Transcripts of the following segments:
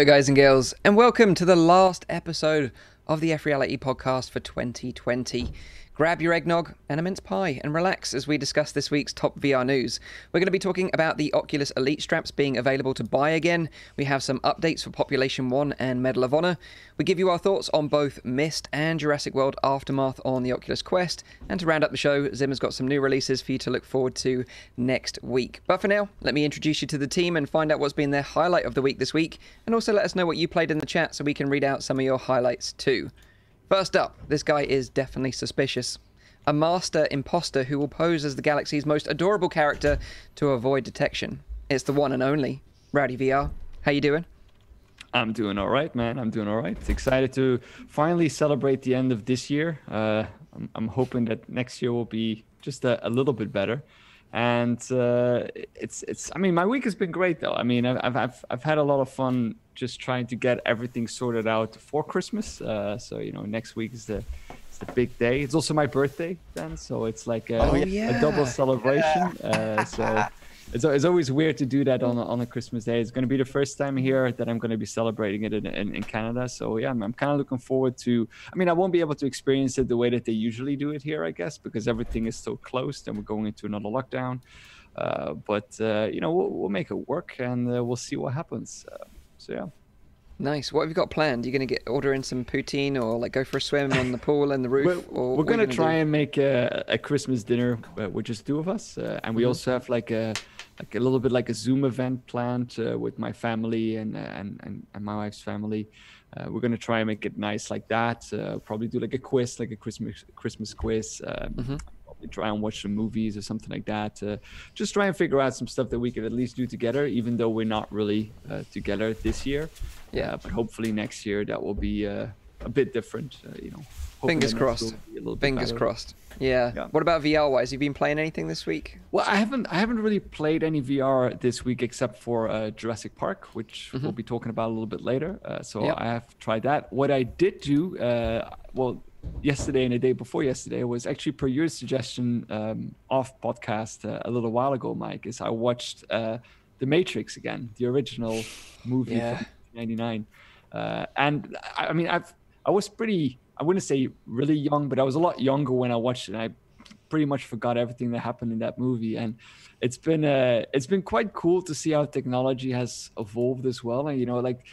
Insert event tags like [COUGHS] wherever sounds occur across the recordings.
Hello, guys and girls, and welcome to the last episode of the F Reality podcast for 2020. Grab your eggnog and a mince pie and relax as we discuss this week's top VR news. We're going to be talking about the Oculus Elite straps being available to buy again. We have some updates for Population 1 and Medal of Honor. We give you our thoughts on both Myst and Jurassic World Aftermath on the Oculus Quest. And to round up the show, Zim has got some new releases for you to look forward to next week. But for now, let me introduce you to the team and find out what's been their highlight of the week this week. And also let us know what you played in the chat so we can read out some of your highlights too. First up, this guy is definitely suspicious. A master imposter who will pose as the galaxy's most adorable character to avoid detection. It's the one and only Rowdy VR. How you doing? I'm doing all right, man. I'm doing all right. Excited to finally celebrate the end of this year. Uh, I'm, I'm, hoping that next year will be just a, a little bit better. And uh, it's it's. I mean, my week has been great though. I mean, I've I've I've had a lot of fun just trying to get everything sorted out for Christmas. Uh, so you know, next week is the it's the big day. It's also my birthday then, so it's like a, oh, yeah. a double celebration. Yeah. Uh, so [LAUGHS] it's, it's always weird to do that on a, on a Christmas day. It's going to be the first time here that I'm going to be celebrating it in, in, in Canada. So yeah, I'm, I'm kind of looking forward to. I mean, I won't be able to experience it the way that they usually do it here, I guess, because everything is still closed and we're going into another lockdown. Uh, but uh, you know, we'll, we'll, make it work and uh, we'll see what happens. Uh, so yeah. Nice. What have you got planned? You're you going to get order in some poutine or like go for a swim on the pool and the roof? we're, we're going to try do? and make a, a, Christmas dinner uh, with just two of us, uh, and we mm-hmm. also have like a like a little bit like a Zoom event planned uh, with my family and, and and and my wife's family. Uh, we're gonna try and make it nice like that. Uh, probably do like a quiz, like a Christmas Christmas quiz. Um, mm-hmm try and watch some movies or something like that. Uh, just try and figure out some stuff that we could at least do together, even though we're not really uh, together this year. Yeah, but hopefully next year that will be uh, a bit different. Uh, you know, fingers crossed. Fingers crossed. Yeah. yeah. What about VR wise? Have you been playing anything this week? Well, I haven't. I haven't really played any VR this week except for uh, Jurassic Park, which mm-hmm. we'll be talking about a little bit later. Uh, so yep. I have tried that. What I did do, well, yesterday and the day before yesterday was actually per your suggestion um, off podcast uh, a little while ago, Mike. Is I watched uh, The Matrix again, the original movie yeah. from '99, uh, and I, I, mean I've I was pretty I wouldn't say really young, but I was a lot younger when I watched it. I pretty much forgot everything that happened in that movie, and it's been uh, it's been quite cool to see how technology has evolved as well. And you know, like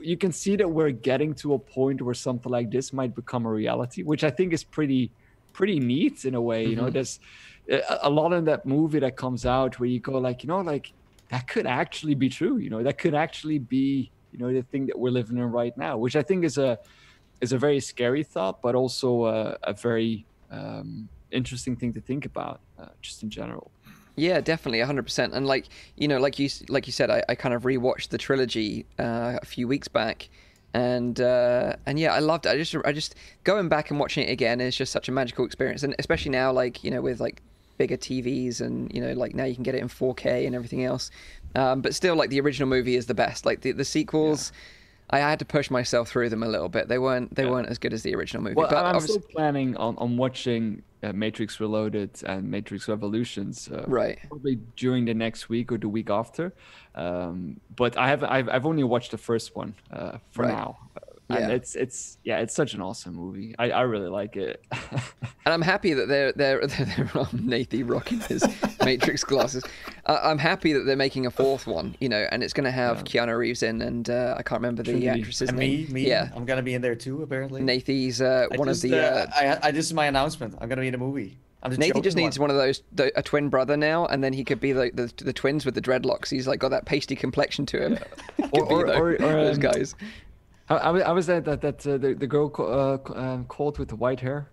you can see that we're getting to a point where something like this might become a reality, which I think is pretty pretty neat in a way. Mm-hmm. You know, mm-hmm. there's a, a lot in that movie that comes out where you go like, you know, like that could actually be true. You know, that could actually be you know the thing that we're living in right now, which I think is a is a very scary thought, but also a, a very um, interesting thing to think about, uh, just in general. Yeah, definitely, hundred percent. And like you know, like you like you said, I, I kind of rewatched the trilogy uh, a few weeks back, and uh, and yeah, I loved it. I just I just going back and watching it again is just such a magical experience, and especially now, like you know, with like bigger TVs and you know, like now you can get it in 4K and everything else. Um, but still, like the original movie is the best. Like the the sequels. Yeah I had to push myself through them a little bit. They weren't they yeah. weren't as good as the original movie. Well, but I'm still planning on, on watching uh, Matrix Reloaded and Matrix Revolutions. Uh, right. Probably during the next week or the week after. Um, but I have I've, I've only watched the first one uh, for right. now yeah. and it's it's yeah it's such an awesome movie i, I really like it [LAUGHS] and i'm happy that they're they're [LAUGHS] they're, they're Nathan rocking his [LAUGHS] matrix glasses uh, i'm happy that they're making a fourth one you know and it's going to have yeah. keanu reeves in and uh, i can't remember the Trinity. actress's and name me me yeah i'm going to be in there too apparently nathan's uh, one just, of the uh, uh, I, I this is my announcement i'm going to be in a movie Nathan just needs one. one of those a twin brother now, and then he could be like the, the, the twins with the dreadlocks. He's like got that pasty complexion to him. or, or, or, or, those um, guys. I, I, was that that that uh, the the girl uh, um, called with the white hair.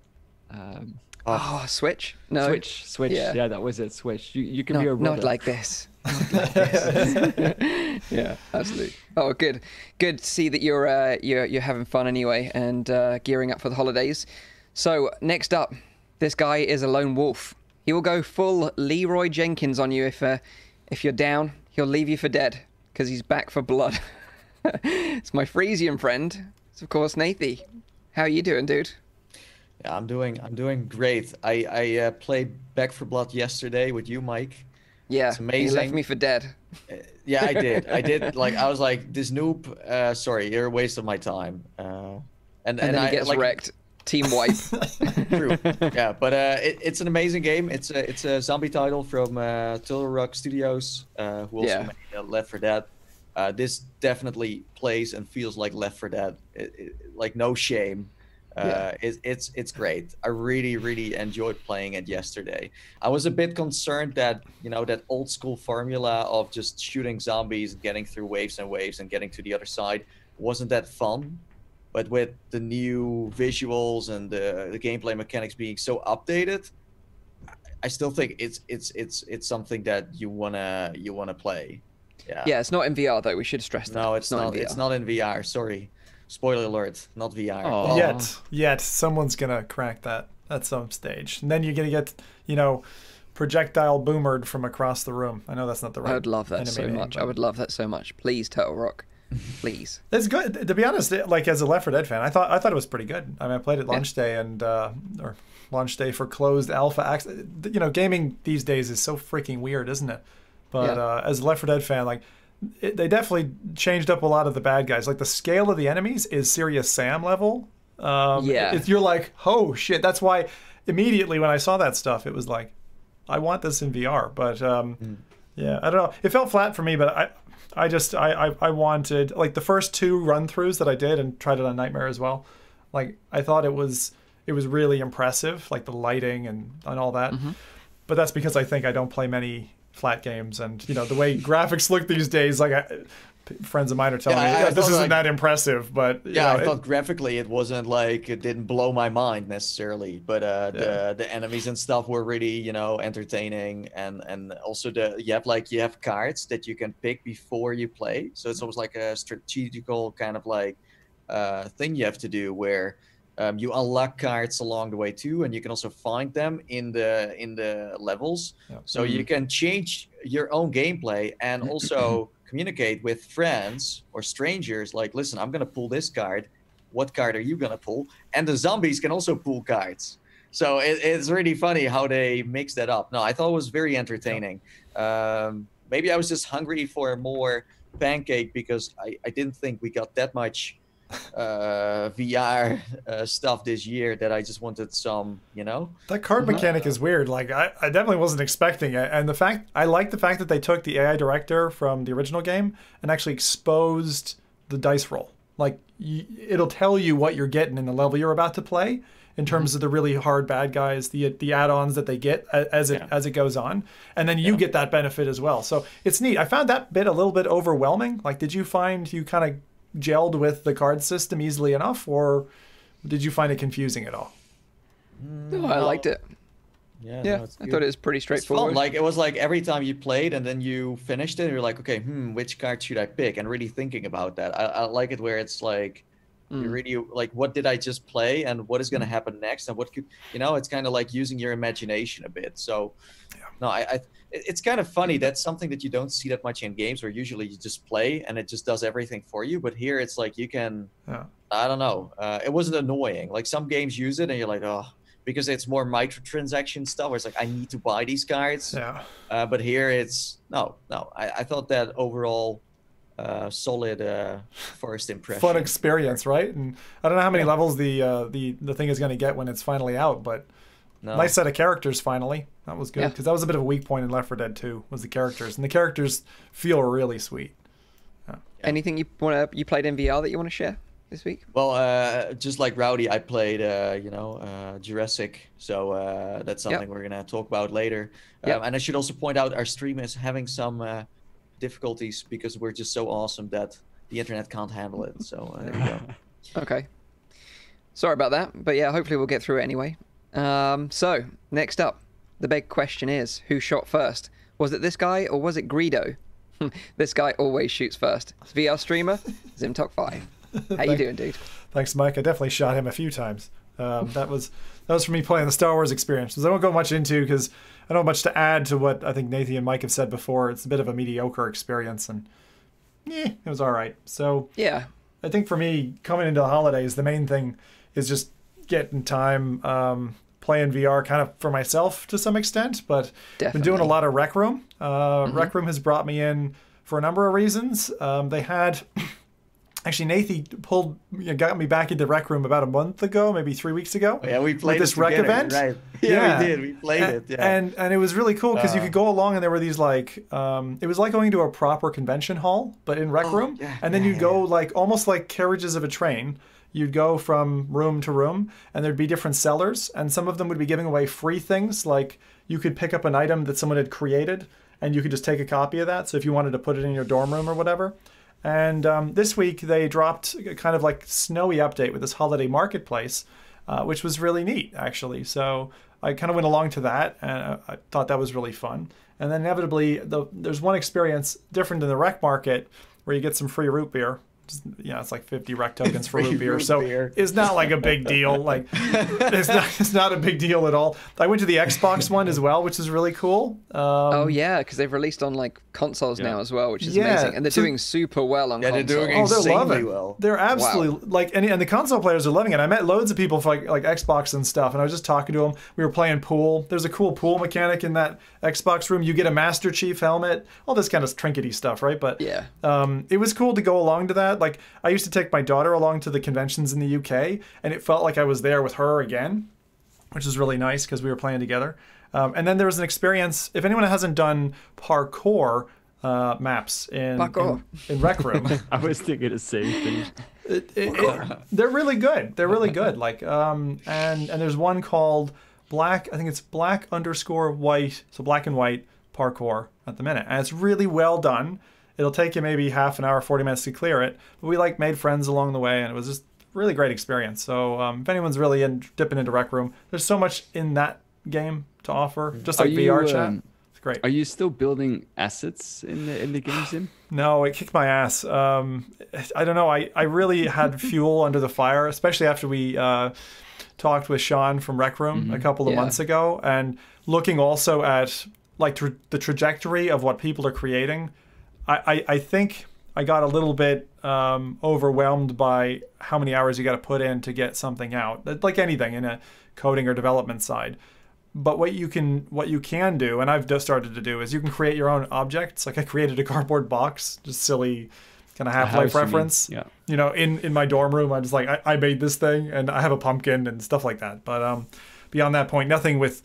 Um, oh, Switch? No, Switch, Switch. Yeah, yeah that was it. Switch. You you can no, be a robot. [LAUGHS] Not like this. Not like this. [LAUGHS] yeah, absolutely. Oh, good, good to see that you're uh, you're you're having fun anyway and uh, gearing up for the holidays. So next up, this guy is a lone wolf. He will go full Leroy Jenkins on you if uh, if you're down. He'll leave you for dead because he's back for blood. [LAUGHS] [LAUGHS] it's my Frisian friend. It's of course Nathie. How are you doing, dude? Yeah, I'm doing I'm doing great. I I uh, played Back 4 Blood yesterday with you, Mike. Yeah, It's You amazing. left me for dead. Yeah, I did. I did. Like I was like, this noob. Uh, sorry, you're a waste of my time. Uh, and And, then I he gets like, wrecked. Team wipe. [LAUGHS] True. yeah, but uh, it, it's an amazing game. It's a it's a zombie title from uh, Turtle Rock Studios, uh, who also Yeah. made uh, Left 4 Dead. Uh, this definitely plays and feels like Left 4 Dead. It, it, like no shame. Uh, Yeah. it, it's it's great. I really really enjoyed playing it yesterday. I was a bit concerned that you know that old school formula of just shooting zombies, getting through waves and waves, and getting to the other side wasn't that fun but with the new visuals and the, the gameplay mechanics being so updated i still think it's it's it's it's something that you wanna you wanna play yeah yeah, it's not in VR though. We should stress that. no it's, not, in VR. it's not in vr sorry spoiler alert not vr Aw. Yet, yet someone's gonna crack that at some stage, and then you're gonna get, you know, projectile boomered from across the room. I know that's not the right. I would love that so name, much. I would love that so much. Please, Turtle Rock. [LAUGHS] Please. It's good to be honest. Like as a Left 4 Dead fan, I thought I thought it was pretty good. I mean, I played it launch day and uh, or launch day for closed alpha access. You know, gaming these days is so freaking weird, isn't it? But Yeah. uh, as a Left 4 Dead fan, like it, they definitely changed up a lot of the bad guys. Like the scale of the enemies is Serious Sam level. Um, Yeah. it- you're like, oh shit. That's why immediately when I saw that stuff, it was like, I want this in VR. But um, yeah, I don't know. It felt flat for me, but I, I just I, I I wanted like the first two run throughs that I did and tried it on Nightmare as well. Like I thought it was it was really impressive, like the lighting and and all that. But that's because I think I don't play many flat games, and you know the way [LAUGHS] graphics look these days. Like I, friends of mine are telling Yeah, me I- I "Yeah, this isn't like- that impressive, but you yeah know, i it- thought graphically it wasn't like it didn't blow my mind necessarily but uh Yeah. the the enemies and stuff were really you know entertaining and and also the you have like you have cards that you can pick before you play so it's almost like a strategical kind of like uh thing you have to do where um, you unlock cards along the way too and you can also find them in the in the levels. Yeah. so you can change your own gameplay and [CLEARS THROAT] also communicate with friends or strangers like listen i'm gonna pull this card. What card are you gonna pull? And the zombies can also pull cards. So it, it's really funny how they mix that up. No i thought it was very entertaining. Um, maybe i was just hungry for more pancake because i, I didn't think we got that much uh, vr uh, stuff this year that i just wanted some you know That card Mm-hmm. mechanic is weird. Like I, I definitely wasn't expecting it, and the fact I like the fact that they took the AI director from the original game and actually exposed the dice roll. Like it'll tell you what you're getting in the level you're about to play in terms of the really hard bad guys, the the add-ons that they get as it Yeah. as it goes on, and then you get that benefit as well. So it's neat. I found that bit a little bit overwhelming. Like, did you find you kind of gelled with the card system easily enough, or did you find it confusing at all? No, I liked it. yeah, Yeah, no, I good. thought it was pretty It's fun. straightforward. Like it was like every time you played and then you finished it, you're like, okay, hmm, which card should I pick? And really thinking about that. I, I like it where it's like you Mm. really like what did I just play and what is gonna happen next and what could you know, it's kind of like using your imagination a bit. So no, I, I it- it's kind of funny. That's something that you don't see that much in games where usually you just play and it just does everything for you. But here it's like you can Yeah. I don't know. Uh, it wasn't annoying. Like some games use it and you're like, oh, because it's more microtransaction stuff where it's like I need to buy these cards. Yeah. Uh, but here it's no, no. I, I thought that overall uh, solid uh, first impression. fun experience, right? And I don't know how many Yeah. levels the uh, the the thing is going to get when it's finally out, but No. nice set of characters finally. That was good Yeah. because that was a bit of a weak point in Left 4 Dead 2 was the characters, and the characters feel really sweet. Anything you want to you played in VR that you want to share this week? Well, uh, just like Rowdy, I played, uh, you know, uh, Jurassic. So uh, that's Yep. something we're gonna talk about later. Yep. Um, and I should also point out our stream is having some uh, difficulties because we're just so awesome that the internet can't handle it. So uh, there you go. [LAUGHS] Okay. Sorry about that, but yeah, hopefully we'll get through it anyway. Um, so next up, the big question is: Who shot first? Was it this guy or was it Greedo? this guy always shoots first. VR streamer, [LAUGHS] Zimtok Five. How you doing, dude? Thanks, Mike. I definitely shot him a few times. Um, that was that was for me playing the Star Wars experiences. I won't go much into because I don't have much to add to what I think Nathan and Mike have said before. It's a bit of a mediocre experience, and yeah, it was all right. So Yeah, I think for me, coming into the holidays, the main thing is just getting time um, playing VR kind of for myself to some extent, but Definitely. been doing a lot of Rec Room. Uh, mm-hmm. Rec Room has brought me in for a number of reasons. Um, they had [COUGHS] Actually, Nathie pulled you know, got me back into Rec Room about a month ago, maybe three weeks ago. Yeah, we played this rec event. Right. Yeah, [LAUGHS] yeah, we did. We played and, it. Yeah. And and it was really cool because uh, you could go along and there were these like um, it was like going to a proper convention hall, but in Rec oh, Room. Yeah, and then yeah, you'd go like almost like carriages of a train. You'd go from room to room, and there'd be different sellers, and some of them would be giving away free things like you could pick up an item that someone had created, and you could just take a copy of that. So if you wanted to put it in your dorm room or whatever. And um, this week they dropped kind of like snowy update with this holiday marketplace, uh, which was really neat actually. So I kind of went along to that, and I thought that was really fun. And then inevitably, the, there's one experience different in the rec market where you get some free root beer you know, it's like 50 rec [LAUGHS] tokens for root beer. So beer. it's not like a big deal. Like [LAUGHS] it's not, it's not a big deal at all. I went to the Xbox one as well, which is really cool. Um, oh yeah, because they've released on like consoles yeah. now as well, which is yeah. amazing, and they're so, doing super well on. Yeah, console. they're doing oh, they're loving. Well. They're absolutely wow. like, and, and the console players are loving it. I met loads of people for like, like Xbox and stuff, and I was just talking to them. We were playing pool. There's a cool pool mechanic in that Xbox room. You get a Master Chief helmet, all this kind of trinkety stuff, right? But yeah, um, it was cool to go along to that. Like I used to take take my daughter along to the conventions in the UK, and it felt like I was there with her again, which is really nice because we were playing together. Um, and then there was an experience. If anyone hasn't done parkour uh, maps in, parkour. in, in Rec Room, [LAUGHS] I was thinking the same thing. It, it, it, they're really good. They're really good. Like, um, and and there's one called black. I think it's black underscore white. So black and white parkour at the minute, and it's really well done. It'll take you maybe half an hour, 40 minutes to clear it. But we like made friends along the way, and it was just really great experience. So um, if anyone's really in, dipping into Rec Room, there's so much in that game to offer, just like you, VR chat. Um, it's great. Are you still building assets in the in the game Zim? [SIGHS] no, it kicked my ass. Um, I don't know. I, I really had [LAUGHS] fuel under the fire, especially after we uh, talked with Sean from Rec Room mm-hmm. a couple of yeah. months ago, and looking also at like tra- the trajectory of what people are creating I, I, think I got a little bit um, overwhelmed by how many hours you got to put in to get something out, like anything in a coding or development side. But what you can what you can do, and I've just started to do, is you can create your own objects. Like I created a [LAUGHS] cardboard box, just silly kind of Half Life reference. You yeah. You know, in in my dorm room, I just like I, I made this thing, and I have a pumpkin and stuff like that. But um, beyond that point, nothing with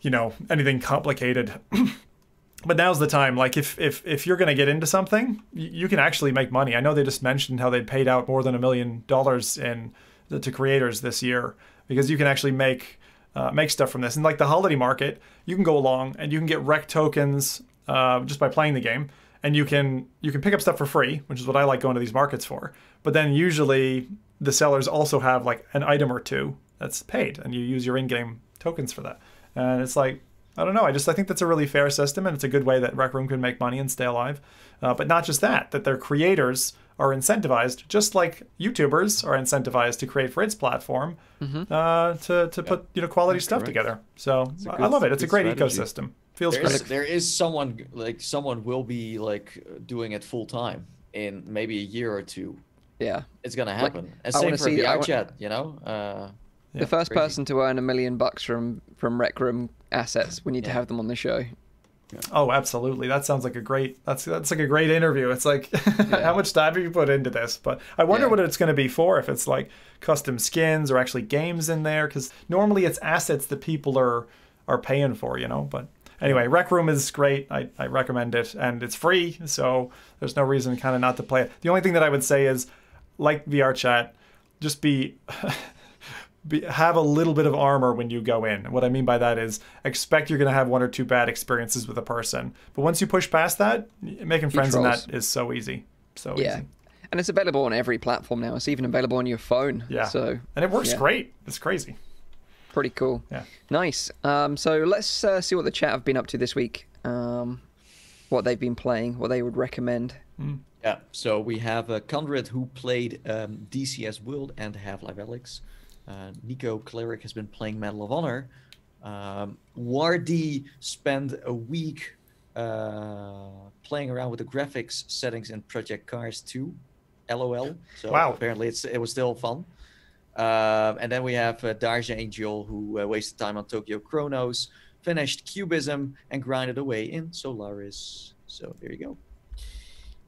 you know anything complicated. [CLEARS THROAT] but now's the time like if if if you're going to get into something you can actually make money i know they just mentioned how they paid out more than a million dollars in to creators this year because you can actually make uh, make stuff from this and like the holiday market you can go along and you can get rec tokens uh, just by playing the game and you can you can pick up stuff for free which is what i like going to these markets for but then usually the sellers also have like an item or two that's paid and you use your in-game tokens for that and it's like I don't know. I just I think that's a really fair system, and it's a good way that Rec Room can make money and stay alive. Uh, but not just that, that their creators are incentivized, just like YouTubers are incentivized to create for its platform, mm-hmm. uh, to to yeah. put you know quality that's stuff correct. together. So I love it. It's a great strategy. ecosystem. Feels there is, there is someone like someone will be like doing it full time in maybe a year or two. Yeah, it's gonna happen. Like, and same for see, VR chat. You know. Uh, the first crazy. person to earn a million bucks from from Rec Room assets, we need yeah. to have them on the show. Yeah. Oh, absolutely. That sounds like a great. That's that's like a great interview. It's like [LAUGHS] yeah. how much time have you put into this? But I wonder what it's going to be for. If it's like custom skins or actually games in there, because normally it's assets that people are are paying for, you know. But anyway, Rec Room is great. I, I recommend it, and it's free, so there's no reason kind of not to play it. The only thing that I would say is, like VR Chat, just be [LAUGHS] be, have a little bit of armor when you go in. What I mean by that is expect you're going to have one or two bad experiences with a person. But once you push past that, making friends in that is so easy. So yeah. easy. And it's available on every platform now. It's even available on your phone. Yeah. So and it works yeah. great. It's crazy. Pretty cool. Yeah. Nice. Um, so let's uh, see what the chat have been up to this week. Um, what they've been playing, what they would recommend. Mm. Yeah. So we have uh, Conrad who played um, DCS World and Half Life Alyx. Uh, Nico Cleric has been playing Medal of Honor. Um, Wardy spent a week uh, playing around with the graphics settings in Project Cars 2. LOL. So wow. apparently it's it was still fun. Um, and then we have uh, Darja Angel, who uh, wasted time on Tokyo Chronos, finished Cubism, and grinded away in Solaris. So there you go.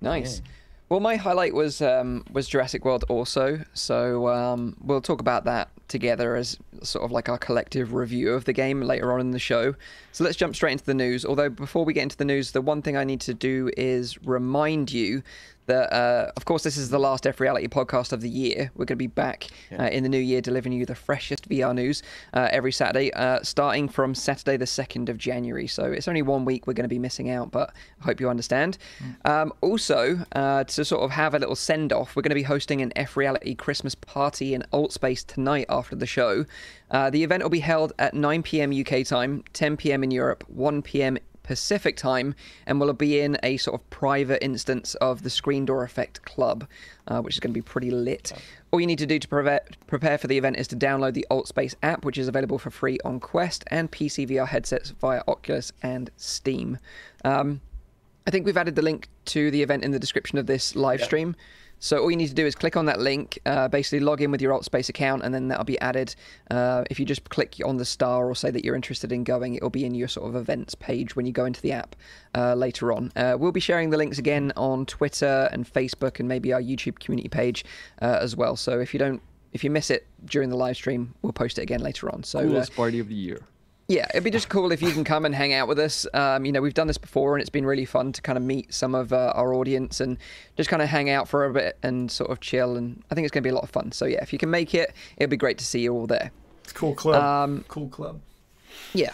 Nice. Yeah. Well, my highlight was um, was Jurassic World also, so um, we'll talk about that together as sort of like our collective review of the game later on in the show. So let's jump straight into the news. Although before we get into the news, the one thing I need to do is remind you that, uh, of course, this is the last F Reality podcast of the year. We're going to be back yeah. uh, in the new year delivering you the freshest VR news uh, every Saturday, uh, starting from Saturday, the 2nd of January. So it's only one week we're going to be missing out, but I hope you understand. Mm. Um, also, uh, to sort of have a little send off, we're going to be hosting an F Reality Christmas party in Alt Space tonight after the show. Uh, the event will be held at 9 p.m. UK time, 10 p.m. in Europe, 1 p.m. Pacific time, and will be in a sort of private instance of the Screen Door Effect Club, uh, which is going to be pretty lit. All you need to do to prepare, prepare for the event is to download the Altspace app, which is available for free on Quest and PC VR headsets via Oculus and Steam. Um, I think we've added the link to the event in the description of this live yeah. stream. So all you need to do is click on that link, uh, basically log in with your Altspace account, and then that'll be added. Uh, if you just click on the star or say that you're interested in going, it'll be in your sort of events page when you go into the app uh, later on. Uh, we'll be sharing the links again on Twitter and Facebook and maybe our YouTube community page uh, as well. So if you don't, if you miss it during the live stream, we'll post it again later on. So coolest uh, party of the year. Yeah, it'd be just cool if you can come and hang out with us. Um, you know, we've done this before, and it's been really fun to kind of meet some of uh, our audience and just kind of hang out for a bit and sort of chill. And I think it's going to be a lot of fun. So yeah, if you can make it, it'd be great to see you all there. It's cool club. Um, cool club. Yeah.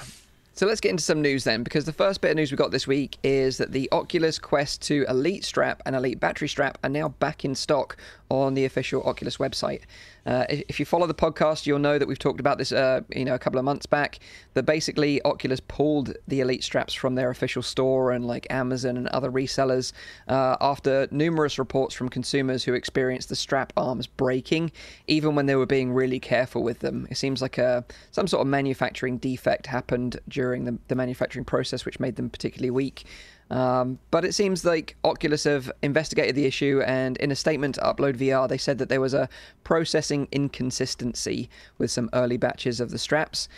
So let's get into some news then, because the first bit of news we got this week is that the Oculus Quest 2 Elite strap and Elite battery strap are now back in stock on the official Oculus website. Uh, if you follow the podcast, you'll know that we've talked about this, uh, you know, a couple of months back. That basically Oculus pulled the Elite straps from their official store and like Amazon and other resellers uh, after numerous reports from consumers who experienced the strap arms breaking, even when they were being really careful with them. It seems like a some sort of manufacturing defect happened during the, the manufacturing process, which made them particularly weak. Um, but it seems like Oculus have investigated the issue, and in a statement to Upload VR, they said that there was a processing inconsistency with some early batches of the straps.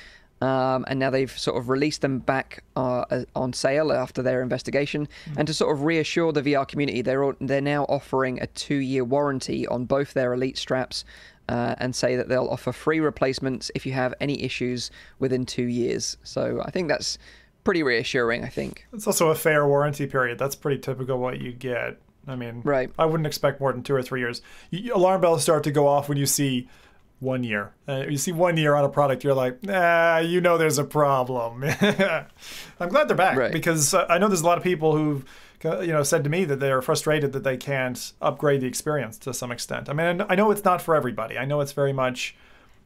Um, and now they've sort of released them back uh, uh on sale after their investigation. Mm. And to sort of reassure the VR community, they're they're now offering a two-year warranty on both their Elite straps, uh, and say that they'll offer free replacements if you have any issues within two years. So I think that's pretty reassuring, I think. It's also a fair warranty period. That's pretty typical what you get. I mean, right. I wouldn't expect more than two or three years. You, alarm bells start to go off when you see one year. Uh, you see one year on a product, you're like, nah, you know there's a problem. [LAUGHS] I'm glad they're back right. because uh, I know there's a lot of people who've you know said to me that they're frustrated that they can't upgrade the experience to some extent. I mean, I know it's not for everybody. I know it's very much.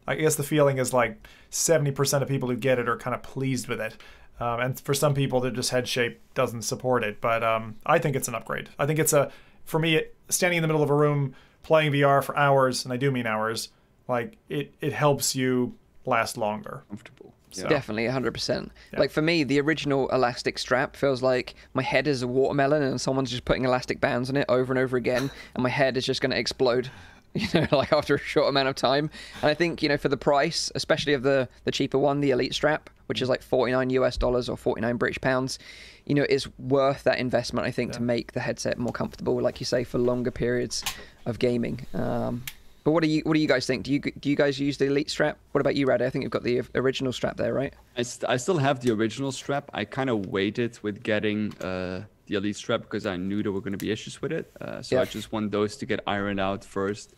I guess the feeling is like 70% of people who get it are kind of pleased with it. Um, and for some people, their just head shape doesn't support it. But um, I think it's an upgrade. I think it's a, for me, it, standing in the middle of a room playing VR for hours, and I do mean hours, like it, it helps you last longer. Comfortable. So. Definitely, 100%. Yeah. Like for me, the original elastic strap feels like my head is a watermelon and someone's just putting elastic bands on it over and over again, and my head is just going to explode. [LAUGHS] you know, like after a short amount of time. And I think, you know, for the price, especially of the the cheaper one, the Elite Strap, which is like 49 US dollars or 49 British pounds, you know, it's worth that investment, I think, yeah. to make the headset more comfortable, like you say, for longer periods of gaming. Um, but what do you what do you guys think? Do you do you guys use the Elite strap? What about you, Rowdy? I think you've got the original strap there, right? I, st- I still have the original strap. I kind of waited with getting uh, the Elite strap because I knew there were going to be issues with it. Uh, so yeah. I just want those to get ironed out first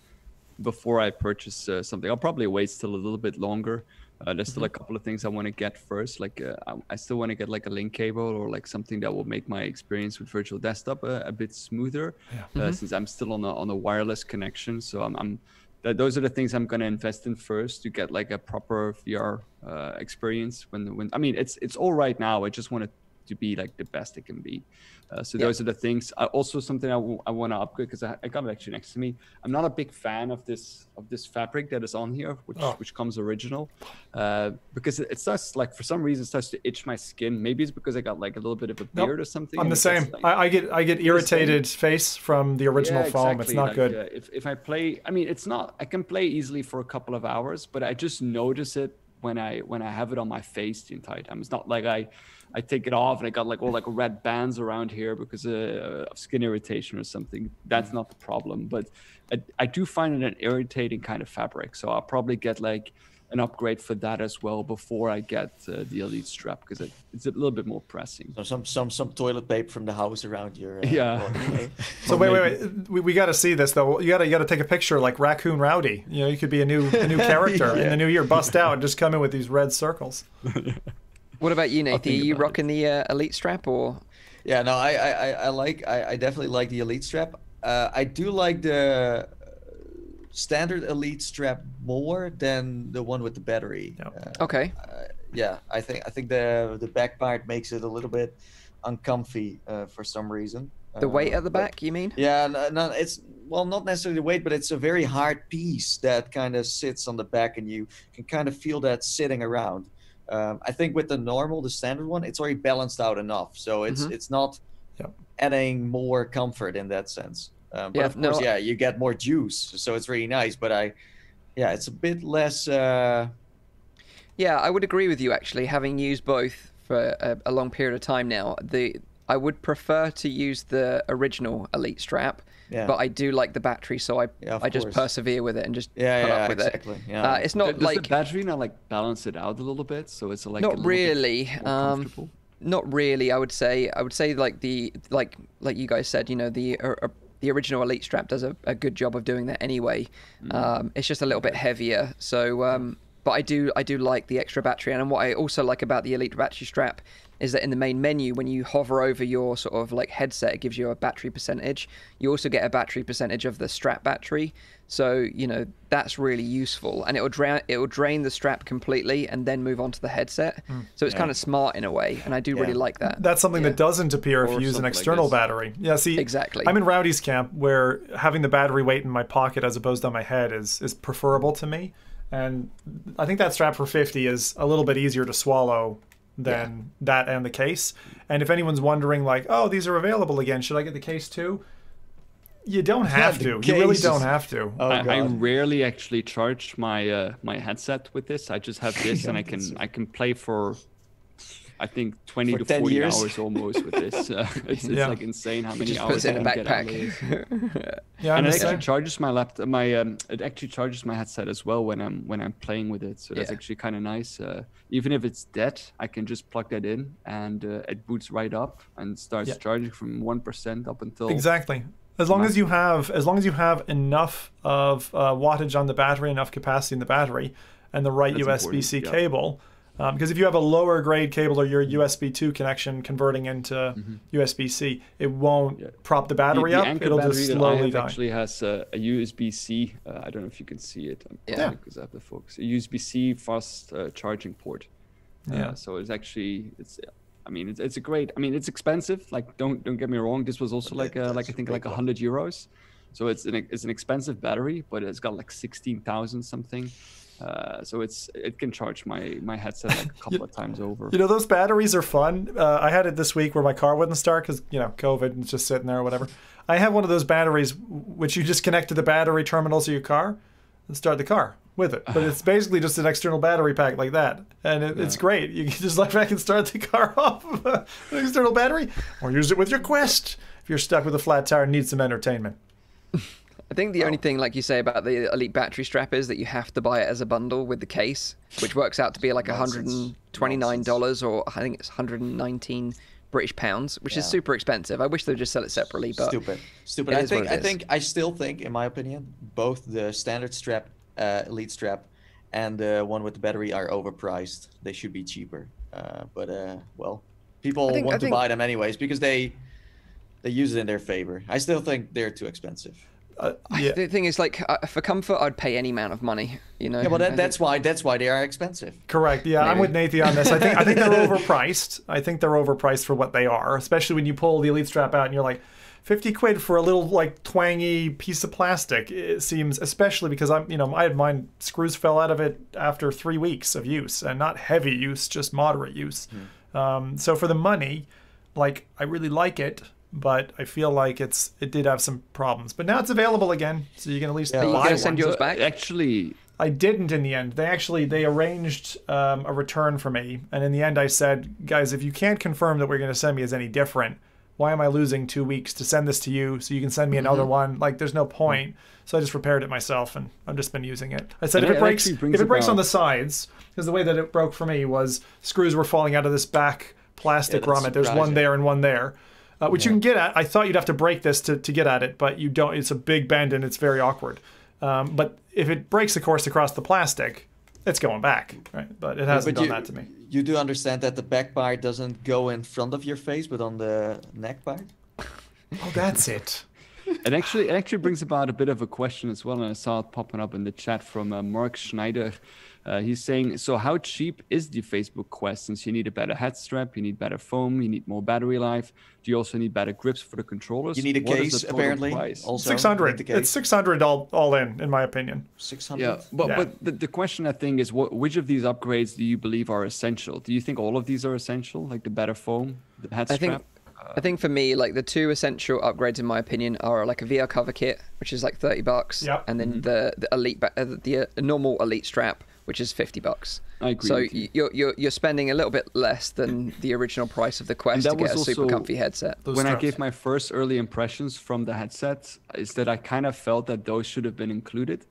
before I purchase uh, something. I'll probably wait still a little bit longer. Uh, there's still a mm-hmm. couple of things I want to get first. Like uh, I, I, still want to get like a link cable or like something that will make my experience with virtual desktop a, a bit smoother. Yeah. Uh, mm-hmm. Since I'm still on a on a wireless connection, so I'm, I'm those are the things I'm gonna invest in first to get like a proper VR uh, experience. When when I mean it's it's all right now. I just want to to be like the best it can be. Uh, so those are the things. Uh, also, something I, w- I want to upgrade because I, I, got it actually next to me. I'm not a big fan of this of this fabric that is on here, which oh. which comes original, uh, because it, it, starts like for some reason it starts to itch my skin. Maybe it's because I got like a little bit of a beard nope. or something. I'm the same. Like, I, I, get I get irritated face from the original yeah, foam. It's not like, good. Uh, if if I play, I mean, it's not. I can play easily for a couple of hours, but I just notice it when I when I have it on my face the entire time. It's not like I I take it off and I got like all like red bands around here because uh, of skin irritation or something. That's not the problem, but I, I do find it an irritating kind of fabric. So I'll probably get like an upgrade for that as well before I get uh, the elite strap because it, it's a little bit more pressing. So some some some toilet paper from the house around your uh, yeah. [LAUGHS] so [LAUGHS] wait wait wait we, we got to see this though. You got to you got to take a picture like Raccoon Rowdy. You know you could be a new a new [LAUGHS] character yeah. in the new year. Bust out and just come in with these red circles. What about you, Nate? Are you rocking it. the uh, elite strap or? Yeah, no, I I, I like I, I definitely like the elite strap. Uh, I do like the standard elite strap more than the one with the battery. Yep. Uh, okay. Uh, yeah, I think I think the the back part makes it a little bit uncomfy uh, for some reason. The weight at the but, back, you mean? Yeah, no, no, it's well, not necessarily the weight, but it's a very hard piece that kind of sits on the back, and you can kind of feel that sitting around. Um, I think with the normal, the standard one, it's already balanced out enough, so it's mm-hmm. it's not adding more comfort in that sense. Um, but yeah, of course, no, yeah, you get more juice, so it's really nice. But I, yeah, it's a bit less. Uh... Yeah, I would agree with you actually. Having used both for a, a, long period of time now, the I would prefer to use the original Elite strap. Yeah. But I do like the battery, so I yeah, I just persevere with it and just yeah, put yeah, up with exactly. it. Yeah. Uh, it's not Does like the battery not like balance it out a little bit, so it's like not really. Um, not really. I would say. I would say like the like like you guys said. You know the uh, uh the original Elite strap does a, a good job of doing that anyway. Mm. Um, it's just a little bit heavier. So, um, but I do I do like the extra battery, and what I also like about the Elite battery strap is that in the main menu, when you hover over your sort of like headset, it gives you a battery percentage. You also get a battery percentage of the strap battery. So you know that's really useful, and it will drain it will drain the strap completely, and then move on to the headset. Mm, so it's yeah. kind of smart in a way, and I do yeah. really like that. That's something yeah. that doesn't appear if you use an external like battery. Yeah, see, exactly. I'm in Rowdy's camp where having the battery weight in my pocket as opposed to on my head is is preferable to me, and I think that strap for 50 is a little bit easier to swallow than that and the case. And if anyone's wondering, like, oh, these are available again, should I get the case too? You don't have to. You really don't have to. Oh, I, I, rarely actually charge my uh, my headset with this. I just have [LAUGHS] this, and I can I can play for I think 20 For to 40 years. hours almost with this. [LAUGHS] Uh, it's, it's yeah. like insane how many just hours puts in a backpack. [LAUGHS] yeah, and it actually charges my laptop. My um, it actually charges my headset as well when I'm when I'm playing with it. So that's yeah. actually kind of nice. Uh, even if it's dead, I can just plug that in and uh, it boots right up and starts yeah. charging from one percent up until exactly. As long as you have, as long as you have enough of uh, wattage on the battery, enough capacity in the battery, and the right USB C cable, um, because if you have a lower grade cable or your USB 2 connection converting into mm-hmm. USB C, it won't yeah. prop the battery the, the up. It'll just slowly die. actually has a, a USB C. Uh, I don't know if you can see it. yeah. Because I have the focus. A USB C fast uh, charging port. Uh, yeah. So it's actually it's. I mean, it's, it's a great. I mean, it's expensive. Like, don't don't get me wrong. This was also like uh, like I think like a hundred euros. So it's an it's an expensive battery, but it's got like sixteen thousand something. Uh, so it's it can charge my my headset like a [LAUGHS] couple of times over. You know those batteries are fun. Uh, I had it this week where my car wouldn't start because you know COVID and just sitting there or whatever. [LAUGHS] I have one of those batteries which you just connect to the battery terminals of your car and start the car with it. But it's [LAUGHS] basically just an external battery pack like that, and it, yeah. it's great. You can just let back and start the car off an external battery, or use it with your Quest if you're stuck with a flat tire and need some entertainment. I think the oh. only thing, like you say, about the Elite battery strap is that you have to buy it as a bundle with the case, which works out to be like $129 or I think it's 119 British pounds, which yeah. is super expensive. I wish they'd just sell it separately, but stupid, stupid. I think I think I still think, in my opinion, both the standard strap, uh, Elite strap, and the one with the battery are overpriced. They should be cheaper. Uh, but uh, well, people think, want to buy them anyways because they they use it in their favor. I still think they're too expensive. Uh, yeah. The thing is, like, uh, for comfort, I'd pay any amount of money. You know. Yeah, well, that, that's why that's why they are expensive. Correct. Yeah, I'm with Nathan on this. I think I think they're [LAUGHS] overpriced. I think they're overpriced for what they are, especially when you pull the elite strap out and you're like, 50 quid for a little like twangy piece of plastic. It seems, especially because I'm, you know, I had mine screws fell out of it after three weeks of use, and not heavy use, just moderate use. Um, so for the money, like I really like it. But I feel like it's it did have some problems, but now it's available again, so you can at least Yeah, Are you gonna send yours back? Actually, I didn't in the end. They actually they arranged um, a return for me, and in the end, I said, guys, if you can't confirm that we're going to send me is any different, why am I losing two weeks to send this to you so you can send me another Mm-hmm. one? Like, there's no point. So I just repaired it myself, and I've just been using it. I said And if it it breaks, if it breaks on the sides, because the way that it broke for me was screws were falling out of this back plastic Yeah, grommet. There's one there and one there. Uh, which you can get at. I thought you'd have to break this to, to get at it, but you don't. It's a big bend and it's very awkward. Um, but if it breaks, of course, across the plastic, it's going back, right? But it hasn't But done you, that to me. you do understand that the back part doesn't go in front of your face, but on the neck part. [LAUGHS] Oh, that's it. it actually it actually brings about a bit of a question as well, and I saw it popping up in the chat from uh, Mark Schneider. Uh, he's saying, so how cheap is the Facebook Quest? Since you need a better head strap, you need better foam, you need more battery life. Do you also need better grips for the controllers? You need a What is case apparently. price? Also, Six you hundred. need the It's six hundred all all in, in my opinion. 600. Yeah, but Yeah. but the, the question I think is, what which of these upgrades do you believe are essential? Do you think all of these are essential, like the better foam, the head I strap? think I think for me, like the two essential upgrades in my opinion are like a VR cover kit, which is like thirty bucks, Yep. and then the the elite ba- uh, the uh, normal elite strap, which is fifty bucks. I agree So you. you're, you're you're spending a little bit less than the original price of the Quest to get a super comfy headset. Those when I gave my first early impressions from the headset, is that I kind of felt that those should have been included.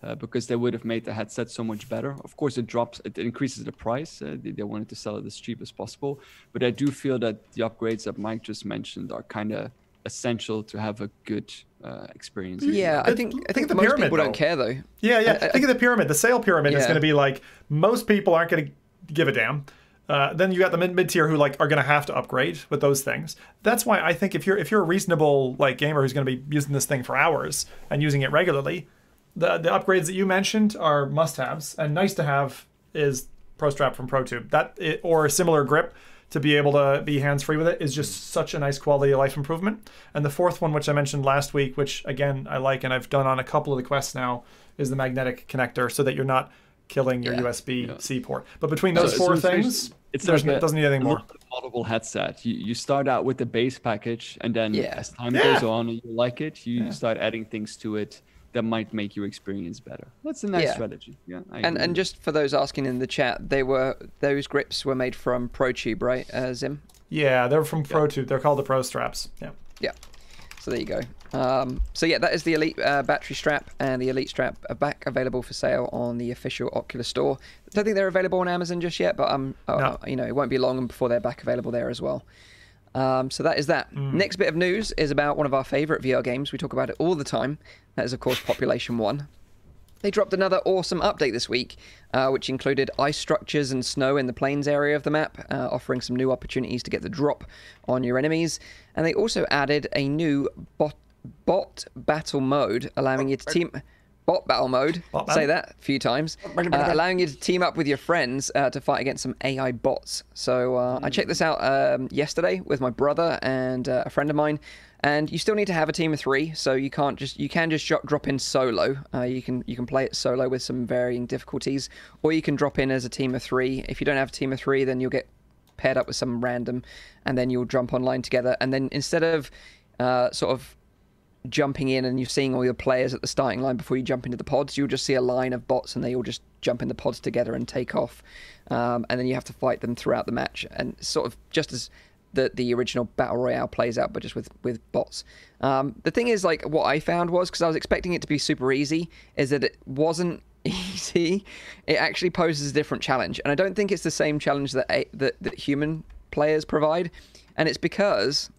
Uh, because they would have made the headset so much better. Of course, it drops, it increases the price. Uh, they, they wanted to sell it as cheap as possible, but I do feel that the upgrades that Mike just mentioned are kind of essential to have a good uh, experience. Yeah, I think I think think the most pyramid, people though. don't care though. Yeah, yeah. I- I- Think of the pyramid. The sale pyramid is going to be like most people aren't going to give a damn. Uh, then you got the mid mid tier who like are going to have to upgrade with those things. That's why I think if you're if you're a reasonable like gamer who's going to be using this thing for hours and using it regularly, the the upgrades that you mentioned are must haves and nice to have is Pro Strap from ProTube. That it, or a similar grip to be able to be hands free with it is just such a nice quality of life improvement. And the fourth one, which I mentioned last week, which again I like and I've done on a couple of the quests now, is the magnetic connector, so that you're not killing your Yeah. USB C port. But between those so four it's- things, it's there's like no, a- doesn't need anything a more. little moddable headset. You, you start out with the base package, and then Yeah. as time Yeah. goes on and you like it, you start adding things to it that might make your experience better. That's a nice Yeah. strategy. Yeah, I And and just for those asking in the chat, they were those grips were made from ProTube, right, uh, Zim? Yeah, they're from ProTube. They're called the Pro Straps. Yeah. Yeah. So there you go. Um, so yeah, that is the Elite uh, battery strap and the Elite strap are back available for sale on the official Oculus store. I don't think they're available on Amazon just yet, but um, uh, No. you know, it won't be long before they're back available there as well. Um, so that is that. Next bit of news is about one of our favorite VR games. We talk about it all the time. That is, of course, Population [LAUGHS] One. They dropped another awesome update this week, uh, which included ice structures and snow in the plains area of the map, uh, offering some new opportunities to get the drop on your enemies. And they also added a new bot, bot battle mode, allowing you to team. Bot battle mode. Bot Say that a few times. Uh, allowing you to team up with your friends uh, to fight against some AI bots. So uh, I checked this out um, yesterday with my brother and uh, a friend of mine, and you still need to have a team of three. So you can't just you can just drop, drop in solo. Uh, you can you can play it solo with some varying difficulties, or you can drop in as a team of three. If you don't have a team of three, then you'll get paired up with some random, and then you'll jump online together. And then instead of uh, sort of jumping in and you're seeing all your players at the starting line before you jump into the pods, you'll just see a line of bots and they all just jump in the pods together and take off. Um, and then you have to fight them throughout the match. And sort of just as the, the original Battle Royale plays out, but just with, with bots. Um, the thing is, like, what I found was, because I was expecting it to be super easy, is that it wasn't [LAUGHS] easy. It actually poses a different challenge. And I don't think it's the same challenge that, a, that, that human players provide. And it's because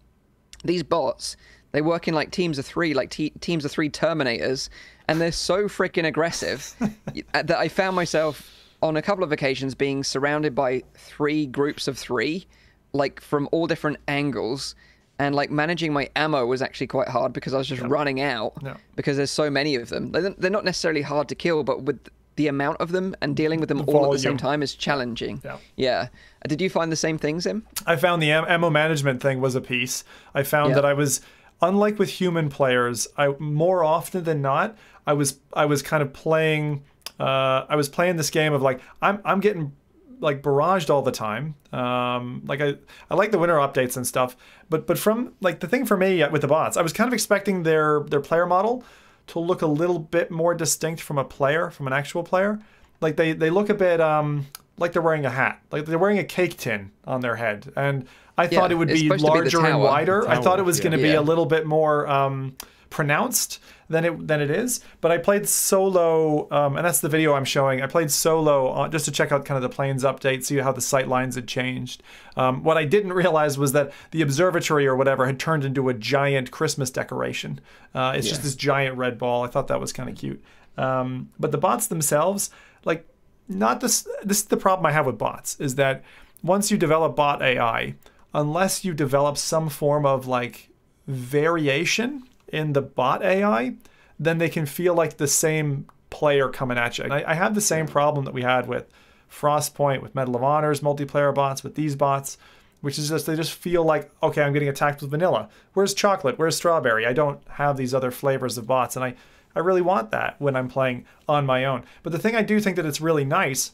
these bots they work in like teams of three like te- teams of three terminators and they're so freaking aggressive [LAUGHS] that i found myself on a couple of occasions being surrounded by three groups of three like from all different angles and like managing my ammo was actually quite hard because I was just running out Yeah. because there's so many of them. They're not necessarily hard to kill, but with the amount of them and dealing with them all at the same time is challenging. Yeah. Yeah. Did you find the same thing, Zim? I found the ammo management thing was a piece. I found Yeah. that I was unlike with human players. I more often than not, I was I was kind of playing. Uh, I was playing this game of like I'm I'm getting like barraged all the time. Um, like I I like the winter updates and stuff, but but from like the thing for me with the bots, I was kind of expecting their their player model to look a little bit more distinct from a player, from an actual player. Like they they look a bit um like they're wearing a hat, like they're wearing a cake tin on their head, and I thought it would be supposed to be the larger and tower. wider. I thought it was yeah. going to be Yeah. a little bit more um, pronounced than it than it is. But I played solo, um, and that's the video I'm showing. I played solo on, just to check out kind of the planes update, see how the sight lines had changed. Um, what I didn't realize was that the observatory or whatever had turned into a giant Christmas decoration. Uh, it's just this giant red ball. I thought that was kind of cute. Um, but the bots themselves, like, not this. This is the problem I have with bots is that once you develop bot AI, unless you develop some form of like variation in the bot AI, then they can feel like the same player coming at you. And I, I have the same problem that we had with Frostpoint, with Medal of Honors multiplayer bots, with these bots, which is just they just feel like okay, I'm getting attacked with vanilla. Where's chocolate? Where's strawberry? I don't have these other flavors of bots, and I I really want that when I'm playing on my own. But the thing I do think that it's really nice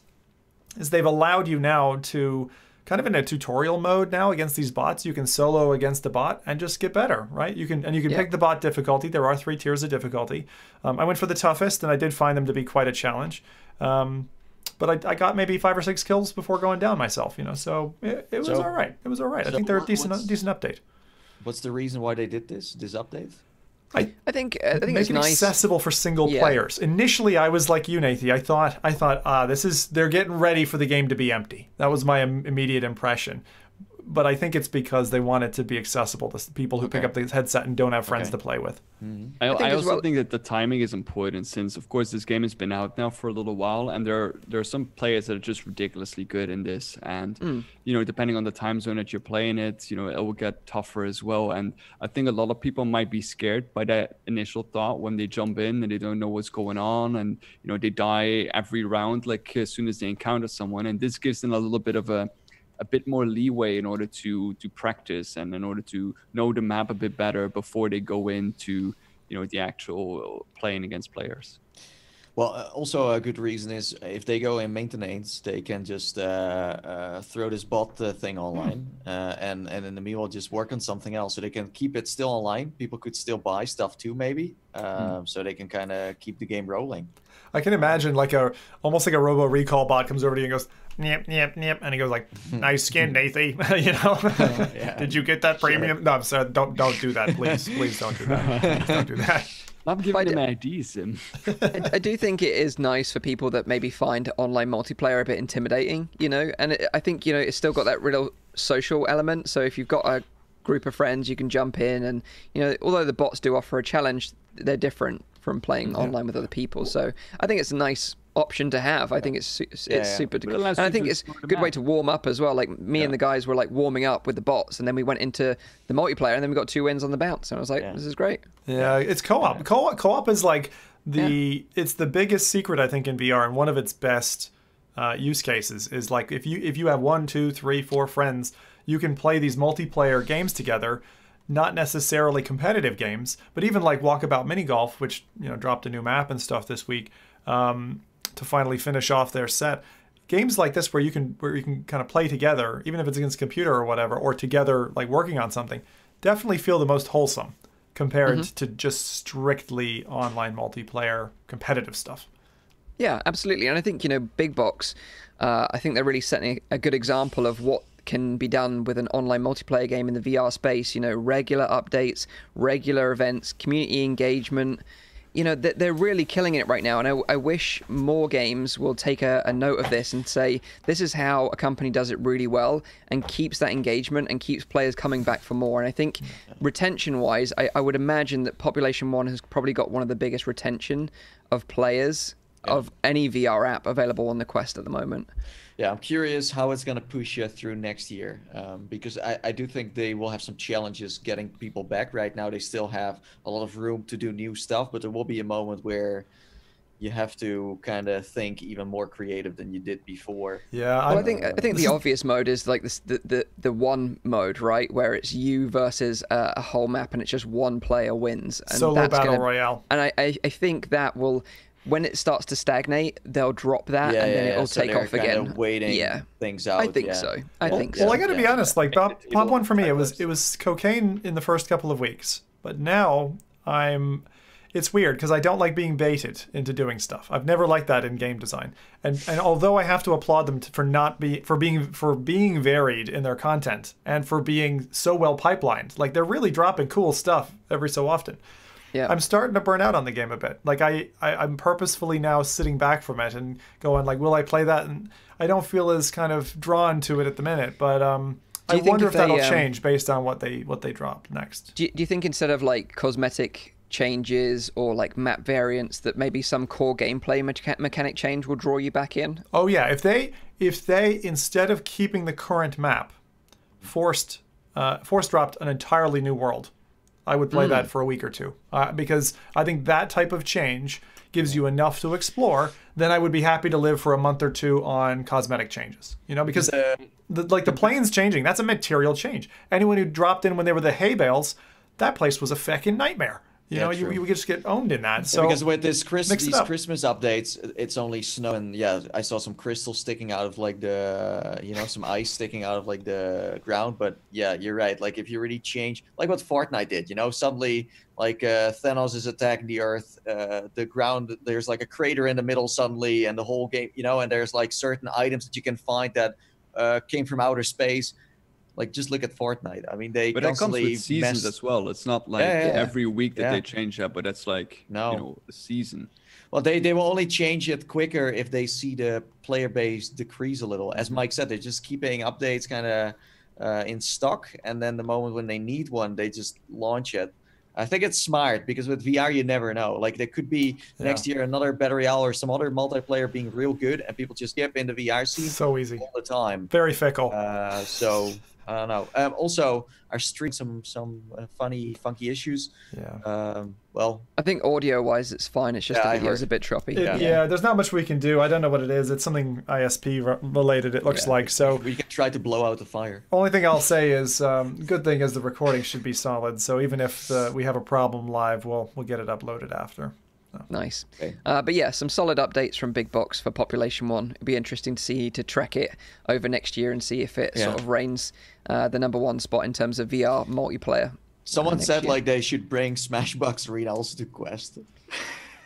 is they've allowed you now to kind of in a tutorial mode now against these bots you can solo against a bot and just get better right you can and you can Yeah. pick the bot difficulty there are three tiers of difficulty um, i went for the toughest and i did find them to be quite a challenge um, but I, I got maybe five or six kills before going down myself you know so it, it was So- all right it was all right i think they're a decent decent update What's the reason why they did this? This update? I, I think uh, I think it's it nice. accessible for single Yeah. players. Initially, I was like you, Nathan. I thought, I thought, ah, this is they're getting ready for the game to be empty. That was my Im- immediate impression. But I think it's because they want it to be accessible to people who pick up the headset and don't have friends Okay. to play with. I, think I, as also well- think that the timing is important since, of course, this game has been out now for a little while, and there are, there are some players that are just ridiculously good in this. And Hmm. you know, depending on the time zone that you're playing it, you know, it will get tougher as well. And I think a lot of people might be scared by that initial thought when they jump in and they don't know what's going on, and you know, they die every round like as soon as they encounter someone. And this gives them a little bit of a a bit more leeway in order to to practice and in order to know the map a bit better before they go into you know the actual playing against players. Well, uh, also a good reason is if they go in maintenance, they can just uh, uh, throw this bot uh, thing online, uh, and and in the meanwhile just work on something else, so they can keep it still online. People could still buy stuff too, maybe, um, so they can kind of keep the game rolling. I can imagine like a almost like a Robo Recall bot comes over to you and goes nip yep, yep, and he goes like, [LAUGHS] "Nice skin, Nathan." [LAUGHS] you know, [LAUGHS] did you get that premium? No, I'm sorry. Don't don't do that, please. Please don't do that. Please don't do that. I'm giving I them d- IDs, Zim. I, I do think it is nice for people that maybe find online multiplayer a bit intimidating, you know, and it, I think you know it's still got that real social element. So if you've got a group of friends, you can jump in, and you know, although the bots do offer a challenge, they're different from playing online with other people. So I think it's a nice option to have. I think it's su- it's yeah. super, But it and I think it's a good way to warm up as well. Like me and the guys were like warming up with the bots, and then we went into the multiplayer, and then we got two wins on the bounce, and I was like, Yeah. this is great. Yeah, it's co-op. Co-op, co-op is like the it's the biggest secret I think in VR, and one of its best uh, use cases is like if you if you have one, two, three, four friends, you can play these multiplayer games together. Not necessarily competitive games, but even like Walkabout Mini Golf, which you know dropped a new map and stuff this week um, to finally finish off their set. Games like this, where you can where you can kind of play together, even if it's against a computer or whatever, or together like working on something, definitely feel the most wholesome compared to just strictly online multiplayer competitive stuff. Yeah, absolutely. And I think, you know, Big Box, uh, I think they're really setting a good example of what can be done with an online multiplayer game in the VR space. You know, regular updates, regular events, community engagement. You know, they're really killing it right now. And I, I wish more games will take a, a note of this and say, this is how a company does it really well and keeps that engagement and keeps players coming back for more. And I think retention wise, I, I would imagine that Population One has probably got one of the biggest retention of players yeah. of any VR app available on the Quest at the moment. Yeah, I'm curious how it's going to push you through next year um, because I, I do think they will have some challenges getting people back. Right now, they still have a lot of room to do new stuff, but there will be a moment where you have to kind of think even more creative than you did before. Yeah, well, I, think I think the [LAUGHS] obvious mode is like this the, the the one mode, right, where it's you versus a, a whole map and it's just one player wins. And Solo that's battle gonna, royale. And I, I I think that will when it starts to stagnate, they'll drop that Yeah, and then yeah, it'll. So take off kind again. of waiting yeah, things out. I think yeah. so. I well, think so. well. I got to be honest. Like Make Pop, Pop One for me, it was it was cocaine in the first couple of weeks, but now I'm. It's weird because I don't like being baited into doing stuff. I've never liked that in game design, and and although I have to applaud them to, for not be for being for being varied in their content and for being so well pipelined, like they're really dropping cool stuff every so often. Yeah. I'm starting to burn out on the game a bit. Like I, I I'm purposefully now sitting back from it and going like, will I play that? And I don't feel as kind of drawn to it at the minute. But um, I think wonder if if, that'll um, change based on what they what they drop next. Do you, do you think instead of like cosmetic changes or like map variants, that maybe some core gameplay mecha- mechanic change will draw you back in? Oh yeah, if they if they instead of keeping the current map, forced uh, force dropped an entirely new world, I would play that for a week or two uh, because I think that type of change gives you enough to explore. Then I would be happy to live for a month or two on cosmetic changes. You know, because Uh, the, like the planes changing, that's a material change. Anyone who dropped in when they were the hay bales, that place was a feckin' nightmare. You Yeah, know, you, true. you would just get owned in that. Yeah, So because with this Chris, these. Christmas updates, it's only snow and yeah, I saw some crystals sticking out of like the, you know, some ice sticking out of like the ground. But yeah, you're right. Like if you really change, like what Fortnite did, you know, suddenly like uh, Thanos is attacking the Earth, uh, the ground, there's like a crater in the middle suddenly, and the whole game, you know, and there's like certain items that you can find that uh, came from outer space. Like just look at Fortnite. I mean, they But that comes constantly with seasons mess- as well. It's not like Yeah, yeah, yeah. every week that Yeah. they change that, but that's like No. you know a season. Well, they, they will only change it quicker if they see the player base decrease a little. As Mike said, they're just keeping updates kind of uh, in stock, and then the moment when they need one, they just launch it. I think it's smart because with VR you never know. Like there could be next year another Battle Royale or some other multiplayer being real good, and people just skip in the VR scene so easy, all the time. very fickle. Uh, so I don't know. Um, also, our stream some some uh, funny funky issues. yeah. Um, well, I think audio wise it's fine. It's just Yeah, I the video's heard. a bit choppy. It- Yeah. yeah. there's not much we can do. I don't know what it is. It's something ISP related. It looks Yeah. like so. we can try to blow out the fire. Only thing I'll say is, um, good thing is the recording should be solid. So even if uh, we have a problem live, we'll we'll get it uploaded after. Nice. Okay. Uh, but yeah, some solid updates from Big Box for Population 1. It'd be interesting to see to track it over next year and see if it Yeah. sort of reigns uh, the number one spot in terms of VR multiplayer. Someone next said year. like they should bring Smashbox Arena also to Quest. [LAUGHS]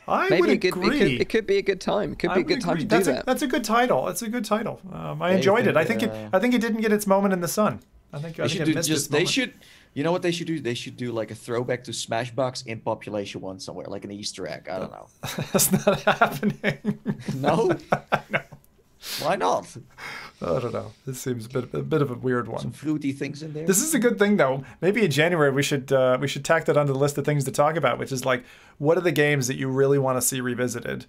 I Maybe would a good, it, agree. could, it could be a good time. It could I be a would good time agree. to do that's that. That's a good title. It's a good title. Um, I you enjoyed think, it. I think uh, it. I think it didn't get its moment in the sun. I think. I They think should it missed just its they should you know what they should do? They should do like a throwback to Smashbox in Population One somewhere, like an Easter egg. I don't know. [LAUGHS] That's not [LAUGHS] happening. [LAUGHS] No? Why not? I don't know. This seems a bit a bit of a weird one. Some fruity things in there. This is a good thing though. Maybe in January we should uh, we should tack that onto the list of things to talk about, which is like what are the games that you really want to see revisited?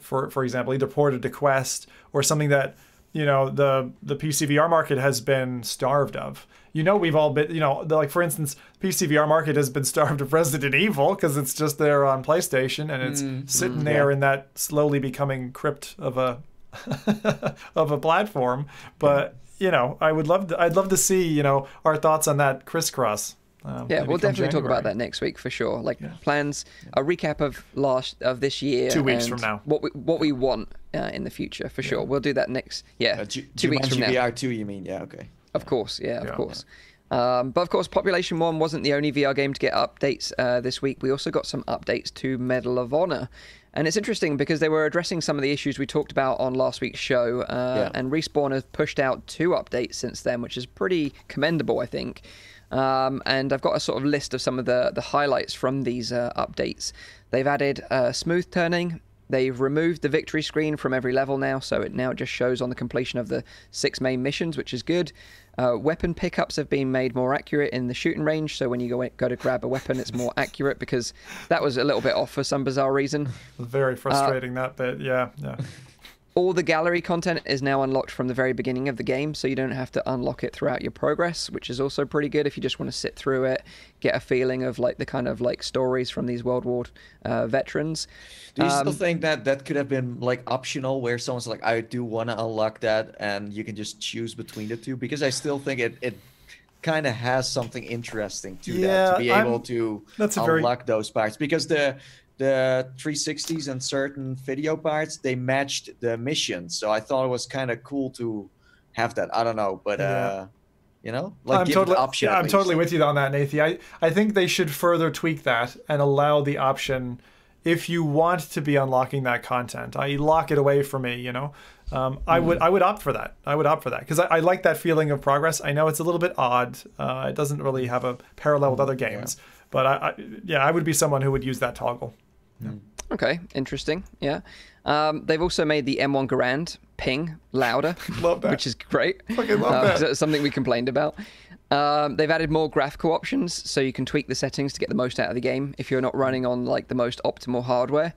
For for example, either ported to Quest or something that you know the the PC VR market has been starved of. You know we've all been you know the, like for instance, PCVR market has been [LAUGHS] starved of Resident Evil because it's just there on PlayStation and it's mm-hmm. sitting mm-hmm. there in that slowly becoming crypt of a [LAUGHS] of a platform. But you know, I would love to, I'd love to see you know our thoughts on that crisscross. Um, Yeah, we'll come definitely talk about that next week for sure. Like plans, a recap of last of this year. Two weeks and from now. What we what we want uh, in the future for sure. We'll do that next. Yeah, Uh, Ju- two weeks from now. VR two, you mean? Yeah, okay. Of course, yeah, of Yeah. course. Um, but of course, Population One wasn't the only VR game to get updates uh, this week. We also got some updates to Medal of Honor, and it's interesting because they were addressing some of the issues we talked about on last week's show. Uh, Yeah. And Respawn has pushed out two updates since then, which is pretty commendable, I think. Um, and I've got a sort of list of some of the the highlights from these uh, updates. They've added uh, smooth turning, They've removed the victory screen from every level now, so it now just shows on the completion of the six main missions, which is good. Uh, weapon pickups have been made more accurate in the shooting range, so when you go go to grab a weapon, it's more [LAUGHS] accurate because that was a little bit off for some bizarre reason. Very frustrating that bit. Yeah, yeah. All the gallery content is now unlocked from the very beginning of the game, so you don't have to unlock it throughout your progress, which is also pretty good if you just want to sit through it, get a feeling of like the kind of like stories from these World War uh, veterans. Do you um, still think that that could have been like optional, where someone's like, I do want to unlock that, and you can just choose between the two? Because I still think it it kind of has something interesting to yeah, that to be able I'm, to that's unlock very... those parts because the the 360s and certain video parts they matched the missions so i thought it was kind of cool to have that i don't know but yeah. uh you know like i'm totally option yeah, i'm totally with you on that nathan i i think they should further tweak that and allow the option if you want to be unlocking that content i lock it away for me you know um, I would I would opt for that. I would opt for that because I, I, like that feeling of progress. I know it's a little bit odd. Uh, it doesn't really have a parallel with other games, yeah. but I, I, yeah I would be someone who would use that toggle. Yeah. Okay, interesting. Yeah. Um, they've also made the M1 Garand ping louder, [LAUGHS] which is great. Fucking love uh, that. something we complained about. Um, they've added more graphical options, so you can tweak the settings to get the most out of the game if you're not running on like the most optimal hardware.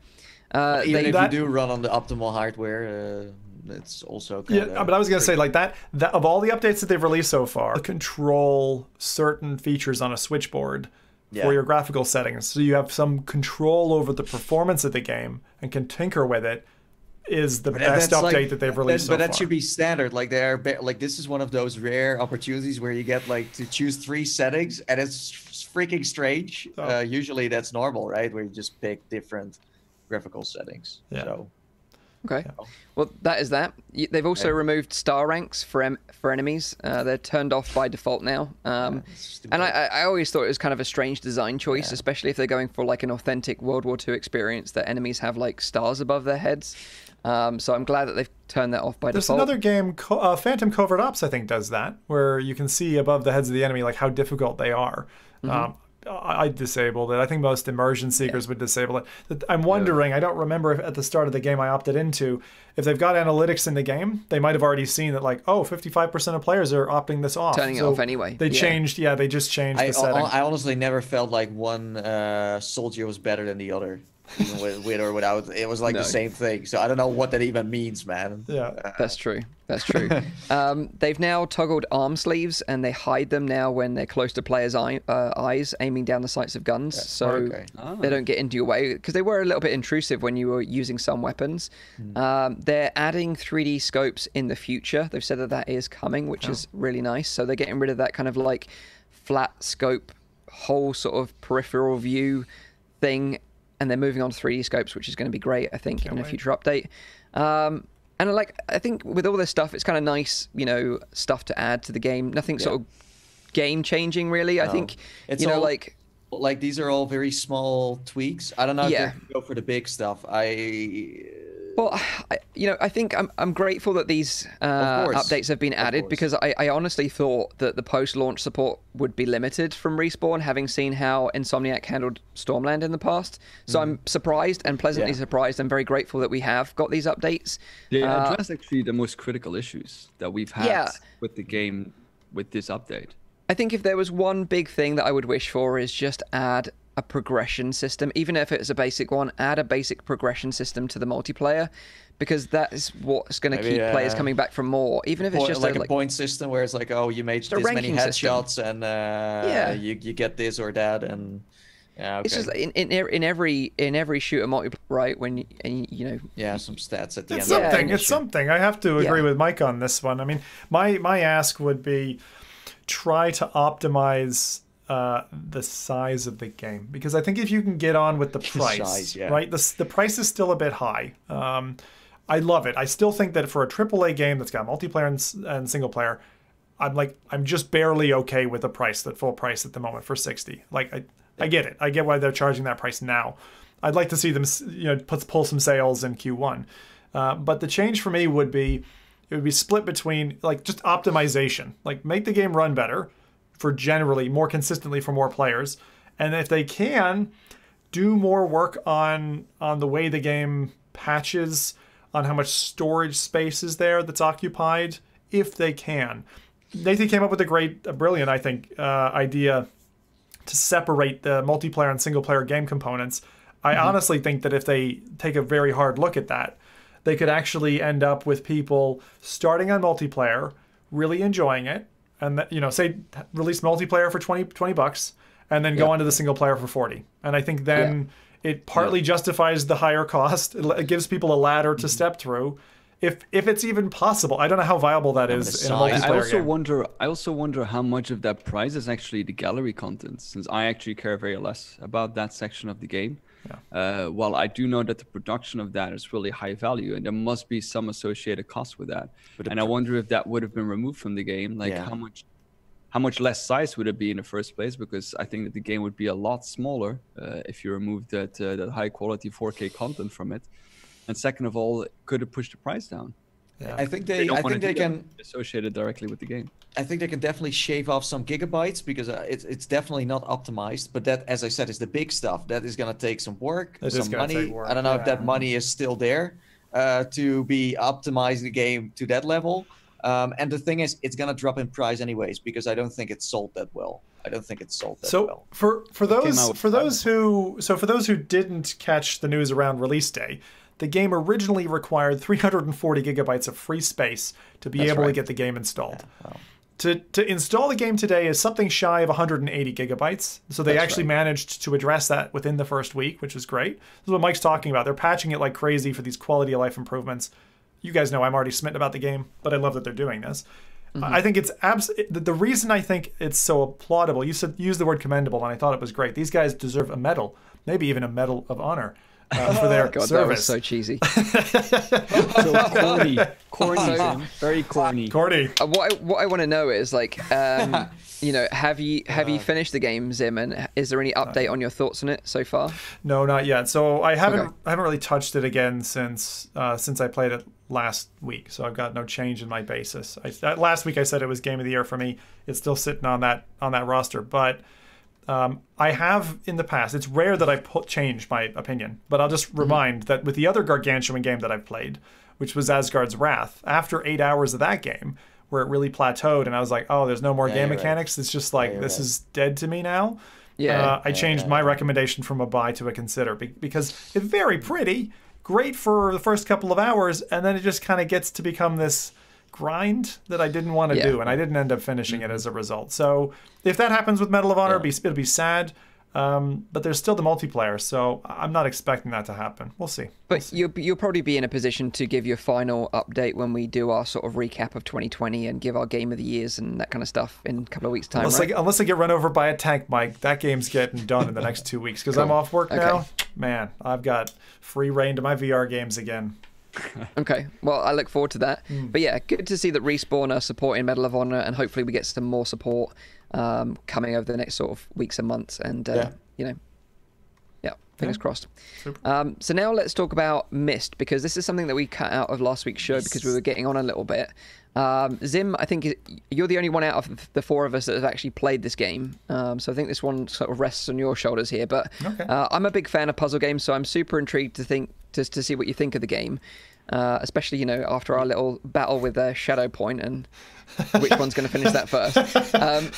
Uh, Even they, if that... you do run on the optimal hardware, uh, it's also yeah. But I was gonna say like that. That of all the updates that they've released so far, control certain features on a switchboard yeah. for your graphical settings. So you have some control over the performance of the game and can tinker with it. Is the but best update like, that they've released. That, but so that should be standard. Like they're like this is one of those rare opportunities where you get like to choose three settings, and it's freaking strange. Oh. Uh, usually that's normal, right? Where you just pick different graphical settings. Yeah. So Okay. Well, that is that. They've also yeah. removed star ranks for em- for enemies. Uh, they're turned off by default now. Um, and I, I always thought it was kind of a strange design choice, yeah. especially if they're going for like an authentic World War II experience that enemies have like stars above their heads. Um, so I'm glad that they've turned that off by There's default. There's another game, uh, Phantom Covert Ops, I think, does that, where you can see above the heads of the enemy like how difficult they are. Mm-hmm. Um, I disabled it. I think most immersion seekers yeah. would disable it. I'm wondering, yeah. I don't remember if at the start of the game I opted into, if they've got analytics in the game, they might have already seen that, like, oh, 55% of players are opting this off. Turning so it off anyway. They yeah. changed, yeah, they just changed I, the setting. I honestly never felt like one uh, soldier was better than the other even with, with or without. It was like no. the same thing. So I don't know what that even means, man. Yeah, that's true. That's true. [LAUGHS] um, they've now toggled arm sleeves, and they hide them now when they're close to players' eye, uh, eyes, aiming down the sights of guns, yeah. so okay. oh. they don't get into your way. Because they were a little bit intrusive when you were using some weapons. Mm. Um, they're adding 3D scopes in the future. They've said that that is coming, which oh. is really nice. So they're getting rid of that kind of like flat scope, whole sort of peripheral view thing and they're moving on to 3D scopes, which is going to be great, I think, Can't in a future update. Um, and like, I think with all this stuff, it's kind of nice, you know, stuff to add to the game. Nothing yeah. sort of game changing, really. No. I think, it's you know, all, like like these are all very small tweaks. I don't know yeah. if go for the big stuff. I well, I, you know, I think I'm, I'm grateful that these uh, updates have been added because I, I honestly thought that the post-launch support would be limited from Respawn, having seen how Insomniac handled Stormland in the past. So mm. I'm surprised and pleasantly yeah. surprised. I'm very grateful that we have got these updates. They uh, address actually the most critical issues that we've had yeah. with the game with this update. I think if there was one big thing that I would wish for is just add a progression system, even if it's a basic one, add a basic progression system to the multiplayer because that is what's going to keep uh, players coming back for more. Even if it's just like a, like, point system where it's like, oh, you made this many headshots system. and uh, yeah. you you get this or that and. Yeah, okay. It's just in, in in every in every shooter multiplayer, right? When you, and, you know, yeah, some stats at the it's end. Something, it's something. I have to agree yeah. with Mike on this one. I mean, my my ask would be try to optimize uh, the size of the game because I think if you can get on with the price, size, yeah. right? The the price is still a bit high. Um, I love it. I still think that for a AAA game that's got multiplayer and, and single player, I'm like I'm just barely okay with the price, that full price at the moment for 60. Like I, I get it. I get why they're charging that price now. I'd like to see them, you know, put, pull some sales in Q1. Uh, but the change for me would be it would be split between like just optimization, like make the game run better for generally more consistently for more players, and if they can, do more work on on the way the game patches on how much storage space is there that's occupied if they can. Nathan came up with a great, a brilliant, I think, uh, idea to separate the multiplayer and single player game components. I mm-hmm. honestly think that if they take a very hard look at that, they could actually end up with people starting on multiplayer, really enjoying it, and that, you know, say release multiplayer for 20, 20 bucks, and then go on to the single player for 40. And I think then yeah. it partly yeah. justifies the higher cost. It gives people a ladder to mm-hmm. step through if if it's even possible. I don't know how viable that is in a multiplayer I also game. wonder. I also wonder how much of that price is actually the gallery content, since I actually care very less about that section of the game. Yeah. Uh, well, I do know that the production of that is really high value, and there must be some associated cost with that. But and I wonder if that would have been removed from the game, like yeah. how much how much less size would it be in the first place? Because I think that the game would be a lot smaller uh, if you removed that uh, that high quality 4K content from it. And second of all, could it push the price down? Yeah. I think they, they I think they can associate it directly with the game. I think they can definitely shave off some gigabytes because uh, it's it's definitely not optimized. But that, as I said, is the big stuff. That is gonna take some work, it some money. Work. I don't know yeah. if that money is still there uh, to be optimizing the game to that level. Um, and the thing is, it's gonna drop in price anyways because I don't think it's sold that well. I don't think it's sold that so well. for for those for those who so for those who didn't catch the news around release day, the game originally required 340 gigabytes of free space to be That's able right. to get the game installed. Yeah, To, to install the game today is something shy of 180 gigabytes. So they That's actually right. managed to address that within the first week, which was great. This is what Mike's talking about. They're patching it like crazy for these quality of life improvements. You guys know I'm already smitten about the game, but I love that they're doing this. Mm-hmm. I think it's abs- the reason I think it's so applaudable. You said use the word commendable, and I thought it was great. These guys deserve a medal, maybe even a medal of honor uh, for their [LAUGHS] God, service. That was so cheesy. [LAUGHS] so corny, corny, [LAUGHS] very corny. Corny. Uh, what I, what I want to know is like, um, you know, have you have you uh, finished the game, Zim? And is there any update on your thoughts on it so far? No, not yet. So I haven't okay. I haven't really touched it again since uh, since I played it last week. So I've got no change in my basis. I, last week I said it was game of the year for me. It's still sitting on that on that roster, but um, I have in the past. It's rare that I put change my opinion, but I'll just mm-hmm. remind that with the other gargantuan game that I've played, which was Asgard's Wrath, after eight hours of that game, where it really plateaued, and I was like, oh, there's no more yeah, game mechanics. Right. It's just like yeah, this right. is dead to me now. Yeah, uh, I changed yeah, my recommendation from a buy to a consider because it's very pretty, great for the first couple of hours, and then it just kind of gets to become this grind that I didn't want to yeah. do, and I didn't end up finishing mm-hmm. it as a result. So if that happens with Medal of Honor, yeah. it'll, be, it'll be sad. Um, but there's still the multiplayer, so I'm not expecting that to happen. We'll see. But we'll see. You'll, you'll probably be in a position to give your final update when we do our sort of recap of 2020 and give our game of the years and that kind of stuff in a couple of weeks' time. Unless, right? I, unless I get run over by a tank, Mike, that game's getting done in the next two weeks because cool. I'm off work okay. now. Man, I've got free reign to my VR games again. [LAUGHS] okay, well, I look forward to that. Mm. But yeah, good to see that Respawn are supporting Medal of Honor, and hopefully we get some more support um, coming over the next sort of weeks and months. And uh, yeah. you know, yeah, fingers yeah. crossed. Um, so now let's talk about Myst because this is something that we cut out of last week's show because we were getting on a little bit. Um, Zim, I think you're the only one out of the four of us that have actually played this game. Um, so I think this one sort of rests on your shoulders here. But okay. uh, I'm a big fan of puzzle games, so I'm super intrigued to think to, to see what you think of the game. Uh, especially, you know, after our little battle with uh, Shadow Point and which one's going to finish that first. Um,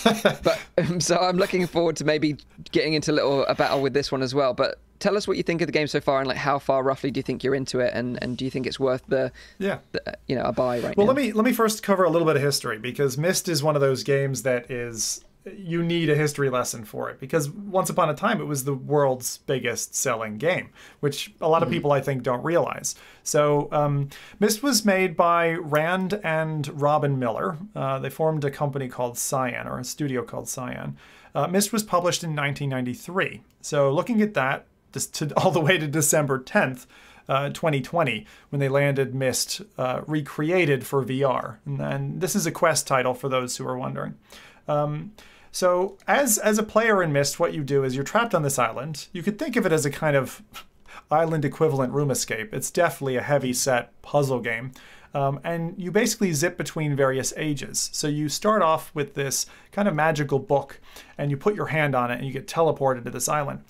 but um, so I'm looking forward to maybe getting into a little a battle with this one as well. But tell us what you think of the game so far and like how far roughly do you think you're into it and, and do you think it's worth the yeah the, you know a buy right well now? let me let me first cover a little bit of history because mist is one of those games that is you need a history lesson for it because once upon a time it was the world's biggest selling game, which a lot of hmm. people I think don't realize. So, um, Myst was made by Rand and Robyn Miller. Uh, they formed a company called Cyan, or a studio called Cyan. Uh, Myst was published in 1993. So, looking at that, just to, [LAUGHS] all the way to December 10th. Uh, 2020 when they landed Myst, uh, recreated for VR. And, and, this is a Quest title for those who are wondering. Um, so as as a player in Myst, what you do is you're trapped on this island. You could think of it as a kind of [LAUGHS] island equivalent room escape. It's definitely a heavy set puzzle game. Um, and you basically zip between various ages. So you start off with this kind of magical book, and you put your hand on it, and you get teleported to this island.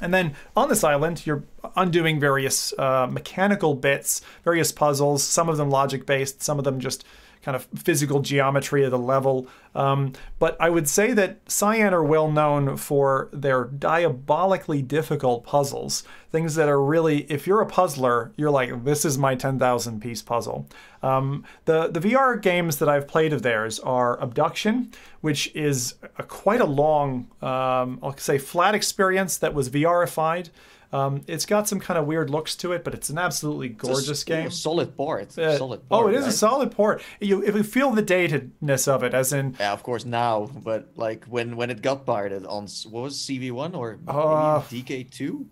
And then on this island, you're undoing various uh, mechanical bits, various puzzles, some of them logic based, some of them just kind of physical geometry of the level. Um, but I would say that Cyan are well known for their diabolically difficult puzzles. Things that are really, if you're a puzzler, you're like, this is my 10,000 piece puzzle. Um, the, the VR games that I've played of theirs are Obduction, which is a, quite a long, um, I'll say, flat experience that was VRified. Um, it's got some kind of weird looks to it, but it's an absolutely gorgeous a, game. solid port. Uh, solid port. Oh, it is right? a solid port. You if you feel the datedness of it, as in. Yeah, of course now, but like when when it got ported on what was CV one or uh, DK two.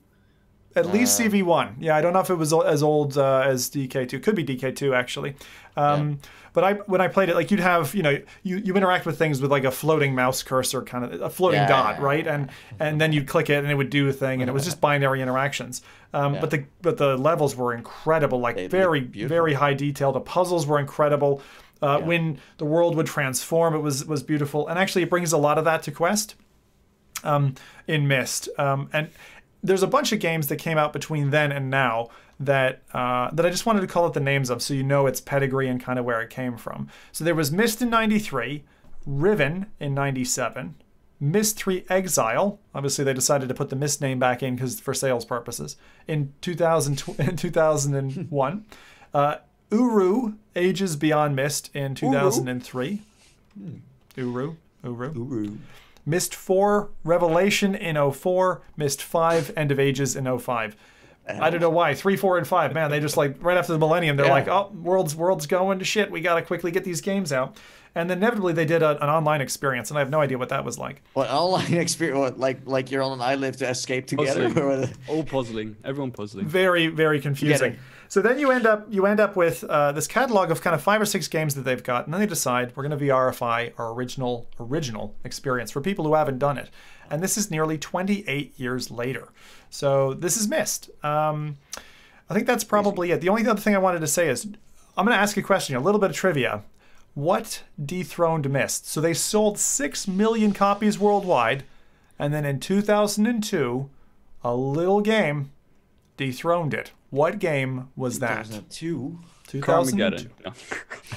At least uh, CV1. Yeah, I don't know if it was as old uh, as DK2. Could be DK2 actually. Um, yeah. But I when I played it, like you'd have, you know, you, you interact with things with like a floating mouse cursor, kind of a floating yeah, dot, yeah, right? And and then you'd click it and it would do a thing, and it was just [LAUGHS] binary interactions. Um, but the but the levels were incredible, like they very very high detail. The puzzles were incredible. Uh, when the world would transform, it was was beautiful, and actually it brings a lot of that to Quest. Um, in Myst. um, and there's a bunch of games that came out between then and now that uh, that I just wanted to call it the names of, so you know its pedigree and kind of where it came from. So there was Myst in '93, Riven in '97, Myst 3 Exile. Obviously, they decided to put the Myst name back in because for sales purposes. In 2000, [LAUGHS] in 2001, [LAUGHS] uh, Uru Ages Beyond Myst in 2003. Uru. Uru. Uru. Uru. Myst 4 Revelation in 04, Myst 5 End of Ages in 05. I don't know why. Three, four, and five. Man, they just like right after the millennium, they're yeah. like, "Oh, world's world's going to shit. We got to quickly get these games out." And then inevitably, they did a, an online experience, and I have no idea what that was like. What online [LAUGHS] experience? What, like like you're on an island to escape together? Puzzling. [LAUGHS] All puzzling. Everyone puzzling. Very very confusing. So then you end up you end up with uh, this catalog of kind of five or six games that they've got, and then they decide we're going to VRify our original original experience for people who haven't done it. And this is nearly 28 years later. So this is Myst. Um, I think that's probably it. The only other thing I wanted to say is I'm going to ask you a question, a little bit of trivia. What dethroned Myst? So they sold 6 million copies worldwide, and then in 2002, a little game dethroned it. What game was that? 2002. 2002. Carmageddon. [LAUGHS]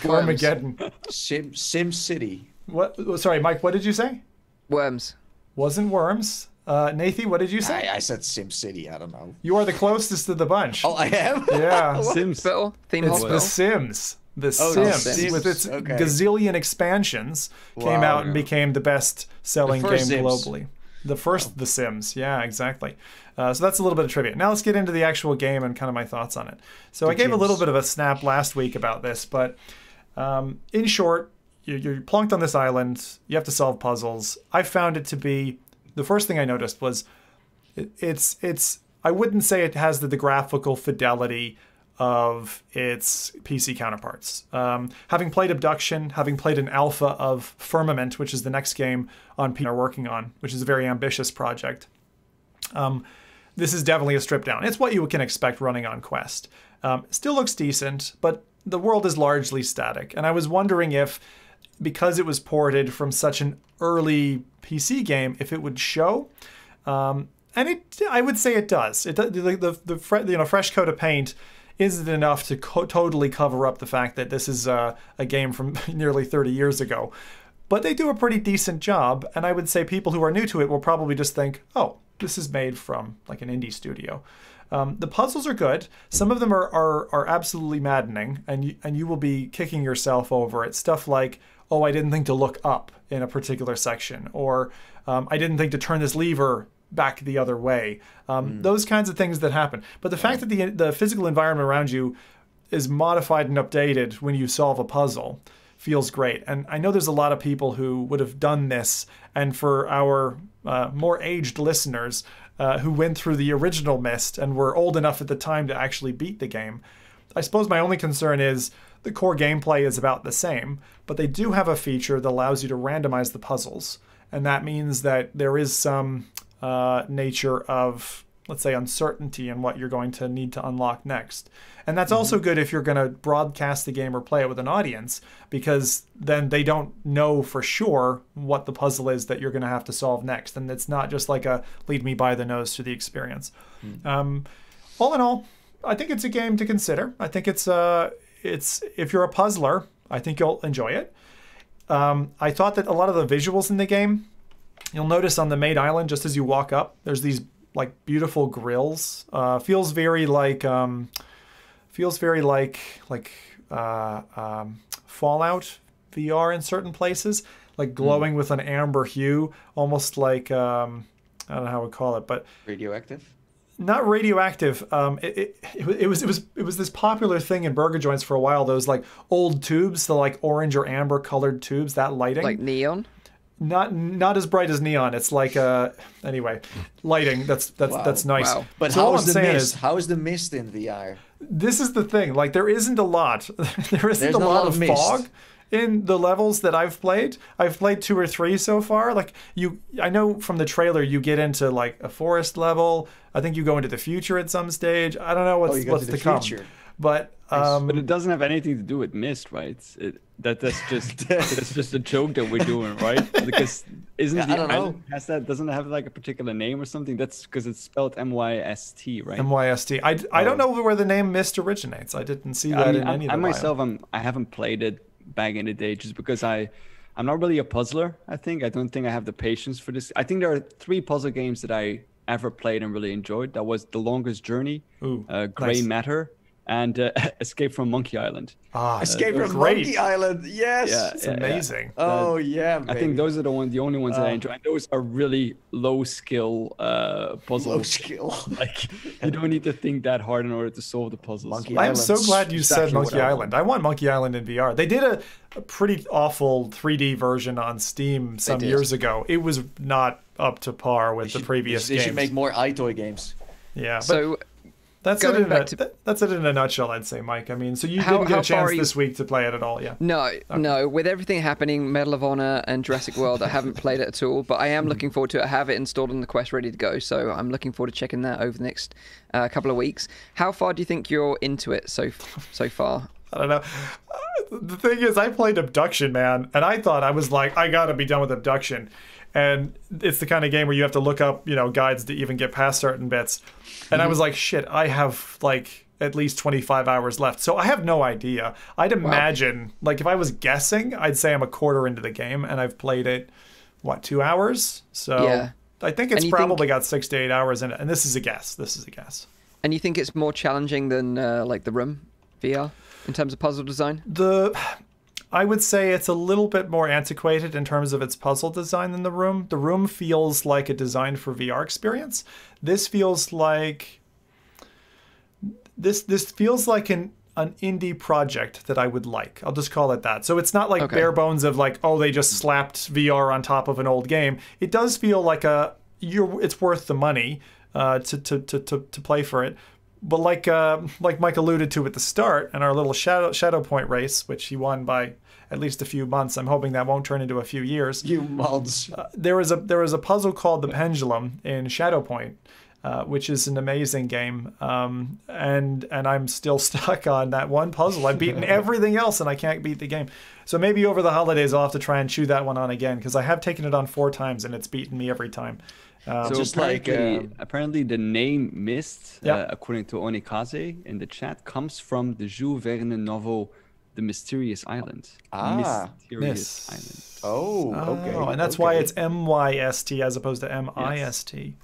Carmageddon. Sim Sim City. What? Sorry, Mike. What did you say? Worms. Wasn't Worms. Uh, Nathie, what did you say? I, I said Sim City. I don't know. You are the closest to the bunch. Oh, I am. Yeah. [LAUGHS] Sims. Theme it's The Sims. The oh, Sims, Sims, with its okay. gazillion expansions, wow, came out and became the best-selling game Sims. globally. The first wow. The Sims. Yeah, exactly. Uh, so that's a little bit of trivia. Now let's get into the actual game and kind of my thoughts on it. So the I gave a little bit of a snap last week about this, but um, in short, you're plunked on this island. You have to solve puzzles. I found it to be the first thing I noticed was it, it's it's I wouldn't say it has the, the graphical fidelity of its PC counterparts. Um, having played Obduction, having played an alpha of Firmament, which is the next game on PC are working on, which is a very ambitious project. Um, this is definitely a strip down. It's what you can expect running on Quest. Um, still looks decent, but the world is largely static. And I was wondering if, because it was ported from such an early PC game if it would show. Um, and it, I would say it does. It the the, the you know fresh coat of paint isn't enough to co- totally cover up the fact that this is uh, a game from [LAUGHS] nearly 30 years ago. But they do a pretty decent job, and I would say people who are new to it will probably just think, "Oh, this is made from like an indie studio." Um, the puzzles are good. Some of them are, are, are absolutely maddening, and you, and you will be kicking yourself over it. Stuff like oh, I didn't think to look up in a particular section, or um, I didn't think to turn this lever back the other way. Um, mm. Those kinds of things that happen. But the fact that the the physical environment around you is modified and updated when you solve a puzzle feels great. And I know there's a lot of people who would have done this, and for our uh, more aged listeners uh, who went through the original Myst and were old enough at the time to actually beat the game, I suppose my only concern is the core gameplay is about the same, but they do have a feature that allows you to randomize the puzzles. And that means that there is some uh, nature of let's say uncertainty in what you're going to need to unlock next. And that's mm-hmm. also good if you're going to broadcast the game or play it with an audience because then they don't know for sure what the puzzle is that you're going to have to solve next and it's not just like a lead me by the nose to the experience. Mm-hmm. Um, all in all, I think it's a game to consider. I think it's uh it's if you're a puzzler, I think you'll enjoy it. Um, I thought that a lot of the visuals in the game, you'll notice on the main island, just as you walk up, there's these like beautiful grills. Uh, feels very like um, feels very like like uh, um, Fallout VR in certain places, like hmm. glowing mm. with an amber hue, almost like um, I don't know how we call it, but radioactive. Not radioactive. Um, it, it, it, was it was it was this popular thing in burger joints for a while. Those like old tubes, the like orange or amber colored tubes, that lighting. Like neon not not as bright as neon. It's like uh anyway, lighting. That's that's wow, that's nice. Wow. But so how is the mist? Is, how is the mist in VR? This is the thing. Like there isn't a lot. [LAUGHS] there isn't There's a lot, lot of, of fog in the levels that I've played. I've played two or three so far. Like you, I know from the trailer you get into like a forest level. I think you go into the future at some stage. I don't know what's oh, what's to, to come. But um, but it doesn't have anything to do with mist, right? It, that that's just [LAUGHS] that's just a joke that we're doing, right? Because [LAUGHS] isn't yeah, the island has that doesn't have like a particular name or something? That's because it's spelled M Y S T, right? M Y S T. I, I don't know where the name Myst originates. I didn't see that I mean, in any. I, I myself, I'm I haven't played it back in the day just because I. I'm not really a puzzler. I think I don't think I have the patience for this. I think there are three puzzle games that I ever played and really enjoyed. That was The Longest Journey, Ooh, uh, Gray nice. Matter, and uh, [LAUGHS] Escape from Monkey Island. Ah, Escape uh, from great. Monkey Island. Yes, yeah, it's yeah, amazing. Yeah. Oh yeah, baby. I think those are the ones, the only ones that I oh. enjoy. And those are really low skill uh, puzzles. Low skill. [LAUGHS] like you don't need to think that hard in order to solve the puzzles. Monkey I'm so glad you said Monkey Island. I want Monkey Island in VR. They did a, a pretty awful 3D version on Steam some years ago. It was not up to par with the previous. They games. should make more EyeToy games. Yeah. so that's it, in a, to... that's it in a nutshell, I'd say, Mike. I mean, so you how, didn't get a chance you... this week to play it at all, yeah? No, okay. no. With everything happening, Medal of Honor and Jurassic World, I haven't played it at all, but I am looking forward to it. I have it installed on the Quest, ready to go, so I'm looking forward to checking that over the next uh, couple of weeks. How far do you think you're into it so so far? [LAUGHS] I don't know. Uh, the thing is, I played Obduction, man, and I thought I was like, I gotta be done with Obduction and it's the kind of game where you have to look up you know guides to even get past certain bits. And i was like shit i have like at least 25 hours left. So i have no idea. I'd imagine wow. like if i was guessing i'd say i'm a quarter into the game and i've played it what two hours? So yeah. i think it's probably think... got six to eight hours in it. And this is a guess. This is a guess. And you think it's more challenging than uh, like the room vr in terms of puzzle design? The I would say it's a little bit more antiquated in terms of its puzzle design than the room. The room feels like a design for VR experience. This feels like this this feels like an an indie project that I would like. I'll just call it that. So it's not like okay. bare bones of like, oh, they just slapped VR on top of an old game. It does feel like a you're it's worth the money uh, to, to, to, to, to play for it. But like uh, like Mike alluded to at the start in our little shadow shadow point race, which he won by at least a few months. I'm hoping that won't turn into a few years. Few months. Uh, there was a there was a puzzle called the Pendulum in Shadowpoint, uh, which is an amazing game. Um, and and I'm still [LAUGHS] stuck on that one puzzle. I've beaten [LAUGHS] everything else, and I can't beat the game. So maybe over the holidays I'll have to try and chew that one on again because I have taken it on four times and it's beaten me every time. Um, so just apparently, like um, apparently the name Myst, yeah. uh, according to Onikaze in the chat, comes from the Jules Verne novel the Mysterious Island. Ah, Mysterious Island. Oh, okay. Oh, and that's okay. why it's M Y S T as opposed to M I S T.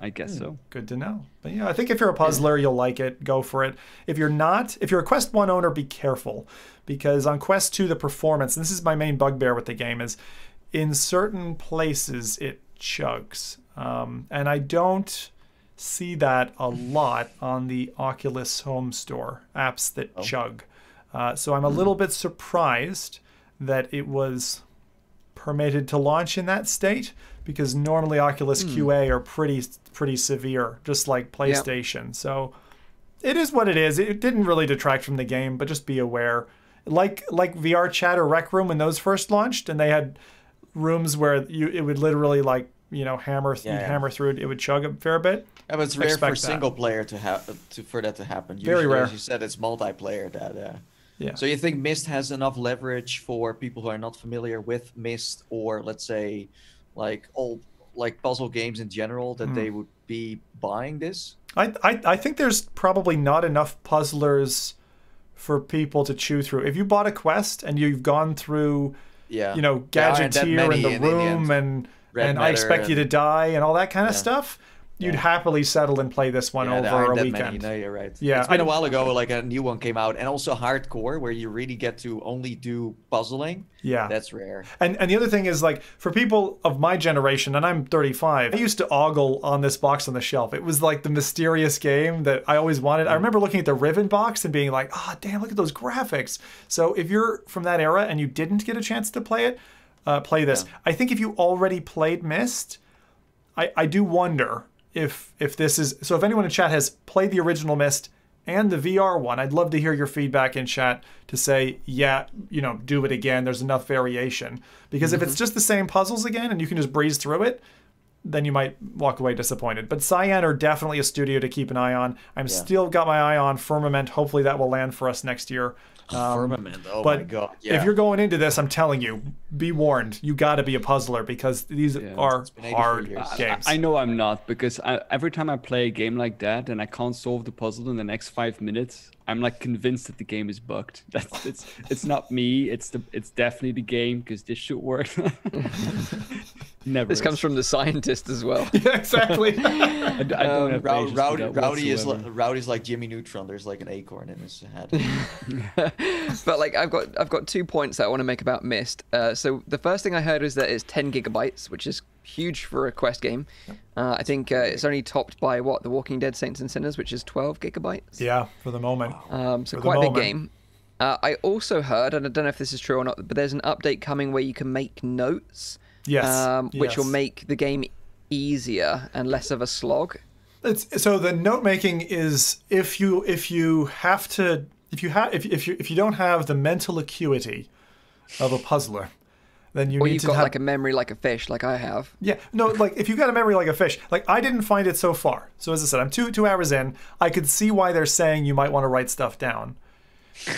I guess hmm, so. Good to know. But yeah, I think if you're a puzzler, you'll like it. Go for it. If you're not, if you're a Quest 1 owner, be careful. Because on Quest 2, the performance, and this is my main bugbear with the game, is in certain places it chugs. Um, and I don't see that a lot on the Oculus Home Store apps that oh. chug. Uh, so I'm a little bit surprised that it was permitted to launch in that state because normally Oculus mm. QA are pretty pretty severe, just like PlayStation. Yep. So it is what it is. It didn't really detract from the game, but just be aware. Like like VR Chat or Rec Room when those first launched, and they had rooms where you it would literally like you know hammer Yeah, yeah. hammer through it, it would chug a fair bit. Yeah, but it's rare for that. single player to have to for that to happen. Very rare. As you said, it's multiplayer. That uh, Yeah. So you think Myst has enough leverage for people who are not familiar with Myst, or let's say, like old like puzzle games in general, that Hmm. they would be buying this? I, I I think there's probably not enough puzzlers for people to chew through. If you bought a quest and you've gone through, Yeah. you know, There aren't that gadgeteer in the in the room and Red and I expect Matter you to die and all that kind of Yeah. stuff, you'd Yeah. happily settle and play this one over a weekend. Many. No, you're right. Yeah, it's been I- a while ago. Like a new one came out, and also hardcore, where you really get to only do puzzling. Yeah. That's rare. And and the other thing is like for people of my generation, and I'm 35, I used to ogle on this box on the shelf. It was like the mysterious game that I always wanted. I remember looking at the Riven box and being like, "Ah, damn, look at those graphics." So if you're from that era and you didn't get a chance to play it, uh, play this. I think if you already played Myst, I I do wonder if if this is so. If anyone in chat has played the original Myst and the VR one, I'd love to hear your feedback in chat to say, yeah, you know, do it again. There's enough variation because if it's just the same puzzles again and you can just breeze through it, then you might walk away disappointed. But Cyan are definitely a studio to keep an eye on. I'm still got my eye on Firmament. Hopefully that will land for us next year. Um, Firmament. Oh but my god. Yeah. if you're going into this, I'm telling you, be warned. You got to be a puzzler because these are It's been 84 hard games. I, I know I'm not because I, every time I play a game like that and I can't solve the puzzle in the next five minutes, I'm like convinced that the game is bugged. [LAUGHS] That's it's it's not me. It's the it's definitely the game because this should work. [LAUGHS] Never. This comes from the scientist as well. [LAUGHS] yeah, exactly. I, d- I don't have Rowdy, patience Rowdy, Rowdy is like, Rowdy's like Jimmy Neutron. There's like an acorn in his head. but like I've got I've got two points that I want to make about Myst. Uh, so the first thing I heard is that it's 10 gigabytes, which is huge for a Quest game. Uh, I think uh, it's only topped by what The Walking Dead: Saints and Sinners, which is 12 gigabytes. yeah, for the moment. Um, so For quite a big game. Uh, I also heard, and I don't know if this is true or not, but there's an update coming where you can make notes, Yes. um, which will make the game easier and less of a slog. It's, so the note making is if you if you have to if you have if, if you if you don't have the mental acuity of a puzzler, then you Or need you've to got have like a memory like a fish, like I have. Yeah, no, like if you've got a memory like a fish, like I didn't find it so far. So as I said, I'm two two hours in. I could see why they're saying you might want to write stuff down,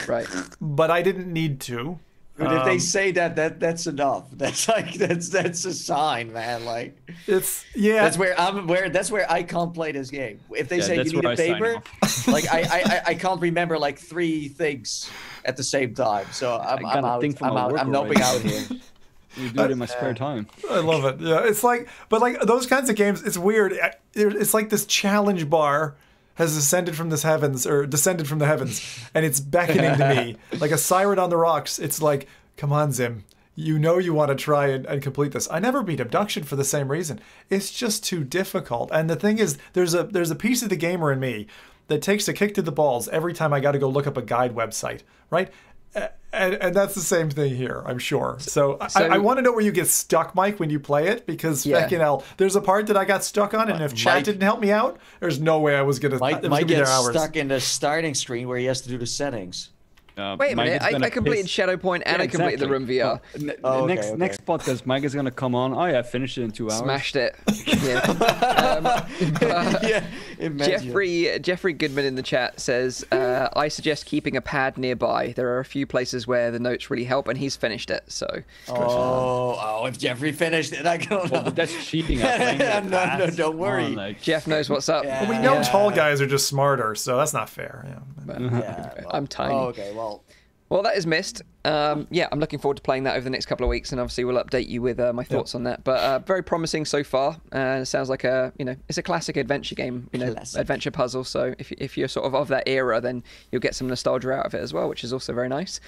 Right. but I didn't need to. But if they Um, say that, that that's enough. [LAUGHS] That's like that's that's a sign, man. Like It's yeah. that's where I'm where that's where I can't play this game. If they Yeah, say you need where a I paper, [LAUGHS] like I, I I- I can't remember like three things at the same time. So I'm, I got I'm a out. I'm my out. I'm noping out here. [LAUGHS] You do it in my spare time. I love it. Yeah, it's like, but like those kinds of games, it's weird. It's like this challenge bar has ascended from the heavens or descended from the heavens, and it's beckoning to me [LAUGHS] like a siren on the rocks. It's like, come on, Zim. You know you want to try and, and complete this. I never beat Obduction for the same reason. It's just too difficult. And the thing is, there's a there's a piece of the gamer in me that takes a kick to the balls every time I got to go look up a guide website, right? A- And, and that's the same thing here, I'm sure. So, I, So- I want to know where you get stuck, Mike, when you play it, because Yeah. fucking hell, there's a part that I got stuck on, and if chat didn't help me out, there's no way I was gonna. Mike, I was Mike gonna there gets hours. stuck in the starting screen where he has to do the settings. Uh, Wait a Mike minute, I, I completed piss- Shadow Point and Yeah, I completed the exactly. Room VR. Oh, Oh, okay, next okay. next podcast, Mike is gonna come on. Oh yeah, I finished it in two hours. Smashed it. [LAUGHS] Yeah. [LAUGHS] [LAUGHS] yeah, imagine. Jeffrey Jeffrey Goodman in the chat says, uh, "I suggest keeping a pad nearby. There are a few places where the notes really help, and he's finished it. So Oh, oh! If Jeffrey finished it, I don't know. Well, that's cheating. I'm playing with No, no, don't worry. on, like- Jeff knows what's up. Yeah. we know Yeah. tall guys are just smarter, so that's not fair. Yeah. yeah, I'm tiny. Oh, okay, well, Well, that is Myst. Um, yeah, I'm looking forward to playing that over the next couple of weeks, and obviously we'll update you with uh, my thoughts on that. But uh, very promising so far. Uh, it sounds like a you know it's a classic adventure game, you know, Classic. adventure puzzle. So if if you're sort of of that era, then you'll get some nostalgia out of it as well, which is also very nice.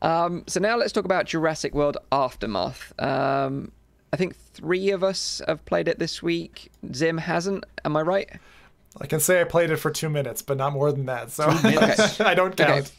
Um, so now let's talk about Jurassic World Aftermath. Um, I think three of us have played it this week. Zim hasn't. Am I right? I can say I played it for two minutes, but not more than that. So minutes. [LAUGHS] I don't count. Okay.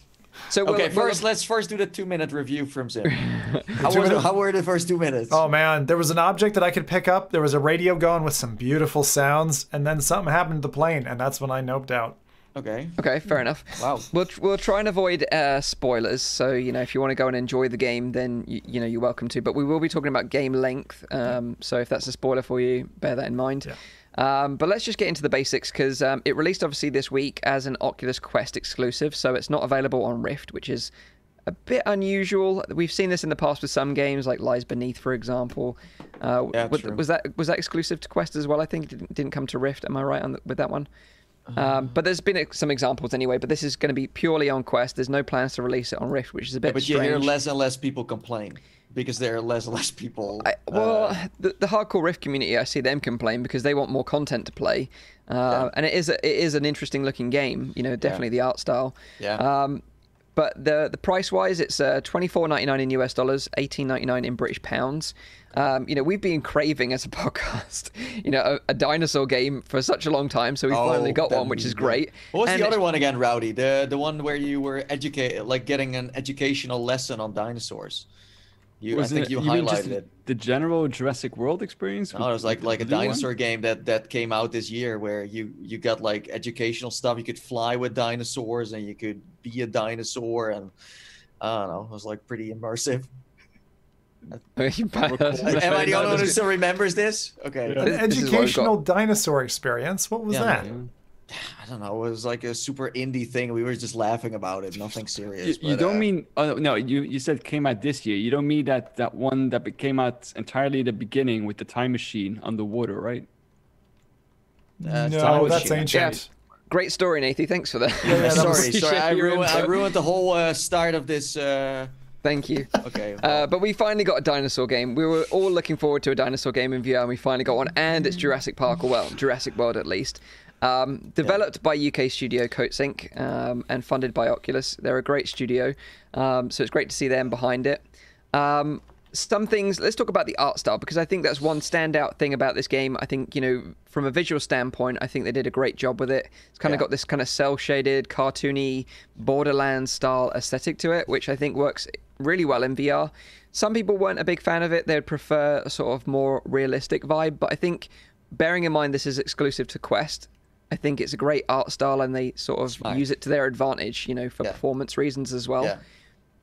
So we'll- okay. we'll- First, let's first do the two-minute review from Zim. [LAUGHS] how, two was, how were the first two minutes? Oh man, there was an object that I could pick up. There was a radio going with some beautiful sounds, and then something happened to the plane, and that's when I noped out. Okay. Okay, fair enough. Wow. We'll we'll try and avoid uh, spoilers. So you know, if you want to go and enjoy the game, then you, you know you're welcome to. But we will be talking about game length. Um, so if that's a spoiler for you, bear that in mind. Yeah. Um, but let's just get into the basics because um, it released obviously this week as an Oculus Quest exclusive, so it's not available on Rift, which is a bit unusual. We've seen this in the past with some games, like Lies Beneath, for example. Uh, Yeah, was, true. was that was that exclusive to Quest as well? I think it didn't, didn't come to Rift. Am I right on the, with that one? Um, but there's been some examples anyway. But this is going to be purely on Quest. There's no plans to release it on Rift, which is a bit but you hear less and less people complain because there are less and less people. I, well, uh, the, the hardcore Rift community, I see them complain because they want more content to play, uh, Yeah. and it is a, it is an interesting looking game. You know, definitely the art style. Yeah. Um, but the the price wise, it's uh, twenty four ninety nine in US dollars, eighteen ninety nine in British pounds. Um, you know, we've been craving as a [LAUGHS] podcast, you know, a, a dinosaur game for such a long time, so we oh, finally got one, which is great. What was And the other one again, Rowdy? The the one where you were educate like getting an educational lesson on dinosaurs. You, I Was think it- you, mean just highlighted it. The general Jurassic World experience. No, it was like like a the blue one? dinosaur game that that came out this year where you you got like educational stuff. You could fly with dinosaurs and you could be a dinosaur and I don't know. It was like pretty immersive. [LAUGHS] Am I the only one who still remembers this? Okay. An This is what we've got. educational dinosaur experience. What was Yeah, that? Yeah. [SIGHS] I don't know. It was like a super indie thing. We were just laughing about it. Nothing serious. you but, don't uh, mean oh no you you said came out this year. You don't mean that that one that came out entirely at the beginning with the time machine underwater, right? Uh, no, Time that's Machine. ancient. Great story, Nathan. Thanks for that. yeah, that [LAUGHS] sorry, sorry. I Appreciate ruined, I ruined the whole uh, start of this. Uh... Thank you. Okay. Uh, but we finally got a dinosaur game. We were all looking forward to a dinosaur game in VR, and we finally got one. And it's Jurassic Park, or well, Jurassic World at least. Um, developed by UK studio Coatsink um, and funded by Oculus. They're a great studio, um, so it's great to see them behind it. Um, some things. Let's talk about the art style because I think that's one standout thing about this game. I think you know, from a visual standpoint, I think they did a great job with it. It's kind of got this kind of cell shaded, cartoony, Borderlands style aesthetic to it, which I think works really well in VR. Some people weren't a big fan of it; they'd prefer a sort of more realistic vibe. But I think, bearing in mind this is exclusive to Quest, I think it's a great art style, and they sort of Smart. use it to their advantage. You know, for Yeah. performance reasons as well. Yeah.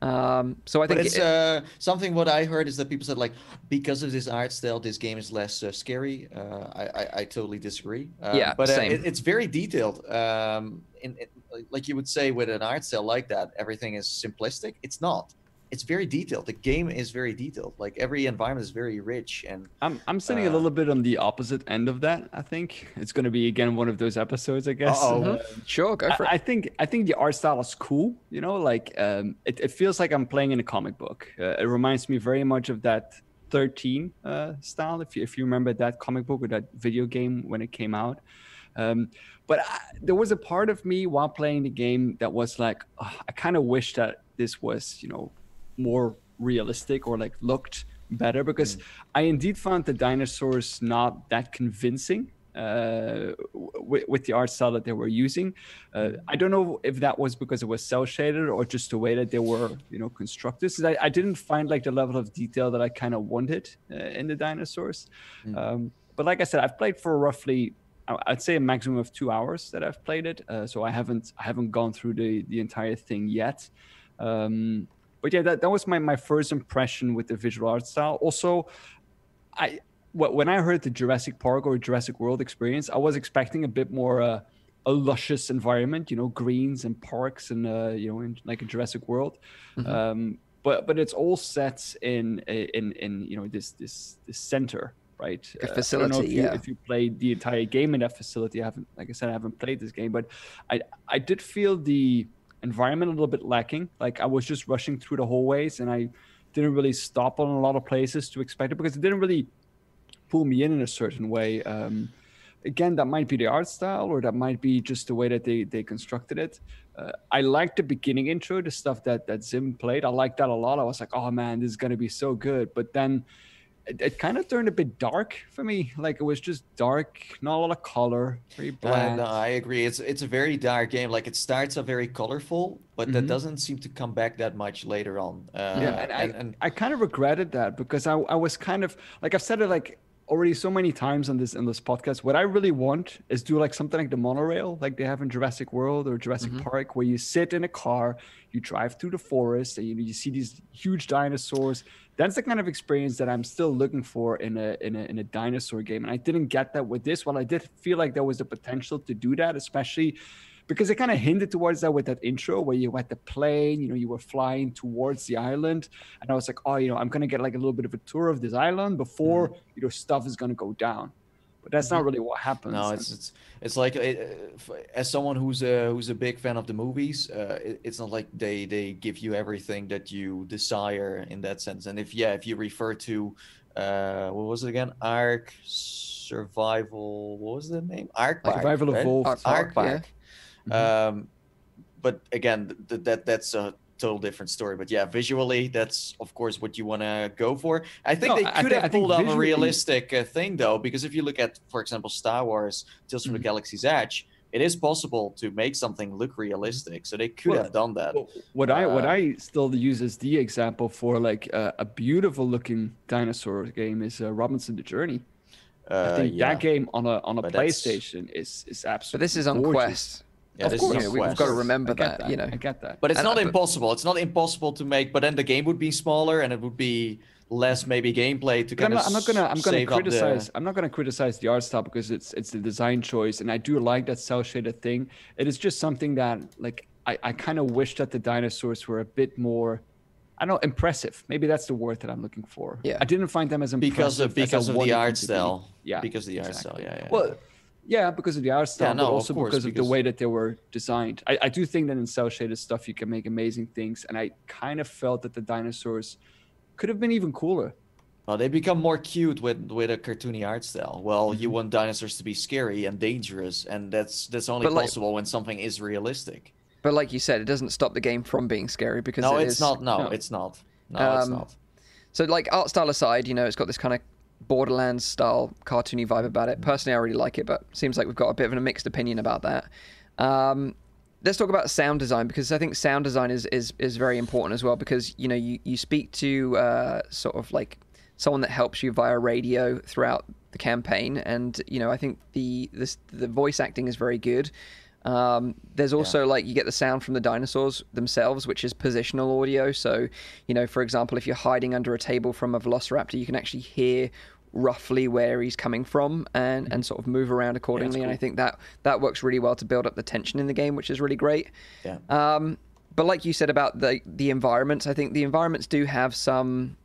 Um, so I But think it's it- uh, something what I heard is that people said like because of this art style, this game is less uh, scary. Uh, I, I I totally disagree. Uh, Yeah, but uh, it, it's very detailed. Um, in, in like you would say with an art style like that, everything is simplistic. It's not. It's very detailed. The game is very detailed. Like every environment is very rich and I'm I'm sitting a Uh, little bit on the opposite end of that. I think it's going to be again one of those episodes. I guess. Uh-oh. Uh, sure go for it. I, I think I think the art style is cool. You know, like um, it, it feels like I'm playing in a comic book. Uh, it reminds me very much of that 13 uh, style. If you if you remember that comic book or that video game when it came out. Um, but I, there was a part of me while playing the game that was like, "Ugh, I kind of wish that this was, you know, more realistic or like looked better because I indeed found the dinosaurs not that convincing uh, w- with the art style that they were using. Uh, I don't know if that was because it was cell shaded or just the way that they were, you know, constructed. So I, I didn't find like the level of detail that I kind of wanted uh, in the dinosaurs. Um, but like I said, I've played for roughly, I'd say a maximum of two hours that I've played it. Uh, so I haven't, I haven't gone through the the entire thing yet. Um, but yeah, that, that was my, my first impression with the visual art style. Also, I when I heard the Jurassic Park or Jurassic World experience, I was expecting a bit more uh, a luscious environment, you know, greens and parks and uh, you know, in, like a Jurassic World. Um, but but it's all set in in in you know this this this center, right? A Uh, I don't know facility, if you, yeah. if you played the entire game in that facility. I haven't, like I said, I haven't played this game, but I I did feel the environment a little bit lacking. Like I was just rushing through the hallways and I didn't really stop on a lot of places to expect it because it didn't really pull me in in a certain way. Um, again, that might be the art style or that might be just the way that they, they constructed it. Uh, I liked the beginning intro, the stuff that, that Zim played. I liked that a lot. I was like, oh man, this is going to be so good. But then it, it kind of turned a bit dark for me. Like it was just dark, not a lot of color, very Uh, no, I agree. It's it's a very dark game. Like it starts off very colorful, but that Mhm. doesn't seem to come back that much later on. Uh, yeah, and, and, I, and I kind of regretted that because I, I was kind of like I've said it like already so many times on this in this podcast. What I really want is do like something like the monorail, like they have in Jurassic World or Jurassic mm-hmm. Park, where you sit in a car, you drive through the forest, and you you see these huge dinosaurs. That's the kind of experience that I'm still looking for in a in a in a dinosaur game, and I didn't get that with this. While I did feel like there was the potential to do that, especially because it kind of hinted towards that with that intro where you had the plane, you know, you were flying towards the island, and I was like, oh, you know, I'm gonna get like a little bit of a tour of this island before mm. you know stuff is gonna go down. But that's not mm-hmm. really what happens. No, it's it's it's like uh, as someone who's a who's a big fan of the movies, uh, it, it's not like they they give you everything that you desire in that sense. And if yeah, if you refer to uh, what was it again, Ark Survival, what was the name? Ark Survival right? Evolved. Ark, Ark, yeah. Mm-hmm. Um, but again, th- that that's a total different story. But yeah, visually, that's of course what you want to go for. I think no, they could th- have pulled off a realistic uh, thing though, because if you look at, for example, Star Wars: Tales from mm-hmm. the Galaxy's Edge, it is possible to make something look realistic. So they could well, have done that. What uh, I what uh, I still use as the example for like uh, a beautiful looking dinosaur game is uh, Robinson the Journey. I think uh, yeah. that game on a on a but PlayStation is is absolutely. But this is on gorgeous. Quest. Yeah, of course, we've got to remember that, that, You know, I get that. But it's and, not uh, impossible. It's not impossible to make. But then the game would be smaller, and it would be less maybe gameplay to kind I'm not, I'm not gonna I'm gonna criticize the... I'm not gonna criticize the art style because it's it's the design choice, and I do like that cell shaded thing. It is just something that like I I kind of wish that the dinosaurs were a bit more. I don't know, impressive. Maybe that's the word that I'm looking for. Yeah. I didn't find them as impressive because of because of the art style. Be. Yeah. Because of the exactly. art style. Yeah. yeah. Well yeah, because of the art style, yeah, no, but also course, because, because, of the way that they were designed. I, I do think that in cell shaded stuff you can make amazing things, and I kind of felt that the dinosaurs could have been even cooler. Well, they become more cute with with a cartoony art style. Well, mm-hmm. you want dinosaurs to be scary and dangerous, and that's that's only but possible like, when something is realistic. But like you said, it doesn't stop the game from being scary because no, it it's is, not. No, no, it's not. No, um, it's not. So, like art style aside, you know, it's got this kind of Borderlands style cartoony vibe about it. Personally, I really like it, but seems like we've got a bit of a mixed opinion about that. Um, let's talk about sound design because I think sound design is is, is very important as well because you know you you speak to uh, sort of like someone that helps you via radio throughout the campaign, and you know I think the this the voice acting is very good. Um, there's also yeah. like you get the sound from the dinosaurs themselves, which is positional audio. So, you know, for example, if you're hiding under a table from a velociraptor, you can actually hear roughly where he's coming from and, mm-hmm. and sort of move around accordingly. Yeah, cool. And I think that that works really well to build up the tension in the game, which is really great. Yeah. Um, but like you said about the the environments, I think the environments do have some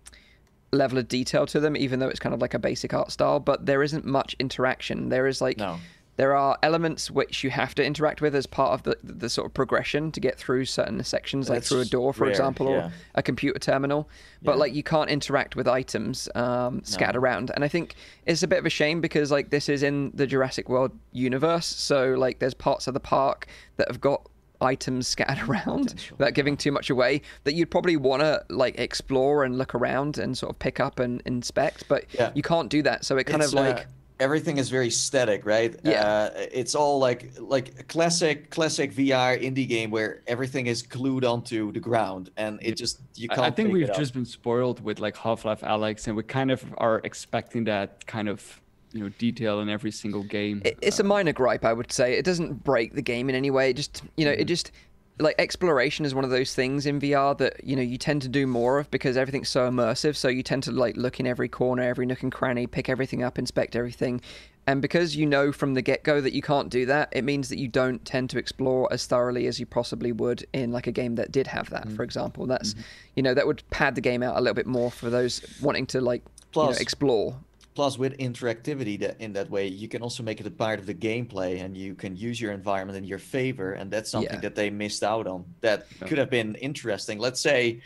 level of detail to them, even though it's kind of like a basic art style. But there isn't much interaction. There is like no. There are elements which you have to interact with as part of the, the, the sort of progression to get through certain sections, like through a door, for rare, example, yeah. or a computer terminal. But yeah. like you can't interact with items um, scattered no. around, and I think it's a bit of a shame because like this is in the Jurassic World universe, so like there's parts of the park that have got items scattered [LAUGHS] around without giving too much away that you'd probably want to like explore and look around and sort of pick up and inspect but yeah. you can't do that so it kind it's, of like uh, everything is very static, right? Yeah. Uh, it's all like like classic classic VR indie game where everything is glued onto the ground and it just you can't. I think we've just been spoiled with like Half Life Alyx, and we kind of are expecting that kind of you know detail in every single game. it's a minor gripe, I would say. It doesn't break the game in any way. It just you know, mm. it just like exploration is one of those things in VR that you know you tend to do more of because everything's so immersive. So you tend to like look in every corner, every nook and cranny, pick everything up, inspect everything. And because you know from the get go that you can't do that, it means that you don't tend to explore as thoroughly as you possibly would in like a game that did have that. Mm. For example, that's mm-hmm. you know that would pad the game out a little bit more for those wanting to like Plus, you know, explore plus with interactivity that in that way you can also make it a part of the gameplay and you can use your environment in your favor and that's something yeah. that they missed out on that yeah. could have been interesting let's say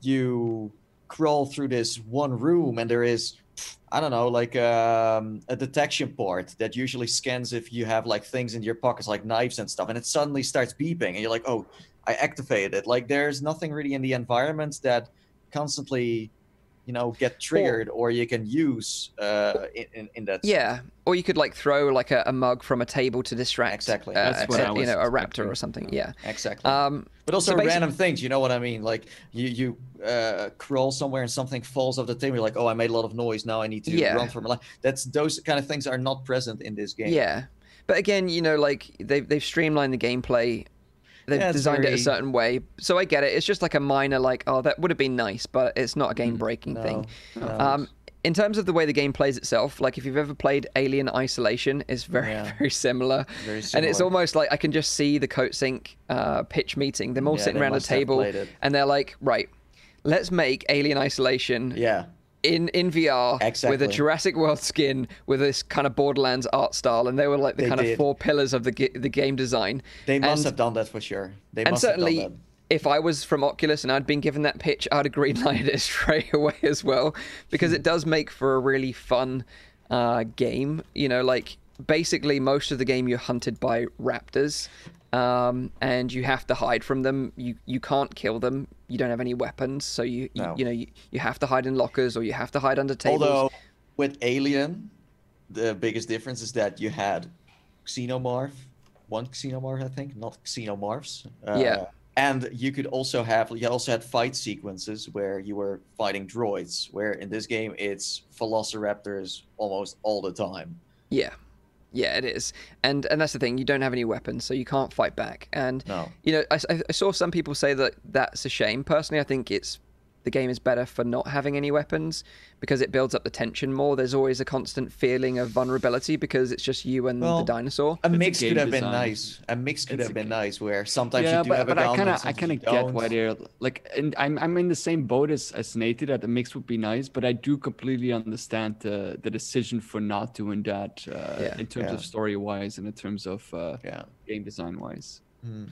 you crawl through this one room and there is i don't know like um, a detection port that usually scans if you have like things in your pockets like knives and stuff and it suddenly starts beeping and you're like oh i activated it like there's nothing really in the environment that constantly you know get triggered or, or you can use uh, in, in that yeah or you could like throw like a, a mug from a table to distract exactly. uh, That's what a, you know a raptor or something yeah. exactly. Um but also so random things you know what i mean? Like you you uh, crawl somewhere and something falls off the table you're like oh i made a lot of noise now i need to yeah. run for my life. That's those kind of things are not present in this game. Yeah. But again you know like they've, they've streamlined the gameplay They've yeah, designed very... it a certain way, so I get it. It's just like a minor, like, oh, that would have been nice, but it's not a game-breaking no, thing. No. Um, in terms of the way the game plays itself, like if you've ever played Alien Isolation, it's very yeah. [LAUGHS] very, similar. very similar. And it's almost like I can just see the Coatsink uh, pitch meeting. Them all yeah, sitting around a table, and they're like, right, let's make Alien Isolation. Yeah in in VR exactly. with a Jurassic World skin with this kind of Borderlands art style, and they were like the they kind did. of four pillars of the the game design. They must and, have done that for sure. They and certainly, if I was from Oculus and I'd been given that pitch, I'd have greenlighted [LAUGHS] it straight away as well, because it does make for a really fun uh, game. You know, like basically most of the game you're hunted by raptors um, and you have to hide from them. You you can't kill them. You don't have any weapons, so you you, no. you know you, you have to hide in lockers or you have to hide under tables. Although with Alien, the biggest difference is that you had xenomorph, one xenomorph I think, not xenomorphs. Uh, yeah. And you could also have you also had fight sequences where you were fighting droids. Where in this game it's velociraptors almost all the time. Yeah. Yeah, it is, and and that's the thing. You don't have any weapons, so you can't fight back. And no. you know, I, I saw some people say that that's a shame. Personally, I think it's the game is better for not having any weapons because it builds up the tension more. There's always a constant feeling of vulnerability because it's just you and well, the dinosaur. A mix could have been nice. A mix could it's have been nice where sometimes yeah, you do but, have but a gun. I kind of I kind of get why they're like, and I'm I'm in the same boat as as Nate that the mix would be nice, but I do completely understand the the decision for not doing that uh, yeah, in terms yeah. of story wise and in terms of uh, yeah. game design wise. Mm.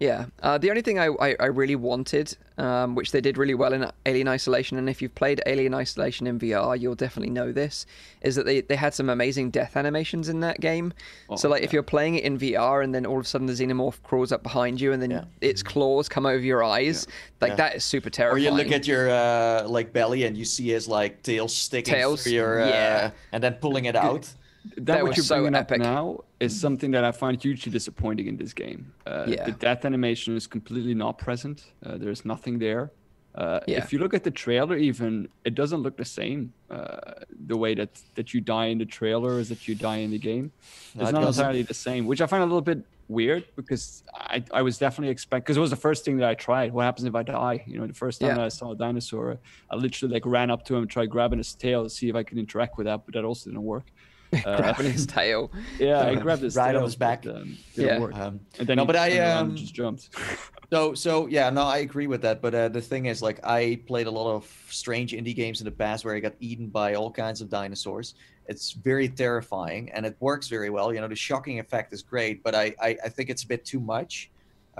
Yeah, uh, the only thing I, I, I really wanted, um, which they did really well in Alien Isolation, and if you've played Alien Isolation in VR, you'll definitely know this, is that they, they had some amazing death animations in that game. Oh, so, like, yeah. if you're playing it in VR and then all of a sudden the xenomorph crawls up behind you and then yeah. its claws come over your eyes, yeah. like, that is super terrifying. Or you look at your, uh, like, belly and you see his, like, tail sticking Tails, through your, uh, yeah. and then pulling it out that, that what you're so bringing epic. up now is something that I find hugely disappointing in this game. Uh, yeah. The death animation is completely not present. Uh, there's nothing there. Uh, yeah. If you look at the trailer, even it doesn't look the same. Uh, the way that that you die in the trailer is that you die in the game. It's it not doesn't. entirely the same, which I find a little bit weird because I, I was definitely expect because it was the first thing that I tried. What happens if I die? You know, the first time Yeah. that I saw a dinosaur, I literally like ran up to him, tried grabbing his tail to see if I could interact with that, but that also didn't work. [LAUGHS] Uh, grabbing his [LAUGHS] tail. Yeah, I [LAUGHS] grabbed his Right tail, on his back. But, um, didn't Yeah. work. Um, and then no, he but I, turned around and um, just jumped. So so yeah, no, I agree with that. But uh, the thing is, like, I played a lot of strange indie games in the past where I got eaten by all kinds of dinosaurs. It's very terrifying, and it works very well. You know, the shocking effect is great, but I I, I think it's a bit too much.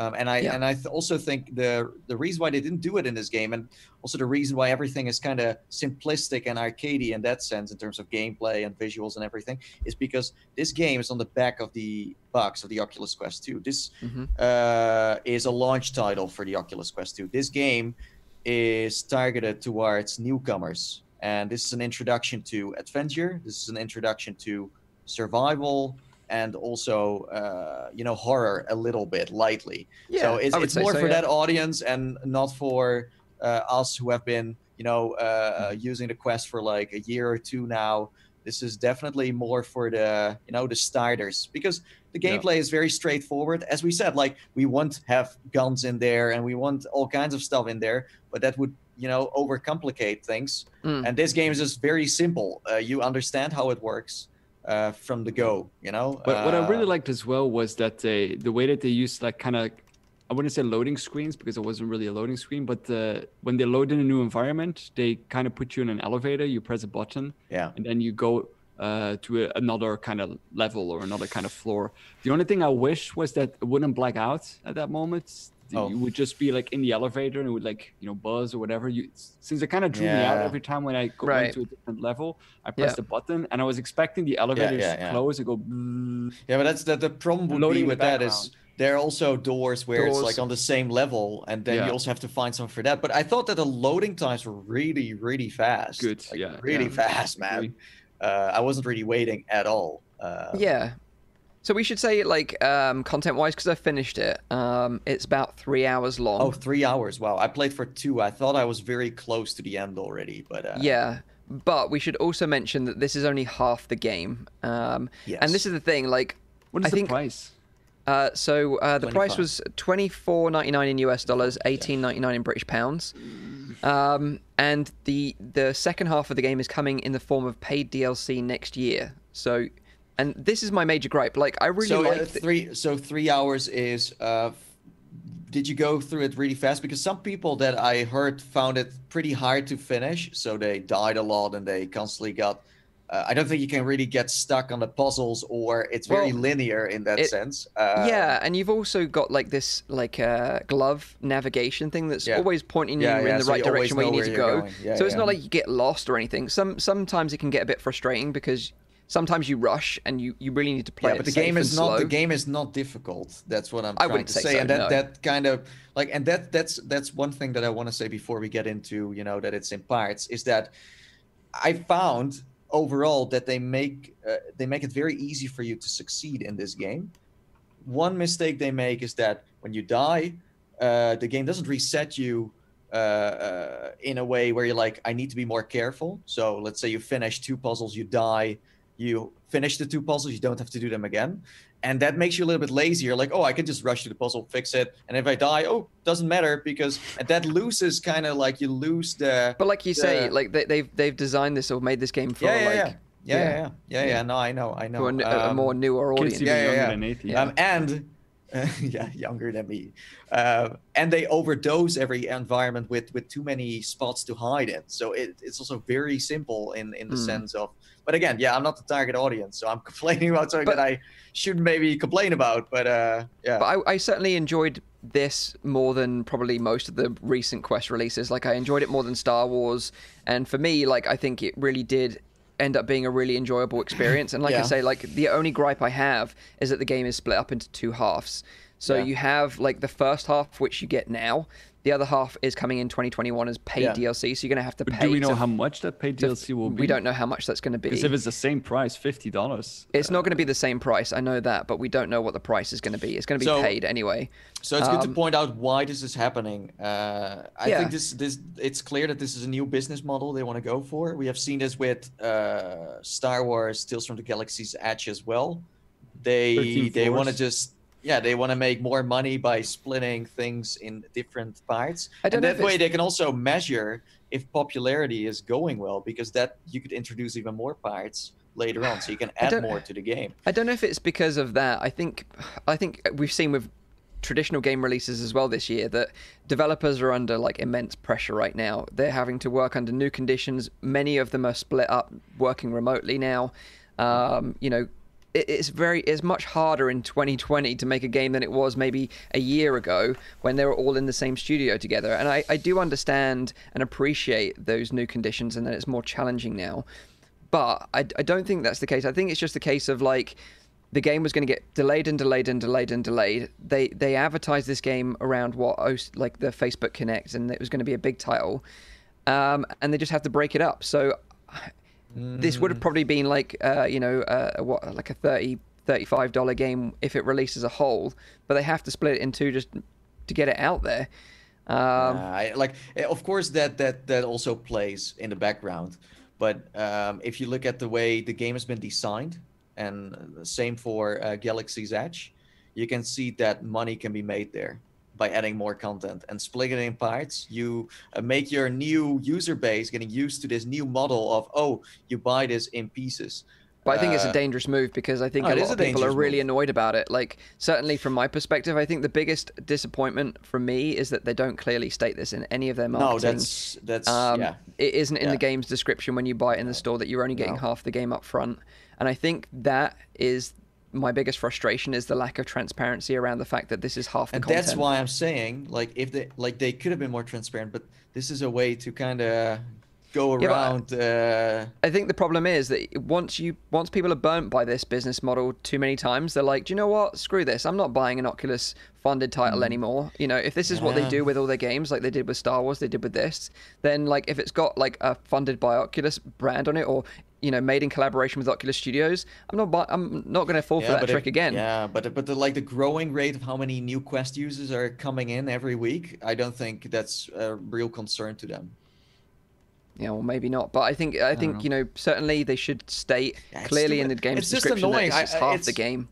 Um, and I Yeah. and I th- also think the the reason why they didn't do it in this game, and also the reason why everything is kind of simplistic and arcadey in that sense in terms of gameplay and visuals and everything, is because this game is on the back of the box of the Oculus Quest 2. This Mhm. uh, is a launch title for the Oculus Quest 2. This game is targeted towards newcomers, and this is an introduction to adventure. This is an introduction to survival and also uh, you know horror a little bit lightly. Yeah, so it's, it's more so, for yeah. that audience and not for uh, us who have been you know uh, using the Quest for like a year or two now. This is definitely more for the you know the starters because the Yeah. gameplay is very straightforward. As we said, like we want to have guns in there and we want all kinds of stuff in there, but that would you know overcomplicate things. Mm. And this game is just very simple. Uh, you understand how it works uh, from the go. You know. But what I really Uh, liked as well was that they, the way that they used like kind of, I wouldn't say loading screens because it wasn't really a loading screen, but uh, when they load in a new environment, they kind of put you in an elevator. You press a button, yeah. and then you go uh, to a, another kind of level or another kind of floor. The only thing I wish was that it wouldn't black out at that moment. Oh. You would just be like in the elevator and it would like you know buzz or whatever. You since it kind of drew me out every time when I go Right. into a different level, I pressed Yeah. the button and I was expecting the elevator yeah, to yeah. close and go. Yeah, but that's the the problem would Loading be with that is there are also doors where Doors. it's like on the same level, and then Yeah. you also have to find some for that. But I thought that the loading times were really, really fast. Good, Like, yeah, really yeah. fast, man. Uh, I wasn't really waiting at all. Uh, Yeah. So we should say like um, content wise because I finished it. Um, it's about three hours long. Oh, three hours. Wow. I played for two. I thought I was very close to the end already, but uh, Yeah, but we should also mention that this is only half the game. Um, And this is the thing, like, What is I the think. price? Uh, so uh, the price was twenty four ninety nine in US dollars, eighteen ninety nine in British pounds. Um, and the the second half of the game is coming in the form of paid DLC next year. So, and this is my major gripe. Like, I really so uh, like. the- three. So three hours is. Uh, did you go through it really fast? Because some people that I heard found it pretty hard to finish, so they died a lot and they constantly got. Uh, I don't think you can really get stuck on the puzzles, or it's very Well, linear in that it- sense. Uh, yeah, and you've also got like this like uh, glove navigation thing that's Yeah. always pointing you Yeah, in the so right direction where you need to go. So it's not like you get lost or anything. Some sometimes it can get a bit frustrating because sometimes you rush and you, you really need to play yeah, it but the game is not the game is not difficult. That's what I'm I trying to say say, so, and that no. that kind of like and that that's that's one thing that I want to say before we get into you know that it's in parts is that I found overall that they make uh, they make it very easy for you to succeed in this game. One mistake they make is that when you die, uh, the game doesn't reset you uh, uh, in a way where you're like, I need to be more careful. So let's say you finish two puzzles, you die, you finish the two puzzles, you don't have to do them again. And that makes you a little bit lazier. Like, oh, I can just rush to the puzzle, fix it, and if I die, oh, doesn't matter because that loses kind of like you lose the. But like you say, like they, they've they've designed this or made this game for yeah, yeah, like yeah. Yeah, yeah. yeah, yeah, yeah, yeah. No, I know, I know. to a, n- a Um, more newer audience. Yeah, yeah, yeah. Um, and [LAUGHS] yeah, younger than me. Uh, and they overdose every environment with with too many spots to hide in. So it, it's also very simple in in the Mm. sense of. But again, yeah, I'm not the target audience, so I'm [LAUGHS] complaining about something But- that I shouldn't maybe complain about. But uh, yeah, But I, I certainly enjoyed this more than probably most of the recent Quest releases. Like I enjoyed it more than Star Wars, and for me, like I think it really did end up being a really enjoyable experience. And like I say, like the only gripe I have is that the game is split up into two halves. So Yeah. you have like the first half, which you get now. The other half is coming in 2021 as paid Yeah. DLC. So you're gonna have to pay. do we know to- how much that paid to- DLC will be? We don't know how much that's going to be. Because if it's the same price, fifty dollars. It's not going to be the same price. I know that, but we don't know what the price is going to be. It's going to be So- paid anyway. So it's good to Um, point out why this is happening. Uh, I Yeah. think this this it's clear that this is a new business model they want to go for. We have seen this with uh, Star Wars: Tales from the Galaxy's Edge as well. They they want to just yeah they want to make more money by splitting things in different parts. I don't and that way they can also measure if popularity is going well because that you could introduce even more parts later on, so you can add more to the game. I don't know if it's because of that. I think I think we've seen with traditional game releases as well this year that developers are under like immense pressure right now. They're having to work under new conditions. Many of them are split up, working remotely now. Um, you know, it's very it's much harder in 2020 to make a game than it was maybe a year ago when they were all in the same studio together. And I, I do understand and appreciate those new conditions and that it's more challenging now. But I, I don't think that's the case. I think it's just a case of like the game was going to get delayed and delayed and delayed and delayed. They they advertised this game around what os- like the Facebook Connect, and it was going to be a big title, um, and they just have to break it up. So this would have probably been like uh, you know uh, what like a 30 35 dollar game if it releases as a whole, but they have to split it in two just to get it out there. Um, Uh, like, eh, of course, that that that also plays in the background. But um, if you look at the way the game has been designed, and same for uh, Galaxy's Edge, you can see that money can be made there by adding more content and splitting it in parts. You uh, make your new user base getting used to this new model of oh, you buy this in pieces. But I think it's a Uh, dangerous move because I think Oh, a lot of people are really move. annoyed about it. Like, certainly from my perspective, I think the biggest disappointment for me is that they don't clearly state this in any of their marketing. No, that's that's Um, yeah. It isn't in the game's description when you buy it in the store that you're only getting No. half the game up front. And I think that is my biggest frustration is the lack of transparency around the fact that this is half the and content. that's why I'm saying like if they like they could have been more transparent, but this is a way to kind of go around. Yeah, uh... I think the problem is that once you once people are burnt by this business model too many times, they're like, do you know what? Screw this. I'm not buying an Oculus funded title mm. anymore. You know, if this is yeah. what they do with all their games, like they did with Star Wars, they did with this, then like if it's got like a funded by Oculus brand on it, or you know, made in collaboration with Oculus Studios, I'm not I'm not going to fall yeah, for that trick it, again. Yeah, but but the, like the growing rate of how many new Quest users are coming in every week, I don't think that's a real concern to them yeah, well, maybe not. But I think I think I you know certainly they should state yeah, clearly still, in the game's it's description just annoying. that it's half it's, the game.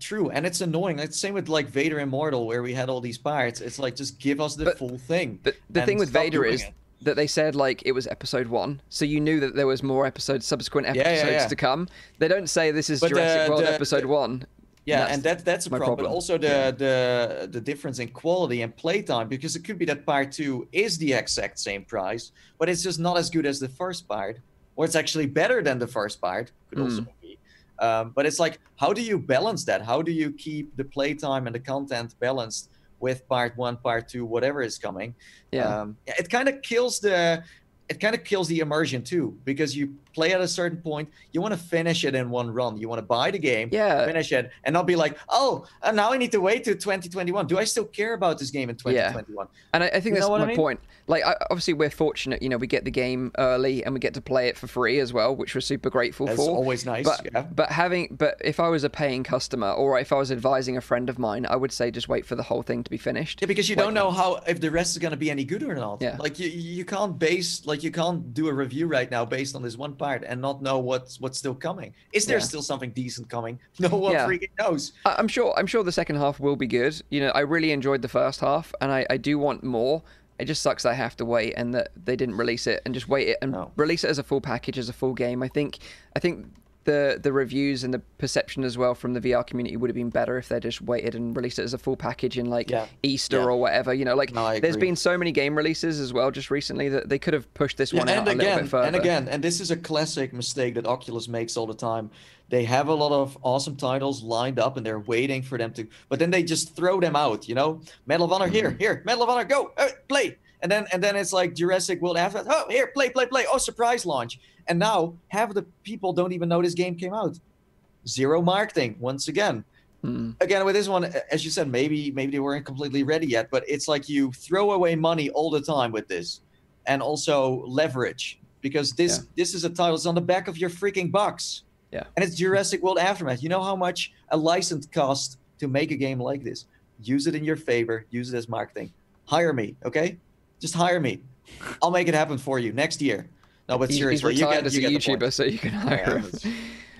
True, and it's annoying. It's same with like Vader Immortal, where we had all these parts. It's like just give us the but, full thing. But the thing with Vader is it. That they said like it was episode one, so you knew that there was more episodes, subsequent episodes yeah, yeah, to come. They don't say this is but Jurassic the, World the, episode the, one. Yeah, and, and that that's a problem. problem. But also the yeah. the the difference in quality and playtime, because it could be that part two is the exact same price, but it's just not as good as the first part, or it's actually better than the first part. Could mm. also be. Um, but it's like, how do you balance that? How do you keep the playtime and the content balanced with part one, part two, whatever is coming? Yeah, um, it kind of kills the it kind of kills the immersion too because you play at a certain point you want to finish it in one run. You want to buy the game yeah. finish it and not be like oh now i need to wait to 2021 do i still care about this game in 2021 yeah. and I, I think you that's my I mean? point. Like I, obviously we're fortunate you know we get the game early and we get to play it for free as well which we're super grateful that's for. always nice but, yeah. but having but if i was a paying customer or if i was advising a friend of mine i would say just wait for the whole thing to be finished. Yeah because you like, don't know how if the rest is going to be any good or not. Yeah. Like you you can't base like you can't do a review right now based on this one part and not know what's what's still coming. Is there yeah. still something decent coming? [LAUGHS] No one yeah. freaking knows. I'm sure. I'm sure the second half will be good. You know, I really enjoyed the first half, and I, I do want more. It just sucks that I have to wait and that they didn't release it and just wait it and no. release it as a full package as a full game. I think I think the the reviews and the perception as well from the VR community would have been better if they just waited and released it as a full package in like yeah. Easter yeah. or whatever. You know, like no, there's been so many game releases as well just recently that they could have pushed this yeah, one out again, a little bit further. And again, and this is a classic mistake that Oculus makes all the time. They have a lot of awesome titles lined up and they're waiting for them to, but then they just throw them out. You know, Medal of Honor here, mm-hmm. here, Medal of Honor, go, uh, play and then and then it's like Jurassic World after oh here play play play. Oh surprise launch. And now half the people don't even know this game came out. Zero marketing once again. Hmm. again with this one as you said maybe maybe they weren't completely ready yet but it's like you throw away money all the time with this. And also leverage because this yeah. this is a title it's on the back of your freaking box. Yeah. And it's Jurassic World Aftermath. You know how much a license costs to make a game like this? Use it in your favor. Use it as marketing. Hire me okay just hire me. I'll make it happen for you next year. No, but seriously, he's retired you get, as a YouTuber, so you can hire him.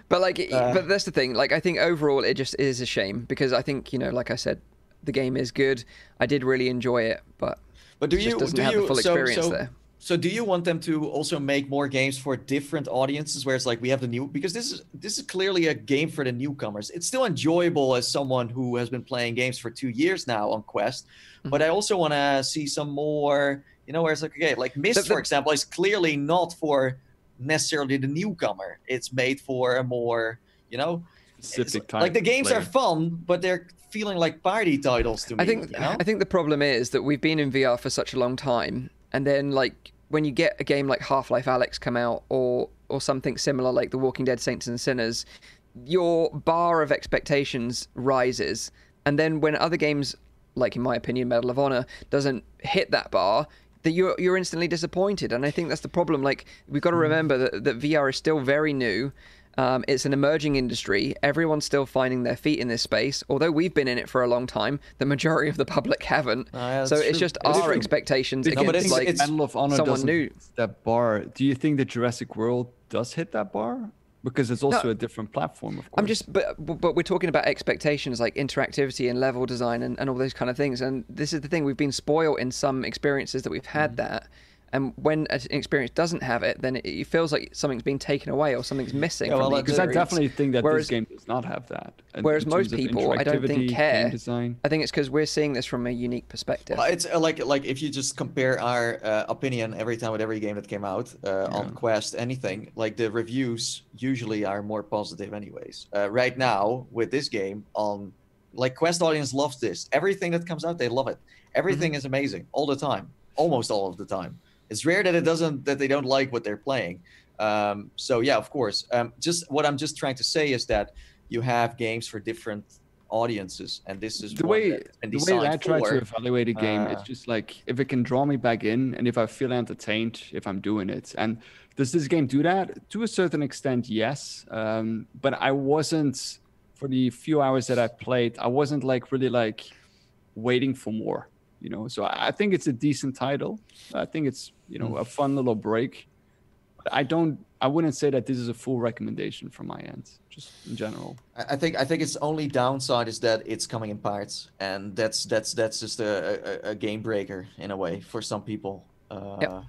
But like, uh, but that's the thing. Like, I think overall, it just is a shame because I think you know, like I said, the game is good. I did really enjoy it, but but do you do you so, so, there. So do you want them to also make more games for different audiences where it's like we have the new because this is this is clearly a game for the newcomers. It's still enjoyable as someone who has been playing games for 2 years now on Quest, mm-hmm. but I also want to see some more, you know, where it's like okay, like Myst for example is clearly not for necessarily the newcomer. It's made for a more, you know, specific. Like the games player. are fun, but they're feeling like party titles to me. I think you know? I think the problem is that we've been in VR for such a long time and then like when you get a game like Half-Life Alyx come out or or something similar like The Walking Dead Saints and Sinners, your bar of expectations rises. And then when other games, like in my opinion, Medal of Honor, doesn't hit that bar, that you're you're instantly disappointed. And I think that's the problem. Like we've got to mm. remember that, that VR is still very new um, it's an emerging industry. Everyone's still finding their feet in this space. Although we've been in it for a long time, the majority of the public haven't. Oh, yeah, so it's just it's our true. expectations it's, against it's, like it's, Medal of Honor someone new. That bar. Do you think that Jurassic World does hit that bar? Because it's also no, a different platform, of course. I'm just, but but we're talking about expectations like interactivity and level design and, and all those kind of things. And this is the thing: we've been spoiled in some experiences that we've had mm-hmm. that and when an experience doesn't have it, then it, feels like something's been taken away or something's missing. Yeah, well, because I definitely think that whereas, this game does not have that. whereas most people, I don't think care. I think it's because we're seeing this from a unique perspective. Well, it's uh, like like if you just compare our uh, opinion every time with every game that came out uh, yeah. on Quest, anything like the reviews usually are more positive, anyways. Uh, right now with this game on like Quest audience loves this. Everything that comes out, they love it. Everything mm-hmm. is amazing all the time, almost all of the time. It's rare that it doesn't that they don't like what they're playing. Um, so yeah, of course. Um, just what I'm just trying to say is that you have games for different audiences, and this is the way the way I try to evaluate a game. Uh, it's just like if it can draw me back in, and if I feel entertained, if I'm doing it. And does this game do that? To a certain extent, yes. Um, but I wasn't for the few hours that I played. I wasn't like really like waiting for more. You know, so I think it's a decent title. I think it's you know a fun little break. I don't. I wouldn't say that this is a full recommendation from my end, just in general. I think I think its only downside is that it's coming in parts, and that's that's that's just a, a, a game breaker in a way for some people. Uh, yep.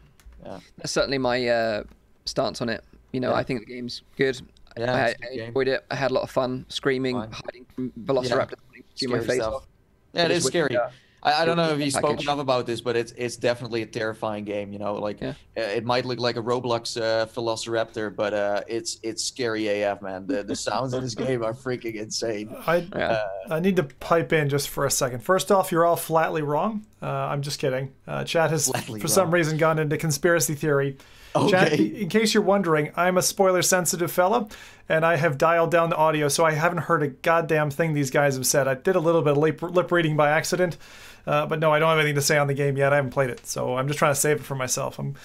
Yeah, that's certainly my uh, stance on it. You know, yeah. I think the game's good. Yeah, I, I enjoyed it. I had a lot of fun screaming, Fine. hiding from Velociraptor, yeah. my face off. Yeah, it is scary. I, I don't know if you spoke enough about this, but it's it's definitely a terrifying game. You know, like yeah. uh, it might look like a Roblox uh, Velociraptor, but uh, it's it's scary AF, man. The the sounds in this [LAUGHS] game are freaking insane. I uh, I need to pipe in just for a second. First off, you're all flatly wrong. Uh, I'm just kidding. Uh, Chad has for wrong. some reason gone into conspiracy theory. Okay. Chad, in case you're wondering, I'm a spoiler sensitive fella, and I have dialed down the audio, so I haven't heard a goddamn thing these guys have said. I did a little bit of lip, lip reading by accident. Uh, but no, I don't have anything to say on the game yet. I haven't played it, so I'm just trying to save it for myself. I'm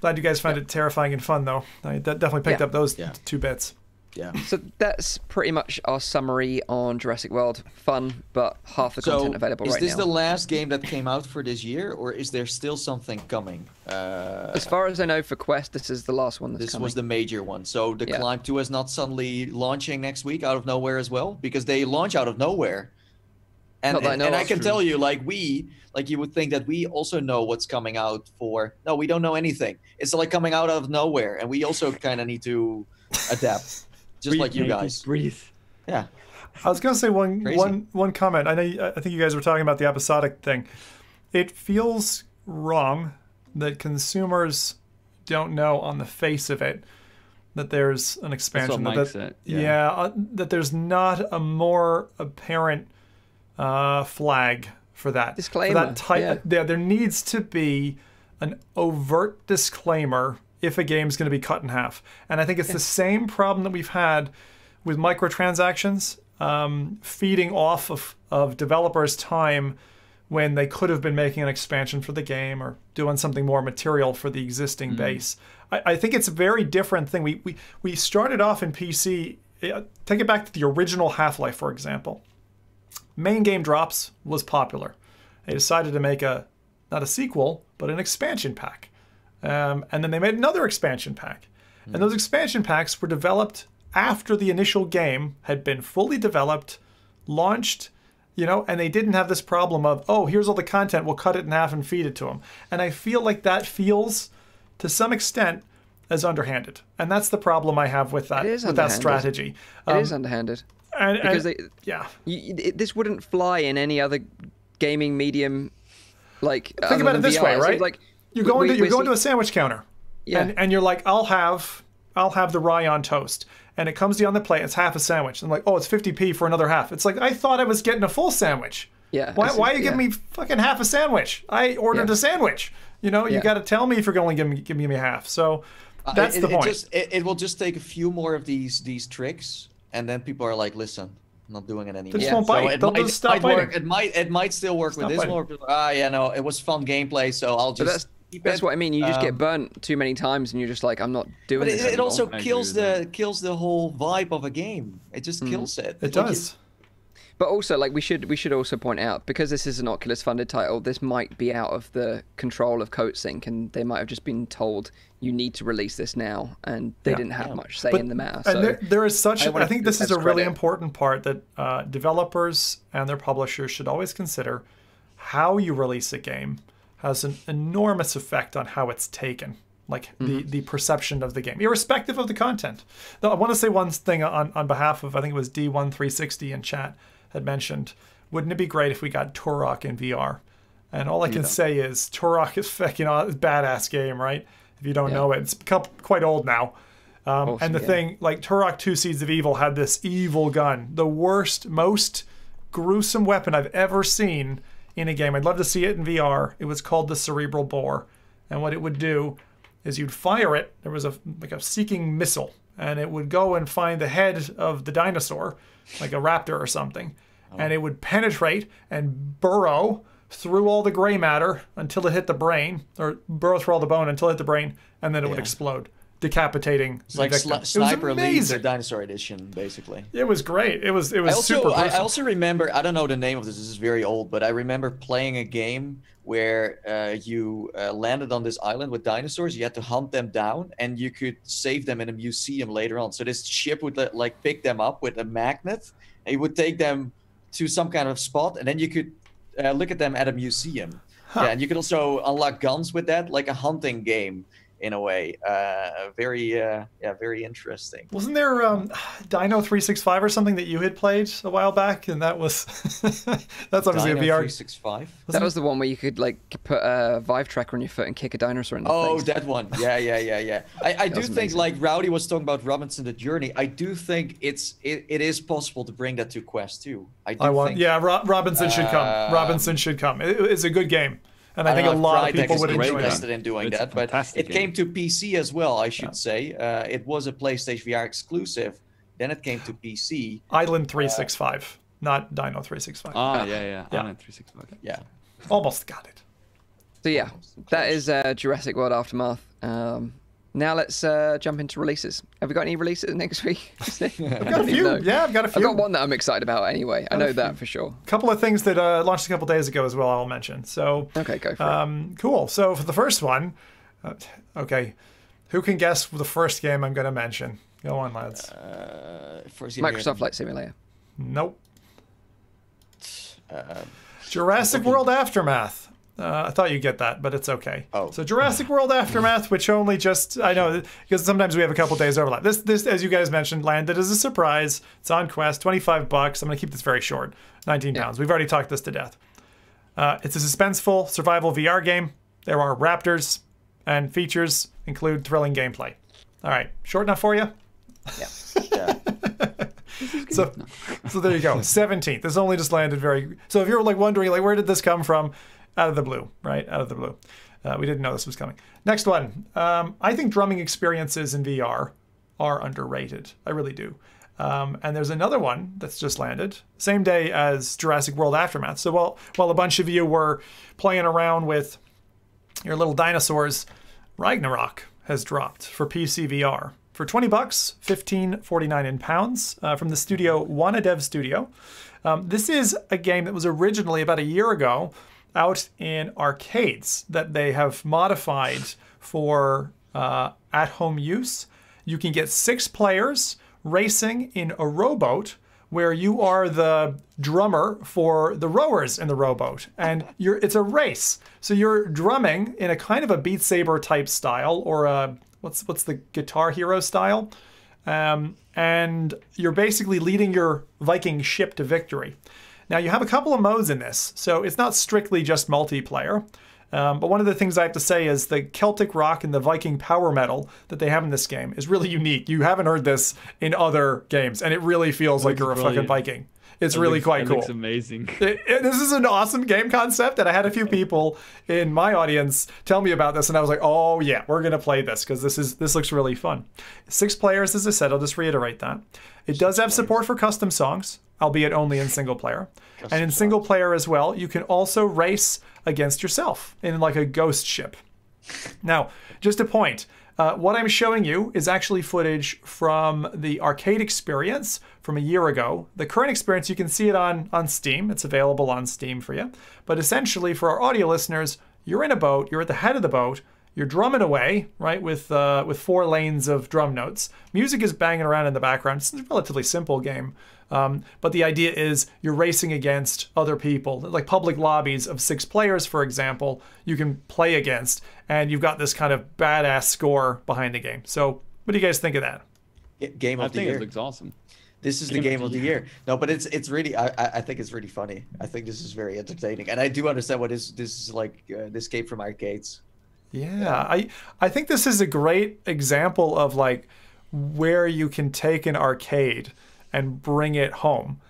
glad you guys find yeah. it terrifying and fun, though. I definitely picked yeah. up those yeah. two bits. Yeah. So that's pretty much our summary on Jurassic World. Fun, but half the so content available right now. Is this the last game that came out for this year, or is there still something coming? Uh, as far as I know, for Quest, this is the last one. this coming. was the major one. So the yeah. Climb 2 is not suddenly launching next week out of nowhere as well, because they launch out of nowhere. And, and, I, and I can true. tell you, like we, like you would think that we also know what's coming out for. No, we don't know anything. It's like coming out of nowhere, and we also kind of need to adapt, [LAUGHS] just breathe, like you guys. Breathe. Yeah. I was gonna say one Crazy. one one comment. I know. I think you guys were talking about the episodic thing. It feels wrong that consumers don't know on the face of it that there's an expansion. That's what that, yeah, yeah uh, that there's not a more apparent uh, flag for that. Disclaimer. For that type, yeah. yeah, there needs to be an overt disclaimer if a game's going to be cut in half. And I think it's yeah. the same problem that we've had with microtransactions um, feeding off of, of developers' time when they could have been making an expansion for the game or doing something more material for the existing mm base. I, I, think it's a very different thing. We, we, we started off in PC, uh, take it back to the original Half Life, for example main game drops was popular. They decided to make a not a sequel, but an expansion pack. Um, and then they made another expansion pack. Mm. And those expansion packs were developed after the initial game had been fully developed, launched, you know, and they didn't have this problem of, oh, here's all the content, we'll cut it in half and feed it to them. And I feel like that feels, to some extent, as underhanded. And that's the problem I have with that with that strategy. It um, is underhanded and, because and, they, yeah, you, it, this wouldn't fly in any other gaming medium. Like think about it this VR. way, right? Like you're going we, to you're going to a sandwich counter, yeah, and, and you're like, I'll have I'll have the rye on toast, and it comes to you on the plate. It's half a sandwich. I'm like, oh, it's 50p for another half. It's like I thought I was getting a full sandwich. Yeah. Why, why are you yeah. giving me fucking half a sandwich? I ordered yeah. a sandwich. You know, you yeah. got to tell me if you're going to give me give me half. So uh, that's uh, it, the point. It, just, it, it will just take a few more of these these tricks and then people are like, "Listen, I'm not doing it anymore." They just won't bite. So it They'll might, just stop might work. It might it might still work stop with this more. Ah, yeah, no, it was fun gameplay, so I'll just. that's, that's what I mean. You just um, get burnt too many times, and you're just like, "I'm not doing but it." It, also kills the kills the whole vibe of a game. It just mm. kills it. It does. But also, like we should we should also point out because this is an Oculus funded title, this might be out of the control of Coatsink, and they might have just been told you need to release this now, and they yeah, didn't have yeah. much say but, in the matter. So and there, there is such. I, I think this is a really credit. important part that uh, developers and their publishers should always consider. How you release a game has an enormous effect on how it's taken like mm-hmm. the, the perception of the game, irrespective of the content. Now, I want to say one thing on, on behalf of, I think it was D1360 in chat had mentioned, wouldn't it be great if we got Turok in VR? And all I can yeah. say is Turok is [LAUGHS] fucking a badass game, right? If you don't yeah. know it, it's become quite old now. Um, awesome, and the yeah. thing, like Turok 2 Seeds of Evil had this evil gun, the worst, most gruesome weapon I've ever seen in a game. I'd love to see it in VR. It was called the Cerebral Bore. And what it would do is you'd fire it. There was a like a seeking missile, and it would go and find the head of the dinosaur, like a raptor or something, oh. and it would penetrate and burrow through all the gray matter until it hit the brain, or burrow through all the bone until it hit the brain, and then it yeah. would explode decapitating. It's like sli- Sniper Elite, the Dinosaur Edition, basically. It was great. It was it was I also, super. I, I also remember. I don't know the name of this. This is very old, but I remember playing a game where uh, you uh, landed on this island with dinosaurs. You had to hunt them down, and you could save them in a museum later on. So this ship would like pick them up with a magnet, and it would take them to some kind of spot, and then you could uh, look at them at a museum. Huh. Yeah, and you could also unlock guns with that, like a hunting game in a way. Uh, very, uh, yeah, very interesting. Wasn't there um, [SIGHS] Dino three six five or something that you had played a while back, and that was [LAUGHS] that's obviously Dino a VR. Three six five. That was the one where you could like put a Vive tracker on your foot and kick a dinosaur in the oh, face. that one. Yeah, yeah, yeah, yeah. I, I do think amazing. like Rowdy was talking about Robinson the Journey. I do think it's it, it is possible to bring that to Quest too. I do. I want. Think, yeah, Ro- Robinson should come. Um, Robinson should come. It, it's a good game. And I, I think a lot of people would enjoy interested in doing it's that. But it game. came to PC as well, I should yeah. say. Uh, it was a PlayStation VR exclusive. Then it came to PC. Island 365, uh, not Dino 365. Ah, yeah, yeah. yeah. Island 365. Yeah. Almost got it. So yeah, that is uh, Jurassic World Aftermath. Um, now let's uh, jump into releases. Have we got any releases [LAUGHS] next week? [LAUGHS] I've got a few. Yeah, I've got a few. I've got one that I'm excited about anyway. I know that for sure. A couple of things that uh, launched a couple days ago as well. I'll mention. So okay, go for um, it. Cool. So for the first one, uh, okay, who can guess the first game I'm going to mention? Go on, lads. Uh, Microsoft Flight Simulator. Nope. Uh, Jurassic World Aftermath. Uh, I thought you'd get that, but it's okay. Oh. So Jurassic [SIGHS] World Aftermath, which only just I know because sometimes we have a couple days overlap. This this as you guys mentioned landed as a surprise. It's on Quest, 25 bucks. I'm going to keep this very short. 19 yeah. pounds. We've already talked this to death. Uh, it's a suspenseful survival VR game. There are raptors and features include thrilling gameplay. All right, short enough for you? Yeah. [LAUGHS] yeah. so, so there you go. [LAUGHS] 17th. This only just landed very. So if you're like wondering, like, where did this come from? Out of the blue, right? Out of the blue. Uh, we didn't know this was coming. Next one. Um, I think drumming experiences in VR are underrated. I really do. Um, and there's another one that's just landed, same day as Jurassic World Aftermath. So while while a bunch of you were playing around with your little dinosaurs, Ragnarock has dropped for PC VR for 20 bucks, 15.49 in pounds uh, from the studio Wanna Studio. Um, this is a game that was originally about a year ago out in arcades that they have modified for uh, at home use. You can get six players racing in a rowboat where you are the drummer for the rowers in the rowboat. And it's a race. So you're drumming in a kind of a beat saber type style or a what's what's the guitar hero style? Um, and you're basically leading your viking ship to victory now you have a couple of modes in this, so it's not strictly just multiplayer. Um, but one of the things I have to say is the Celtic rock and the Viking power metal that they have in this game is really unique. You haven't heard this in other games, and it really feels like you're a brilliant. fucking Viking. It's it really looks, quite it cool. Looks amazing. [LAUGHS] It, it, this is an awesome game concept, and I had a few people in my audience tell me about this, and I was like, "Oh yeah, we're gonna play this because this is this looks really fun." Six players, as I said. I'll just reiterate that. It does have support for custom songs, albeit only in single player. Custom and in single player as well, you can also race against yourself in like a ghost ship. Now, just a point. Uh, what I'm showing you is actually footage from the arcade experience from a year ago. The current experience, you can see it on, on Steam. It's available on Steam for you. But essentially, for our audio listeners, you're in a boat, you're at the head of the boat, you're drumming away, right, with uh, with four lanes of drum notes. Music is banging around in the background. It's a relatively simple game. Um, but the idea is you're racing against other people, like public lobbies of six players, for example, you can play against, and you've got this kind of badass score behind the game. So, what do you guys think of that? Game of I the year. it looks awesome. This is game the game of the, year. year. No, but it's it's really I I think it's really funny. I think this is very entertaining, and I do understand what this this is like. Uh, this came from arcades. Yeah, I I think this is a great example of like where you can take an arcade and bring it home.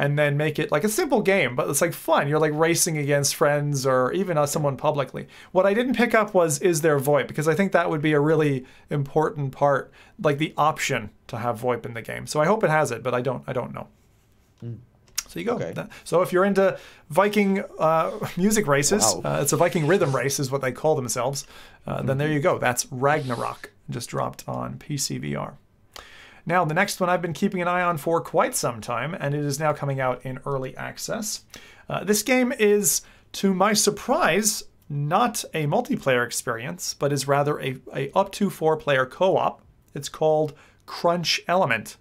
and then make it like a simple game, but it's like fun. You're like racing against friends or even uh, someone publicly. What I didn't pick up was is there VoIP because I think that would be a really important part, like the option to have VoIP in the game. So I hope it has it, but I don't. I don't know. Mm. So you go. Okay. So if you're into Viking uh, [LAUGHS] music races, wow. uh, it's a Viking rhythm race, is what they call themselves. Uh, mm-hmm. Then there you go. That's Ragnarock. Just dropped on PCVR. Now, the next one I've been keeping an eye on for quite some time, and it is now coming out in early access. Uh, this game is, to my surprise, not a multiplayer experience, but is rather a, a up to four player co op. It's called Crunch Element.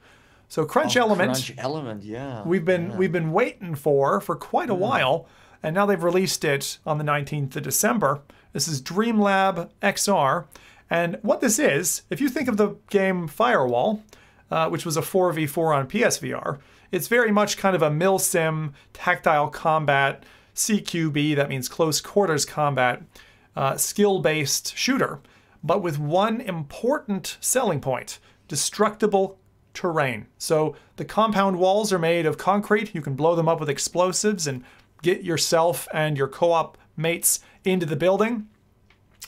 So Crunch oh, Element, Crunch Element, yeah. We've been yeah. we've been waiting for for quite a mm. while, and now they've released it on the 19th of December. This is DreamLab XR, and what this is, if you think of the game Firewall, uh, which was a 4v4 on PSVR. It's very much kind of a milsim, tactile combat, CQB, that means close quarters combat, uh, skill based shooter, but with one important selling point destructible terrain. So the compound walls are made of concrete. You can blow them up with explosives and get yourself and your co op mates into the building.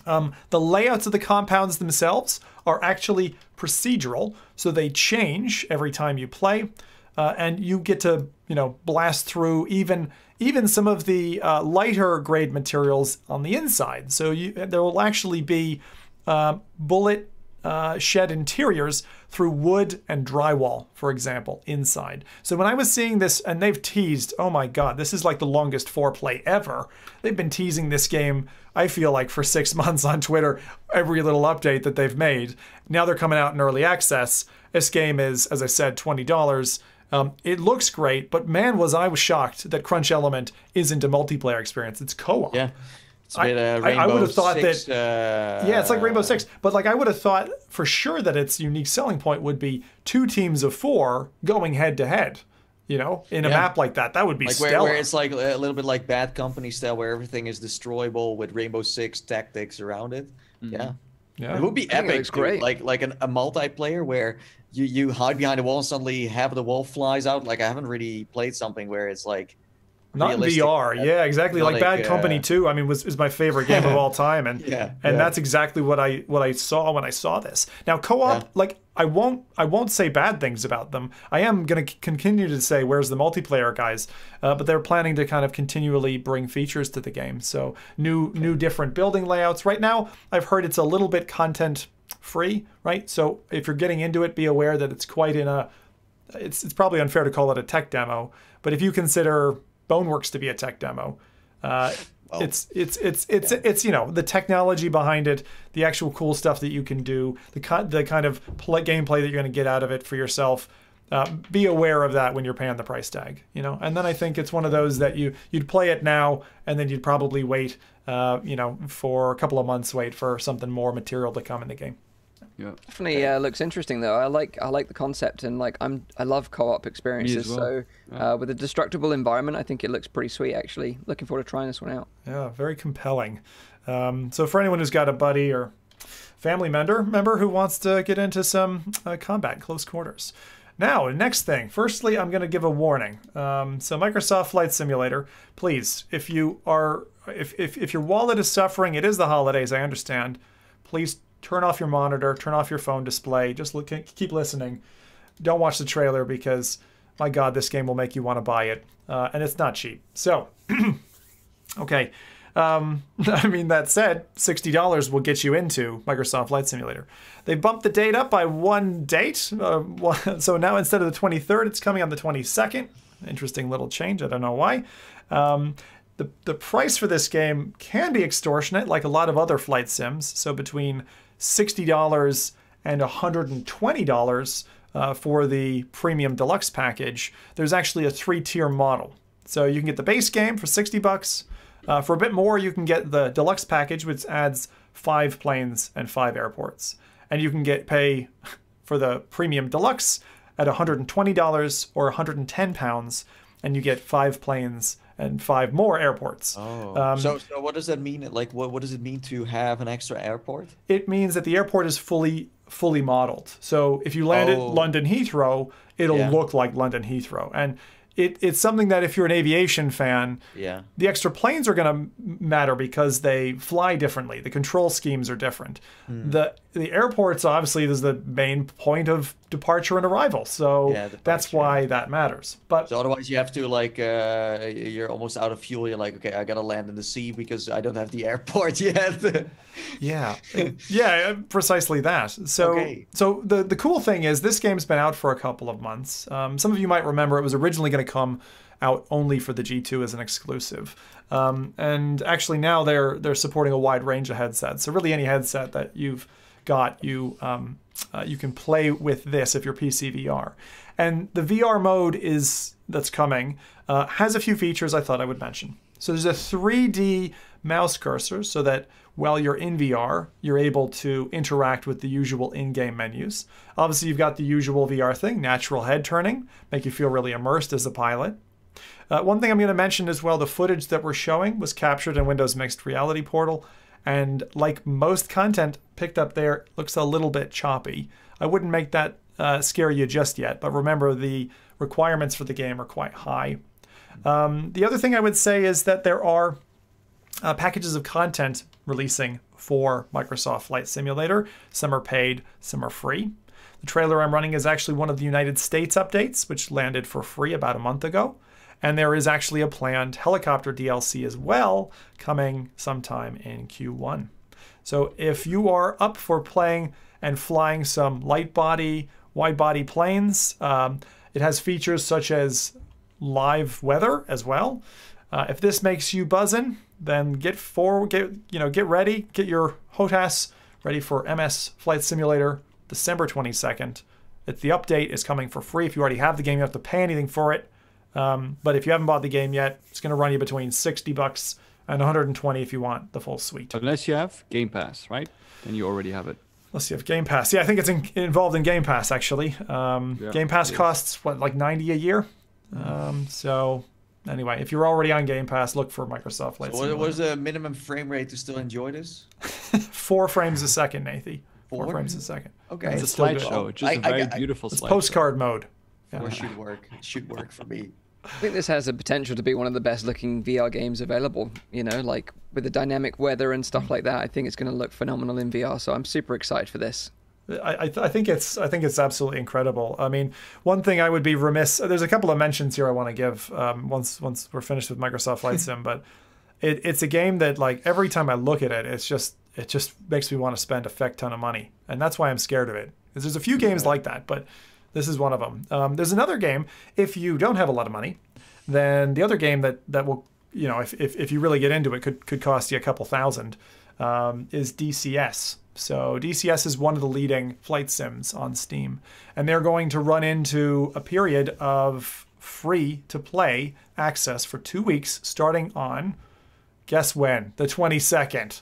Um, the layouts of the compounds themselves are actually procedural, so they change every time you play, uh, and you get to you know blast through even even some of the uh, lighter grade materials on the inside. So you, there will actually be uh, bullet uh, shed interiors through wood and drywall, for example, inside. So when I was seeing this, and they've teased, oh my god, this is like the longest foreplay ever. They've been teasing this game, I feel like, for six [LAUGHS] months on Twitter, every little update that they've made. Now they're coming out in early access. This game is, as I said, $20. Um, it looks great, but man, was I was shocked that Crunch Element isn't a multiplayer experience. It's co-op. Yeah. I, I, I would have thought Six, that. Uh, yeah, it's like Rainbow Six, but like I would have thought for sure that its unique selling point would be two teams of four going head to head. You know, in a yeah. map like that, that would be like where, where, it's like a little bit like Bad Company style, where everything is destroyable with Rainbow Six tactics around it. Mm-hmm. Yeah. Yeah. It would be epic. great. Like like an, a multiplayer where you you hide behind a wall and suddenly half of the wall flies out. Like I haven't really played something where it's like not VR. Yeah, exactly. Like, like, Bad uh, Company 2, I mean, was is my favorite game of [LAUGHS] all time, and yeah, and yeah. that's exactly what I what I saw when I saw this. Now, co-op, yeah. like I won't I won't say bad things about them. I am going to continue to say where's the multiplayer guys, uh, but they're planning to kind of continually bring features to the game. So new okay. new different building layouts. Right now, I've heard it's a little bit content free, right? So if you're getting into it, be aware that it's quite in a it's it's probably unfair to call it a tech demo, but if you consider Boneworks to be a tech demo. Uh, it's it's it's it's yeah. it's you know the technology behind it, the actual cool stuff that you can do, the kind the kind of play, gameplay that you're going to get out of it for yourself. Uh, be aware of that when you're paying the price tag, you know. And then I think it's one of those that you you'd play it now, and then you'd probably wait, uh, you know, for a couple of months, wait for something more material to come in the game. Yeah. Definitely uh, looks interesting though. I like I like the concept and like I'm I love co-op experiences. Well. So yeah. uh, with a destructible environment, I think it looks pretty sweet. Actually, looking forward to trying this one out. Yeah, very compelling. Um, so for anyone who's got a buddy or family member member who wants to get into some uh, combat close quarters. Now, next thing. Firstly, I'm going to give a warning. Um, so, Microsoft Flight Simulator, please, if you are, if, if if your wallet is suffering, it is the holidays. I understand. Please turn off your monitor, turn off your phone display, just look, keep listening. Don't watch the trailer because, my God, this game will make you want to buy it. Uh, and it's not cheap. So, [CLEARS THROAT] okay. Um, [LAUGHS] I mean, that said, $60 will get you into Microsoft Flight Simulator. They bumped the date up by one date. Uh, [LAUGHS] so now instead of the 23rd, it's coming on the 22nd. Interesting little change. I don't know why. Um, the, the price for this game can be extortionate, like a lot of other flight sims. So between $60 and $120 uh, for the premium deluxe package, there's actually a three tier model. So you can get the base game for 60 bucks. Uh, for a bit more, you can get the deluxe package, which adds five planes and five airports. And you can get pay [LAUGHS] for the premium deluxe at $120 or 110 pounds, and you get five planes and five more airports. Oh, um, so so what does that mean? Like, what what does it mean to have an extra airport? It means that the airport is fully fully modeled. So if you land oh. at London Heathrow, it'll yeah. look like London Heathrow, and it, it's something that if you're an aviation fan, yeah, the extra planes are going to matter because they fly differently. The control schemes are different. Mm. The the airports obviously is the main point of departure and arrival, so yeah, that's why that matters. But so otherwise, you have to like uh, you're almost out of fuel. You're like, okay, I gotta land in the sea because I don't have the [LAUGHS] airport yet. yeah, yeah, precisely that. So okay. so the the cool thing is this game's been out for a couple of months. Um, some of you might remember it was originally going to come out only for the G2 as an exclusive. Um, and actually now they're they're supporting a wide range of headsets. So really any headset that you've got, you um, uh, you can play with this if you're PC VR. And the VR mode is that's coming uh, has a few features I thought I would mention. So there's a 3D mouse cursor so that while you're in VR, you're able to interact with the usual in-game menus. Obviously, you've got the usual VR thing, natural head turning, make you feel really immersed as a pilot. Uh, one thing I'm going to mention as well, the footage that we're showing was captured in Windows Mixed Reality Portal, and like most content picked up there, looks a little bit choppy. I wouldn't make that uh, scare you just yet, but remember the requirements for the game are quite high. Um, the other thing I would say is that there are uh, packages of content releasing for Microsoft Flight Simulator. Some are paid, some are free. The trailer I'm running is actually one of the United States updates, which landed for free about a month ago. And there is actually a planned helicopter DLC as well coming sometime in Q1. So if you are up for playing and flying some light body, wide body planes, um, it has features such as live weather as well. Uh, if this makes you buzzing, then get forward, get you know, get ready, get your HOTAS ready for MS Flight Simulator December 22nd. It's the update is coming for free. If you already have the game, you don't have to pay anything for it. Um, but if you haven't bought the game yet, it's going to run you between 60 bucks and 120 if you want the full suite. Unless you have Game Pass, right? Then you already have it. Let's see if Game Pass. Yeah, I think it's in, involved in Game Pass actually. Um, yeah, game Pass costs what like 90 a year. Um, so anyway, if you're already on Game Pass, look for Microsoft Flight so what was the minimum frame rate to still enjoy this? [LAUGHS] Four frames a second, Nathie. Four, Four frames a second. Okay. It's a slideshow. It's just I, a very I, beautiful it's postcard mode. Four yeah. should work. It should work for me. I think this has the potential to be one of the best looking VR games available. You know, like with the dynamic weather and stuff like that. I think it's going to look phenomenal in VR. So I'm super excited for this. I, I, th- I, think it's I think it's absolutely incredible. I mean, one thing I would be remiss. There's a couple of mentions here I want to give um, once once we're finished with Microsoft Flight [LAUGHS] Sim, but it, it's a game that like every time I look at it, it's just it just makes me want to spend a feck ton of money, and that's why I'm scared of it. Because there's a few games like that, but this is one of them. Um, there's another game if you don't have a lot of money, then the other game that that will you know if if, if you really get into it could could cost you a couple thousand um, is DCS. So DCS is one of the leading flight sims on Steam, and they're going to run into a period of free to play access for two weeks starting on guess when? The 22nd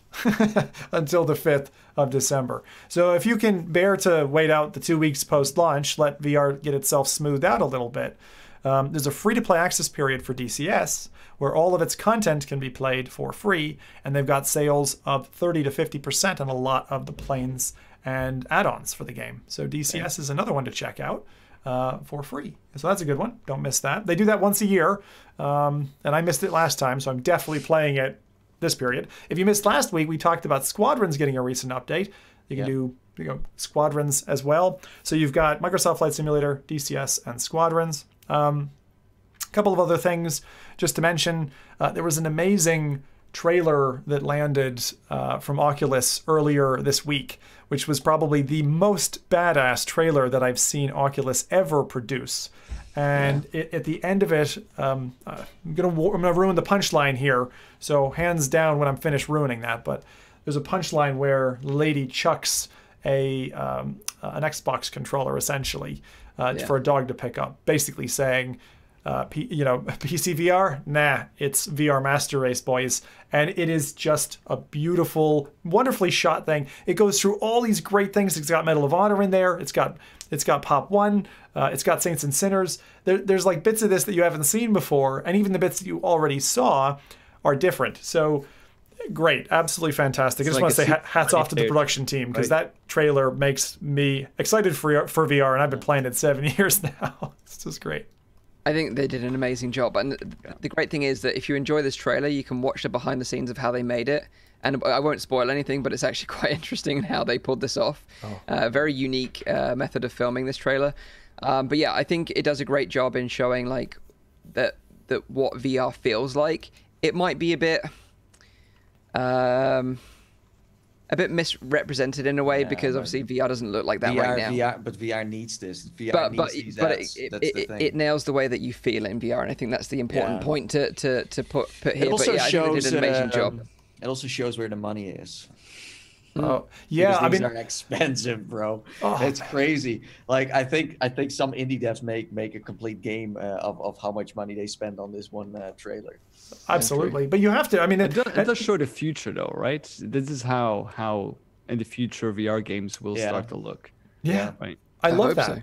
[LAUGHS] until the 5th of December. So if you can bear to wait out the two weeks post launch, let VR get itself smoothed out a little bit. Um, there's a free to play access period for DCS where all of its content can be played for free, and they've got sales of 30 to 50% on a lot of the planes and add ons for the game. So DCS is another one to check out. Uh, for free. So that's a good one. Don't miss that. They do that once a year, um, and I missed it last time, so I'm definitely playing it this period. If you missed last week, we talked about Squadrons getting a recent update. You can do you know, Squadrons as well. So you've got Microsoft Flight Simulator, DCS, and Squadrons. Um, a couple of other things just to mention. Uh, there was an amazing trailer that landed uh, from Oculus earlier this week, which was probably the most badass trailer that I've seen Oculus ever produce. And yeah. it, at the end of it, um, uh, I'm gonna I'm gonna ruin the punchline here. So hands down when I'm finished ruining that. But there's a punchline where Lady chucks a um, an Xbox controller essentially uh, yeah. for a dog to pick up, basically saying, uh, P, you know, [LAUGHS] PC VR, nah, it's VR Master Race, boys. And it is just a beautiful, wonderfully shot thing. It goes through all these great things. It's got Medal of Honor in there. It's got it's got Pop One. Uh, it's got Saints and Sinners. There, there's like bits of this that you haven't seen before, and even the bits that you already saw are different. So great, absolutely fantastic. It's I just like want to say hats off to the production team because right. that trailer makes me excited for for VR, and I've been playing it seven [LAUGHS] years now. it's just great. I think they did an amazing job. And yeah. the great thing is that if you enjoy this trailer, you can watch the behind the scenes of how they made it. And I won't spoil anything, but it's actually [LAUGHS] quite interesting in how they pulled this off. Oh. Uh, very unique uh, method of filming this trailer. Um, but yeah, I think it does a great job in showing like that that what VR feels like. It might be a bit. Um, a bit misrepresented in a way yeah, because obviously VR doesn't look like that VR, right now. VR, but VR needs this. VR but needs but, these but ads. it, That's it, the thing. it nails the way that you feel in VR, and I think that's the important Yeah. point to, to, to put put here. it also but yeah, I shows think they did an amazing um, job. It also shows where the money is. Oh, yeah. Because I mean, are expensive, bro. Oh. It's crazy. Like I think I think some indie devs make make a complete game uh, of of how much money they spend on this one uh, trailer. Absolutely. But you have to. I mean, It it, does, it does show the future, though, right? This is how how in the future VR games will Yeah. start to look, yeah, right? I, I love that. so,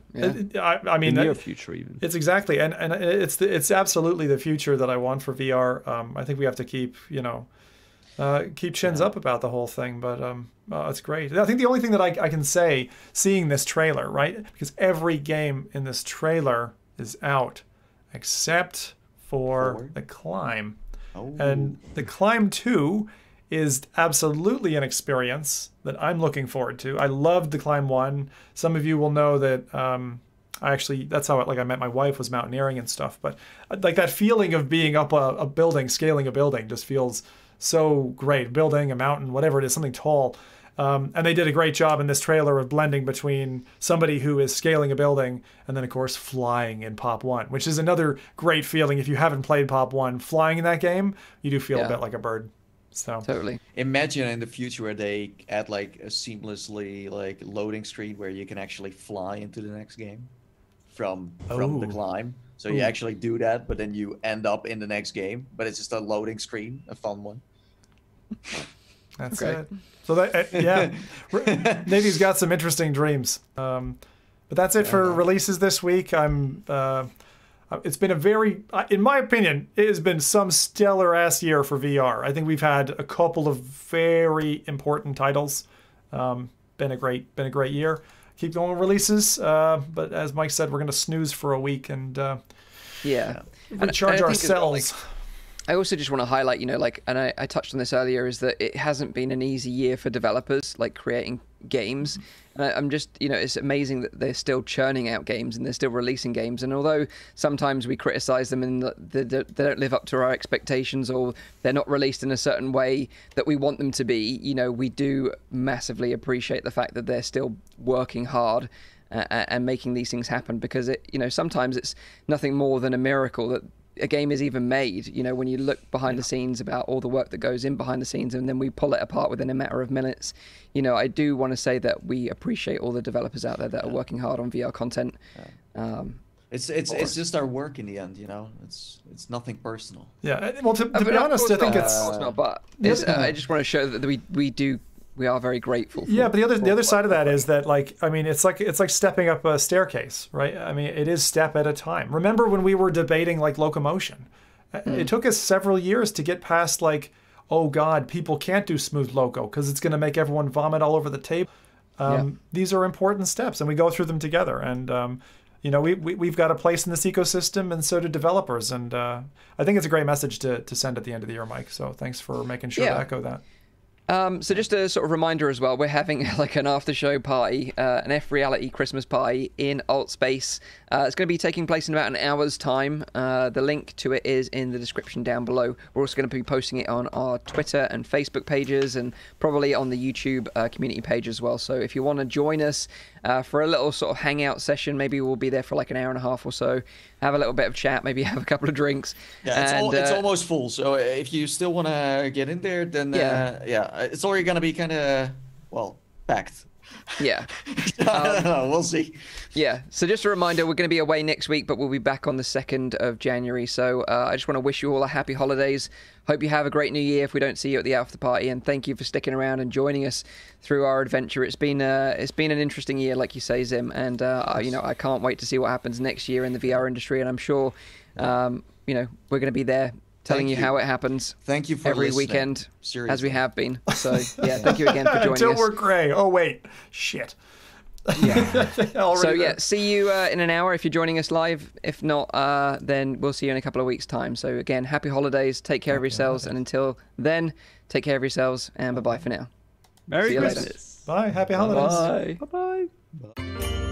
yeah. I, I mean, the that- near future, even. It's exactly, and and it's the, it's absolutely the future that I want for VR. Um, I think we have to keep you know, uh, keep chins up about the whole thing. But um, uh, it's great. I think the only thing that I, I can say, seeing this trailer, right, because every game in this trailer is out, except for the climb, Oh, and the climb two is absolutely an experience that I'm looking forward to. I loved the climb one. Some of you will know that um, I actually that's how like I met my wife was mountaineering and stuff. But uh, like that feeling of being up a, a building, scaling a building, just feels so great. Building a mountain, whatever it is, something tall. Um, and they did a great job in this trailer of blending between somebody who is scaling a building and then, of course, flying in Pop 1, which is another great feeling. If you haven't played Pop 1, flying in that game, you do feel a bit like a bird. So, Totally. imagine in the future where they add like a seamlessly like loading screen where you can actually fly into the next game from from the Oh. climb. So you actually do that, but then you end up in the next game. But it's just a loading screen, a fun one. [LAUGHS] That's Okay. it. So that uh, yeah, Nathie's [LAUGHS] got some interesting dreams. Um, but that's it for releases this week. I'm. Uh, it's been a very, uh, in my opinion, it has been some stellar ass year for VR. I think we've had a couple of very important titles. Um, been a great, been a great year. Keep going with releases, uh, but as Mike said, we're gonna snooze for a week and uh, Yeah. And- and recharge I our think like, cells. I also just want to highlight, you know, like, and I, I touched on this earlier, is that it hasn't been an easy year for developers, like creating games. And I, I'm just, you know, it's amazing that they're still churning out games and they're still releasing games. And although sometimes we criticize them and that they, they they don't live up to our expectations or they're not released in a certain way that we want them to be, you know, we do massively appreciate the fact that they're still working hard uh, and making these things happen because it, you know, sometimes it's nothing more than a miracle that a game is even made. You know, when you look behind the scenes about all the work that goes in behind the scenes, and then we pull it apart within a matter of minutes. You know, I do want to say that we appreciate all the developers out there that are working hard on VR content. Um, It's it's it's just our work in the end, you know. It's it's nothing personal. Yeah, uh, well, to, to be honest, I think not, it's of not, but it's, uh, I just want to show that we we do we are very grateful. For, Yeah, but the other the other side of that is that like I mean it's like it's like stepping up a staircase, right? I mean it is step at a time. Remember when we were debating like locomotion? Hmm. It took us several years to get past like oh god, people can't do smooth loco because it's going to make everyone vomit all over the table. Um, These are important steps, and we go through them together. And um, you know we, we we've got a place in this ecosystem, and so do developers. And uh, I think it's a great message to to send at the end of the year, Mike. So thanks for making sure Yeah. to echo that. Um, so just a sort of reminder as well, we're having [LAUGHS] like an after show party, uh, an F Reality Christmas party in Alt Space. Uh, it's going to be taking place in about an hour's time. Uh, the link to it is in the description down below. We're also going to be posting it on our Twitter and Facebook pages, and probably on the YouTube uh, community page as well. So if you want to join us uh, for a little sort of hangout session, maybe we'll be there for like an hour and a half or so. Have a little bit of chat, maybe [LAUGHS] have a couple of drinks. Yeah, it's, it's uh, almost full. So if you still want to get in there, then Yeah. uh, yeah, it's already gonna be kind of well packed. Yeah. [LAUGHS] I. We'll see. Yeah. So just a reminder, we're going to be away next week, but we'll be back on the second of January. So uh, I just want to wish you all a happy holidays. Hope you have a great New Year. If we don't see you at the after party, and thank you for sticking around and joining us through our adventure. It's been uh, it's been an interesting year, like you say, Zim, and uh, you know I can't wait to see what happens next year in the VR industry. And I'm sure, um, you know, we're going to be there telling you, you. how it happens Thank you for every listening. weekend as we have been. So [LAUGHS] yeah, thank you again for joining Until us. we're gray. Oh wait, shit. Yeah. [LAUGHS] so yeah, see you uh, in an hour if you're joining us live. If not, uh, then we'll see you in a couple of weeks' time. So again, happy holidays. Take care happy of yourselves, holidays. and until then, take care of yourselves, and bye bye for now. Merry Christmas. Bye. Happy holidays. Bye bye. bye.